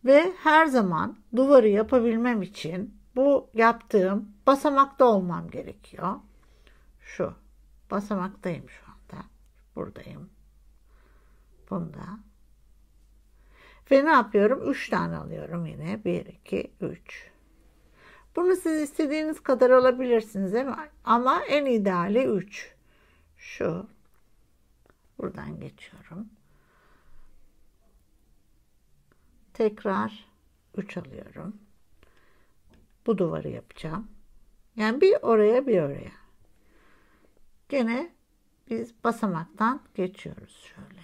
Ve her zaman duvarı yapabilmem için bu yaptığım basamakta olmam gerekiyor. Şu. Basamaktayım şu anda. Buradayım. Bunda. Ve ne yapıyorum? 3 tane alıyorum yine. 1, 2, 3. Bunu siz istediğiniz kadar alabilirsiniz ama en ideali 3. Şu. Buradan geçiyorum. Tekrar 3 alıyorum. Bu duvarı yapacağım. Yani bir oraya bir oraya. Gene biz basamaktan geçiyoruz şöyle.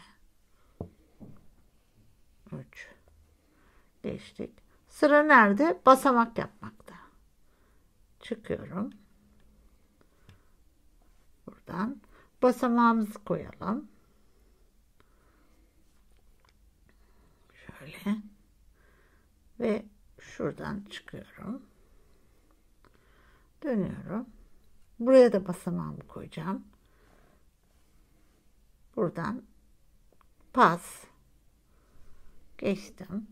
3 geçtik. Sıra nerede? Basamak yapmakta çıkıyorum. Buradan basamağımızı koyalım. Şöyle ve şuradan çıkıyorum. Dönüyorum. Buraya da basamağımı koyacağım. Buradan pas geçtim.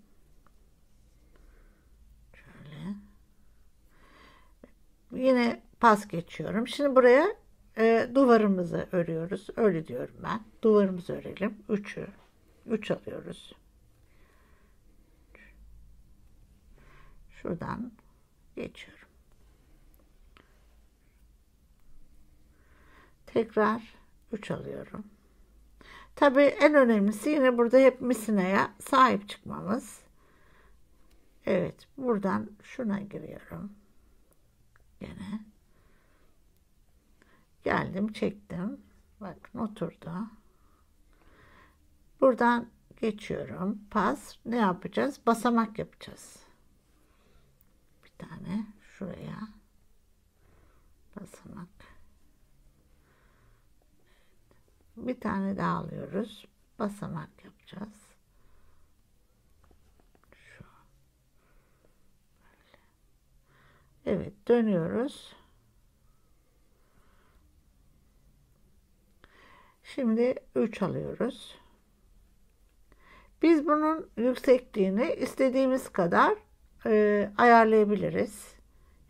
Yine pas geçiyorum. Şimdi buraya e, duvarımızı örüyoruz. Öyle diyorum ben. Duvarımızı örelim. Üçü. Üç alıyoruz. Şuradan geçiyorum. Tekrar 3 alıyorum. Tabii en önemlisi yine burada hep misinaya sahip çıkmamız. Evet, buradan şuna giriyorum gene. Geldim çektim. Bakın oturdu. Buradan geçiyorum. Pas. Ne yapacağız? Basamak yapacağız. Tane şuraya. Basamak. Bir tane daha alıyoruz. Basamak yapacağız. Evet dönüyoruz. Şimdi 3 alıyoruz. Biz bunun yüksekliğini istediğimiz kadar e, ayarlayabiliriz.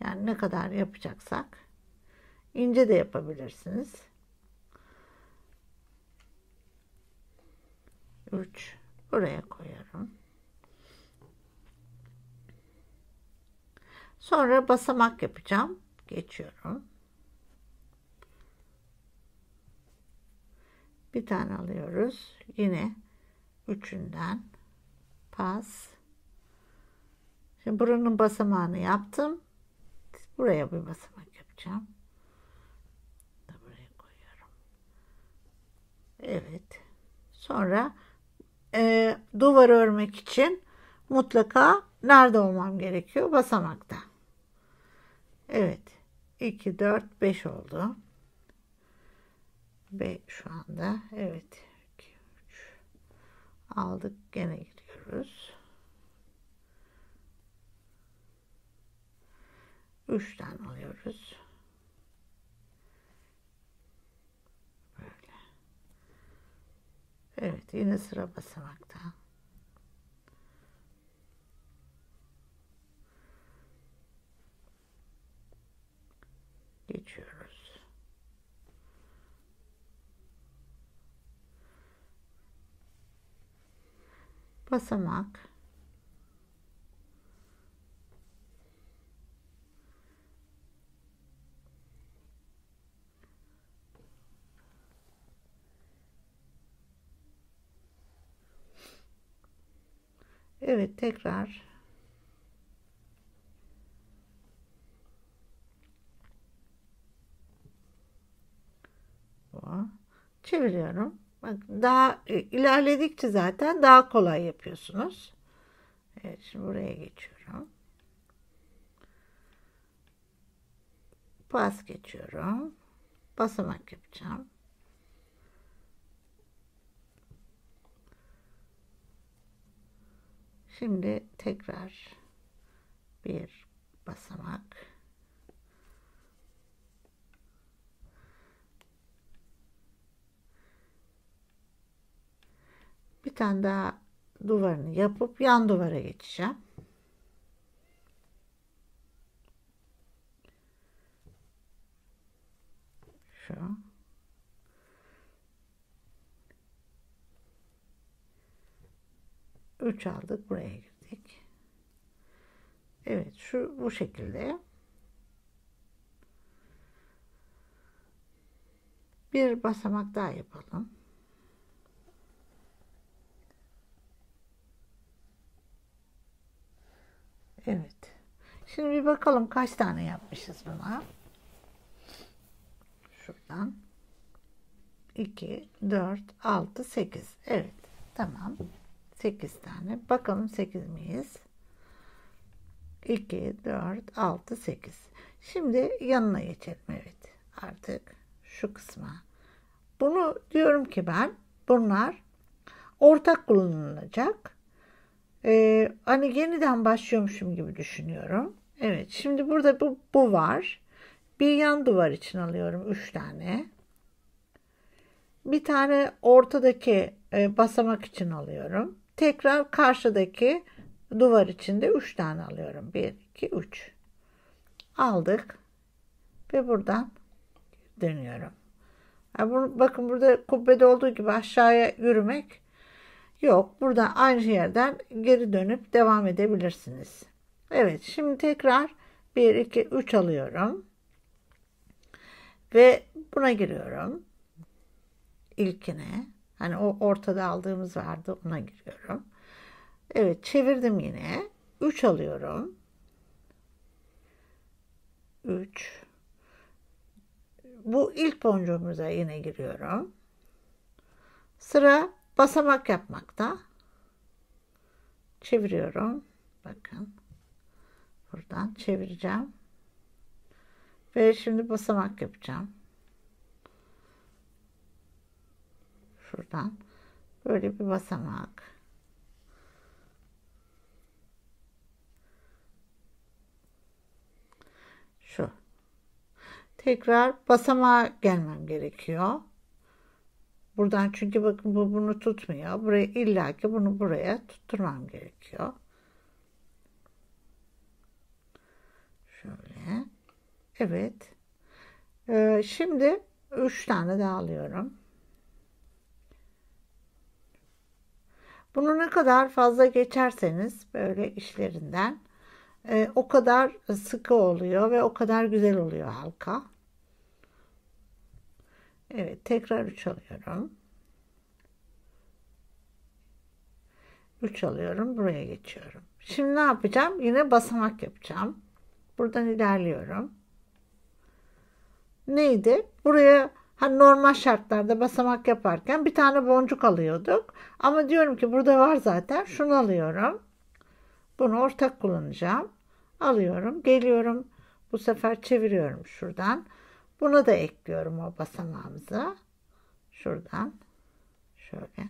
Yani ne kadar yapacaksak ince de yapabilirsiniz. 3 buraya koyarım. Sonra basamak yapacağım. Geçiyorum. Bir tane alıyoruz. Yine üçünden pas. Şimdi buranın basamağını yaptım. Buraya bir basamak yapacağım. Buraya koyuyorum. Evet. Sonra e, duvar örmek için mutlaka nerede olmam gerekiyor? Basamakta. Evet. 2, 4, 5 oldu. 5 şu anda. Evet. 2, 3. Aldık. Gene gidiyoruz. 3 tane alıyoruz. Böyle. Evet. Yine sıra basamakta. geçiyoruz. Basamak Evet tekrar çeviriyorum. Bak daha e, ilerledikçe zaten daha kolay yapıyorsunuz. Evet şimdi buraya geçiyorum. Pas geçiyorum. Basamak yapacağım. Şimdi tekrar bir basamak. bir tane daha duvarını yapıp yan duvara geçeceğim. Şu. Üç aldık. Buraya girdik. Evet. Şu bu şekilde. Bir basamak daha yapalım. Evet. Şimdi bir bakalım kaç tane yapmışız buna. Şuradan. 2, 4, 6, 8. Evet. Tamam. 8 tane. Bakalım 8 miyiz? 2, 4, 6, 8. Şimdi yanına geçelim. Evet. Artık şu kısma. Bunu diyorum ki ben bunlar ortak kullanılacak. Ee, hani yeniden başlıyormuşum gibi düşünüyorum. Evet şimdi burada bu, bu var. Bir yan duvar için alıyorum 3 tane. Bir tane ortadaki e, basamak için alıyorum. Tekrar karşıdaki duvar için de 3 tane alıyorum. 1, 2, 3. Aldık. Ve buradan dönüyorum. Yani bakın burada kubbede olduğu gibi aşağıya yürümek Yok. Burada aynı yerden geri dönüp devam edebilirsiniz. Evet. Şimdi tekrar 1, 2, 3 alıyorum. Ve buna giriyorum. İlkine. Hani o ortada aldığımız vardı. Ona giriyorum. Evet. Çevirdim yine. 3 alıyorum. 3 bu ilk boncuğumuza yine giriyorum. Sıra basamak yapmakta. Çeviriyorum. Bakın. Buradan çevireceğim. Ve şimdi basamak yapacağım. Şuradan böyle bir basamak. Şu. Tekrar basamağa gelmem gerekiyor. Buradan çünkü bakın bu bunu tutmuyor. Buraya illaki bunu buraya tutturmam gerekiyor. Şöyle. Evet. Ee, şimdi 3 tane daha alıyorum. Bunu ne kadar fazla geçerseniz böyle işlerinden e, o kadar sıkı oluyor ve o kadar güzel oluyor halka. Evet tekrar 3 alıyorum. 3 alıyorum. Buraya geçiyorum. Şimdi ne yapacağım? Yine basamak yapacağım. Buradan ilerliyorum. Neydi? Buraya hani normal şartlarda basamak yaparken bir tane boncuk alıyorduk. Ama diyorum ki burada var zaten. Şunu alıyorum. Bunu ortak kullanacağım. Alıyorum. Geliyorum. Bu sefer çeviriyorum şuradan. Buna da ekliyorum o basamağımıza. Şuradan. Şöyle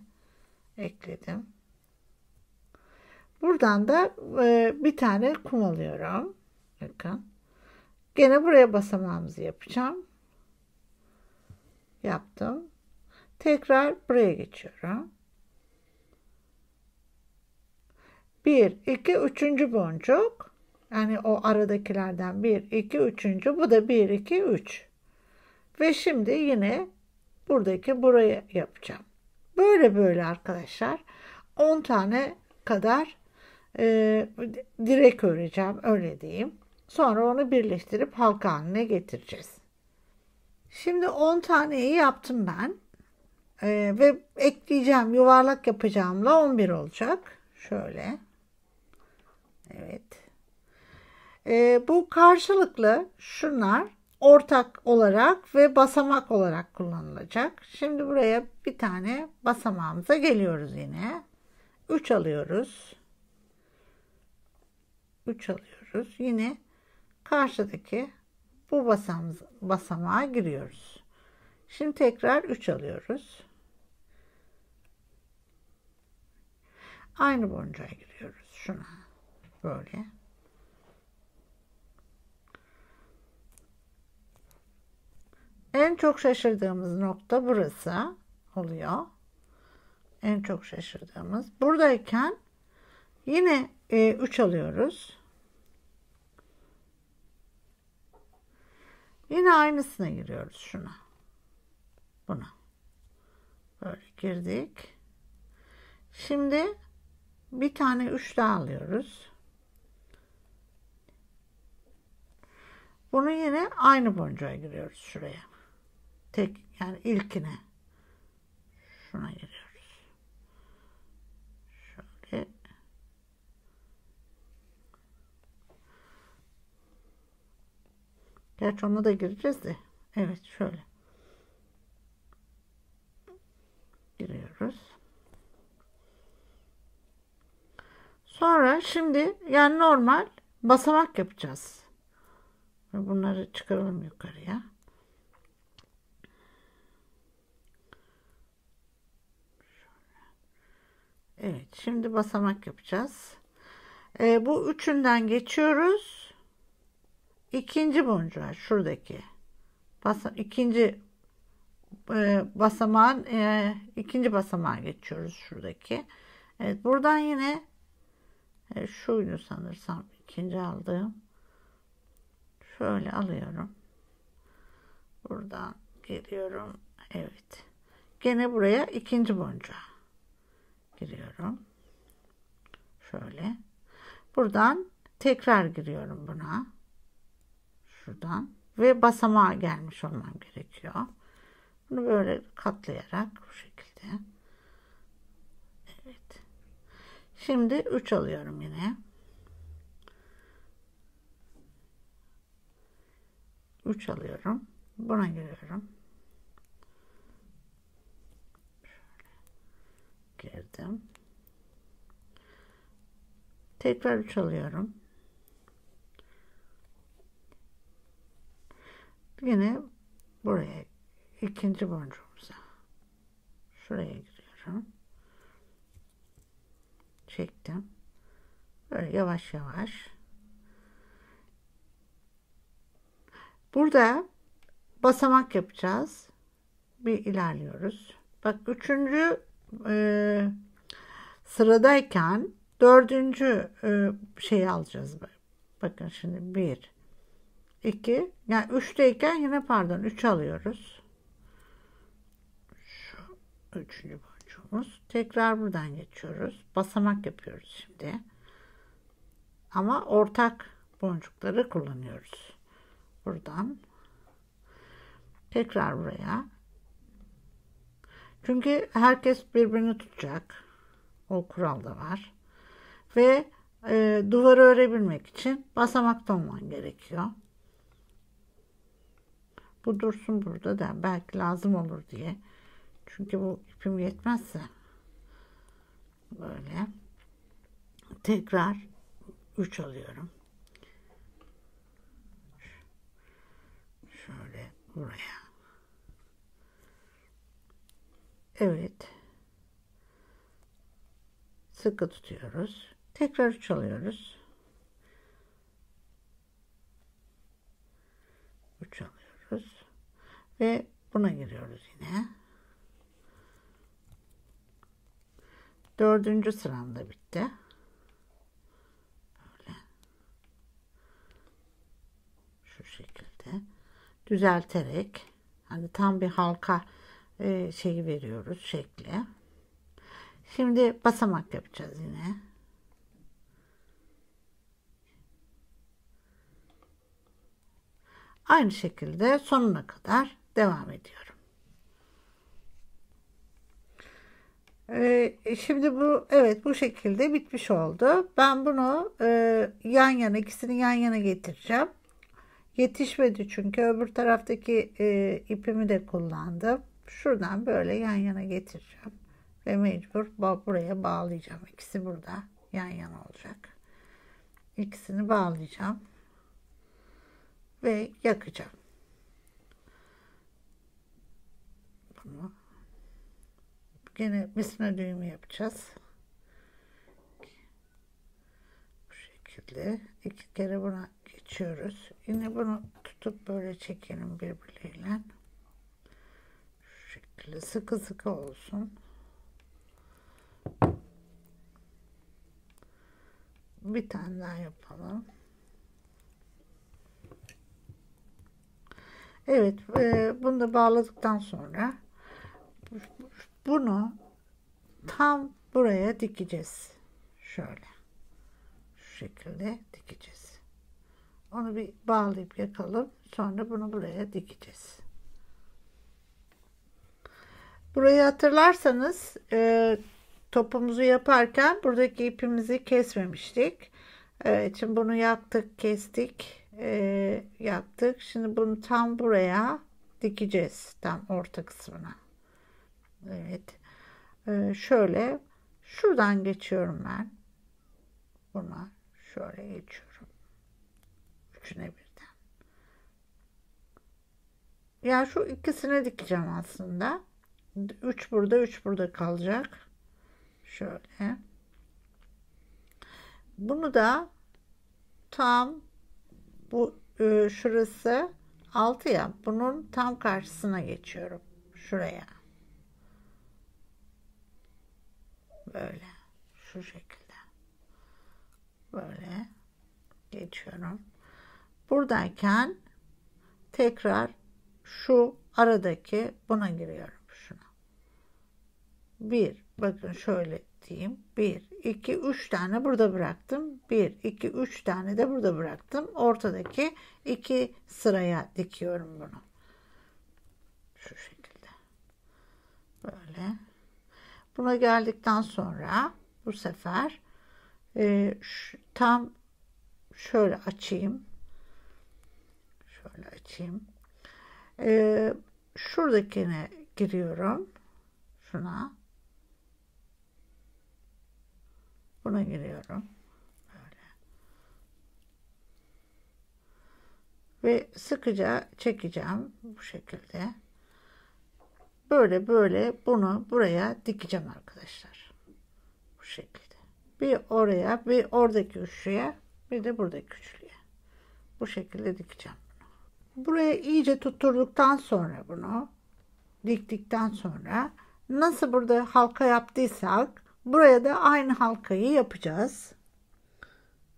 ekledim. Buradan da e, bir tane kum alıyorum. Bakın. Gene buraya basamağımızı yapacağım. Yaptım. Tekrar buraya geçiyorum. Bir, iki, üçüncü boncuk. Yani o aradakilerden bir, iki, üçüncü. Bu da bir, iki, üç. Ve şimdi yine buradaki buraya yapacağım. Böyle böyle arkadaşlar. 10 tane kadar e, direk öreceğim öyle diyeyim. Sonra onu birleştirip halka haline getireceğiz. Şimdi 10 taneyi yaptım ben. E, ve ekleyeceğim yuvarlak yapacağımla 11 olacak. Şöyle. Evet. E, bu karşılıklı şunlar ortak olarak ve basamak olarak kullanılacak. Şimdi buraya bir tane basamağımıza geliyoruz yine. 3 alıyoruz. 3 alıyoruz. Yine karşıdaki bu basamağız, basamağa giriyoruz. Şimdi tekrar 3 alıyoruz. Aynı boncuğa giriyoruz. Şuna böyle. En çok şaşırdığımız nokta burası oluyor. En çok şaşırdığımız. Buradayken yine 3 e, alıyoruz. Yine aynısına giriyoruz şuna. Buna. Böyle girdik. Şimdi bir tane 3 daha alıyoruz. Bunu yine aynı boncuğa giriyoruz şuraya. Tek yani ilkine. Şuna giriyoruz. Şöyle. Gerçi ona da gireceğiz de. Evet şöyle. Giriyoruz. Sonra şimdi yani normal basamak yapacağız. Bunları çıkaralım yukarıya. Evet şimdi basamak yapacağız. Ee, bu üçünden geçiyoruz. İkinci boncuğa şuradaki basa, ikinci e, basamağın e, ikinci basamağa geçiyoruz şuradaki. Evet buradan yine e, şuydu sanırsam ikinci aldığım. Şöyle alıyorum. Buradan geliyorum. Evet. Gene buraya ikinci boncuğa giriyorum. Şöyle. Buradan tekrar giriyorum buna. Şuradan. Ve basamağa gelmiş olmam gerekiyor. Bunu böyle katlayarak bu şekilde. Evet. Şimdi 3 alıyorum yine. 3 alıyorum. Buna giriyorum. girdim. Tekrar 3 alıyorum. Yine buraya ikinci boncuğumuza şuraya giriyorum. Çektim. Böyle yavaş yavaş. Burada basamak yapacağız. Bir ilerliyoruz. Bak üçüncü e, sıradayken dördüncü e, şeyi alacağız. Bakın şimdi bir, 2 yani 3'teyken yine pardon 3 alıyoruz. Şu üçüncü boncuğumuz. Tekrar buradan geçiyoruz. Basamak yapıyoruz şimdi. Ama ortak boncukları kullanıyoruz. Buradan tekrar buraya. Çünkü herkes birbirini tutacak. O kural da var. Ve e, duvarı örebilmek için basamakta olman gerekiyor. Bu dursun burada da belki lazım olur diye. Çünkü bu ipim yetmezse böyle tekrar 3 alıyorum. Şöyle buraya. Evet. Sıkı tutuyoruz. Tekrar 3 alıyoruz. 3 alıyoruz. Ve buna giriyoruz yine. Dördüncü sıramda bitti. Böyle. Şu şekilde. Düzelterek hani tam bir halka e, şeyi veriyoruz şekli. Şimdi basamak yapacağız yine. Aynı şekilde sonuna kadar devam ediyorum. Ee, şimdi bu evet bu şekilde bitmiş oldu. Ben bunu e, yan yana ikisini yan yana getireceğim. Yetişmedi çünkü öbür taraftaki e, ipimi de kullandım. Şuradan böyle yan yana getireceğim. Ve mecbur buraya bağlayacağım. İkisi burada yan yana olacak. İkisini bağlayacağım. Ve yakacağım. Bunu Gene misina düğümü yapacağız. Bu şekilde iki kere buna geçiyoruz. Yine bunu tutup böyle çekelim birbirleriyle. Şu şekilde sıkı sıkı olsun. Bir tane daha yapalım. Evet, e, bunu da bağladıktan sonra bunu tam buraya dikeceğiz. Şöyle. Şu şekilde dikeceğiz. Onu bir bağlayıp yakalım. Sonra bunu buraya dikeceğiz. Burayı hatırlarsanız e, topumuzu yaparken buradaki ipimizi kesmemiştik. Evet, şimdi bunu yaktık, kestik, e, yaktık. Şimdi bunu tam buraya dikeceğiz. Tam orta kısmına. Evet. Ee, şöyle şuradan geçiyorum ben. Buna şöyle geçiyorum. Üçüne birden. Ya şu ikisine dikeceğim aslında. Üç burada, üç burada kalacak. Şöyle. Bunu da tam bu e, şurası altı ya bunun tam karşısına geçiyorum. Şuraya. Böyle. Şu şekilde. Böyle. Geçiyorum. Buradayken tekrar şu aradaki buna giriyorum. Şuna. Bir. Bakın şöyle diyeyim. Bir, iki, üç tane burada bıraktım. Bir, iki, üç tane de burada bıraktım. Ortadaki iki sıraya dikiyorum bunu. Şu şekilde. Böyle. Buna geldikten sonra bu sefer e, tam şöyle açayım. Şöyle açayım. E, şuradakine giriyorum. Şuna. Buna giriyorum. Böyle. Ve sıkıca çekeceğim bu şekilde. Böyle böyle bunu buraya dikeceğim arkadaşlar. Bu şekilde. Bir oraya, bir oradaki üçlüye, bir de buradaki üçlüye. Bu şekilde dikeceğim. Buraya iyice tutturduktan sonra bunu diktikten sonra nasıl burada halka yaptıysak buraya da aynı halkayı yapacağız.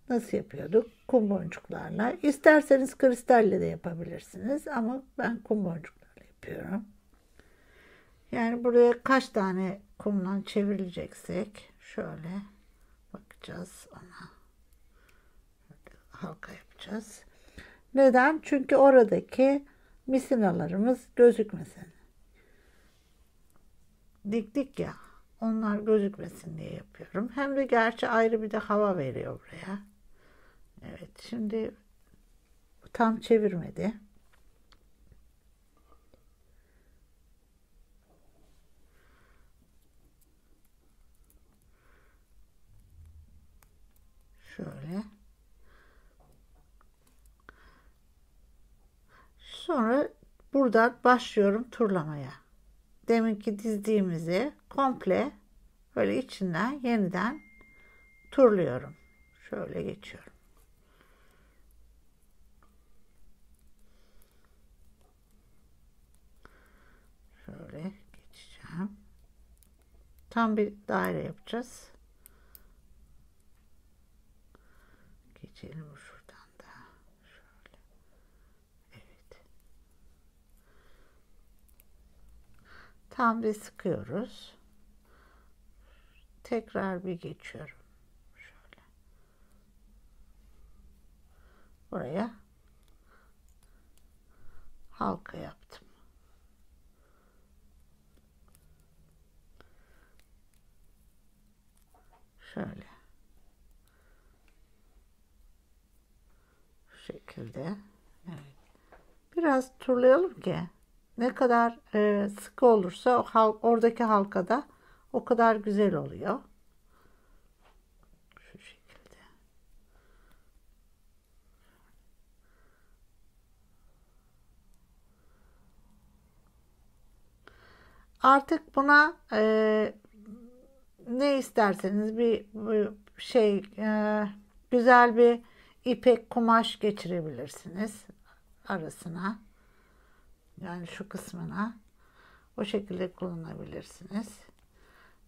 nasıl yapıyorduk? Kum boncuklarla. İsterseniz kristalle de yapabilirsiniz ama ben kum boncuklarla yapıyorum. Yani buraya kaç tane kumdan çevrileceksek şöyle bakacağız ona. Halka yapacağız. Neden? Çünkü oradaki misinalarımız gözükmesin. Diktik ya. Onlar gözükmesin diye yapıyorum. Hem de gerçi ayrı bir de hava veriyor buraya. Evet şimdi tam çevirmedi. Şöyle. Sonra buradan başlıyorum turlamaya. Deminki dizdiğimizi komple böyle içinden yeniden turluyorum. Şöyle geçiyorum. Şöyle geçeceğim. Tam bir daire yapacağız. Geçelim şuradan da. Şöyle. Evet. Tam bir sıkıyoruz. Tekrar bir geçiyorum. Şöyle. Buraya halka yaptım. Şöyle. Şu şekilde. Evet. Biraz turlayalım ki ne kadar e, sıkı olursa o oradaki halkada o kadar güzel oluyor. Şu şekilde. Artık buna e, ne isterseniz bir, bir şey e, güzel bir ipek kumaş geçirebilirsiniz arasına. Yani şu kısmına o şekilde kullanabilirsiniz.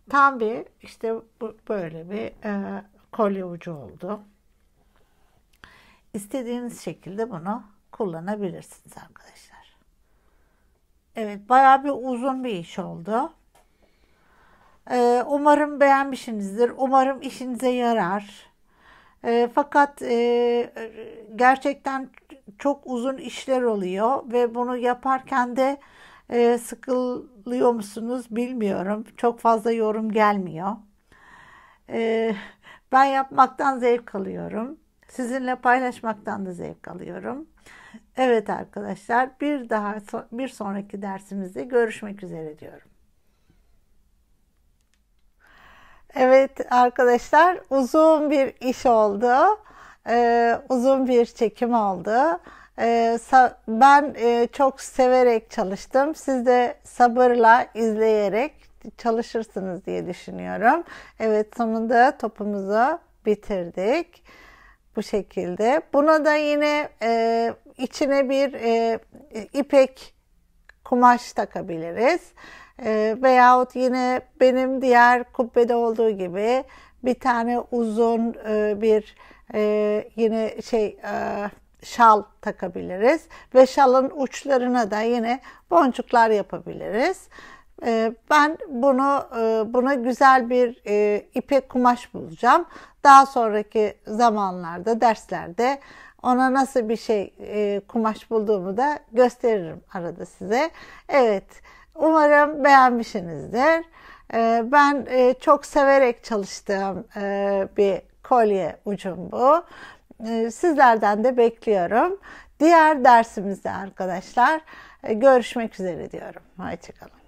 Tam bir işte bu, böyle bir e, kolye ucu oldu. İstediğiniz şekilde bunu kullanabilirsiniz arkadaşlar. Evet bayağı bir uzun bir iş oldu. Ee, umarım beğenmişsinizdir. Umarım işinize yarar. E, fakat e, gerçekten çok uzun işler oluyor ve bunu yaparken de e, sıkılıyor musunuz bilmiyorum. Çok fazla yorum gelmiyor. E, ben yapmaktan zevk alıyorum. Sizinle paylaşmaktan da zevk alıyorum. Evet arkadaşlar bir daha bir sonraki dersimizde görüşmek üzere diyorum. Evet arkadaşlar uzun bir iş oldu. Ee, uzun bir çekim oldu. Ee, ben e, çok severek çalıştım. Siz de sabırla izleyerek çalışırsınız diye düşünüyorum. Evet sonunda topumuzu bitirdik. Bu şekilde. Buna da yine e, içine bir e, ipek kumaş takabiliriz. E, veyahut yine benim diğer kubbede olduğu gibi bir tane uzun e, bir e, yine şey e, şal takabiliriz ve şalın uçlarına da yine boncuklar yapabiliriz. E, ben bunu buna güzel bir ipek kumaş bulacağım. Daha sonraki zamanlarda derslerde ona nasıl bir şey kumaş bulduğumu da gösteririm arada size. Evet. Umarım beğenmişsinizdir. Ee, ben e, çok severek çalıştığım e, bir kolye ucum bu. Ee, sizlerden de bekliyorum. Diğer dersimizde arkadaşlar e, görüşmek üzere diyorum. Hoşçakalın.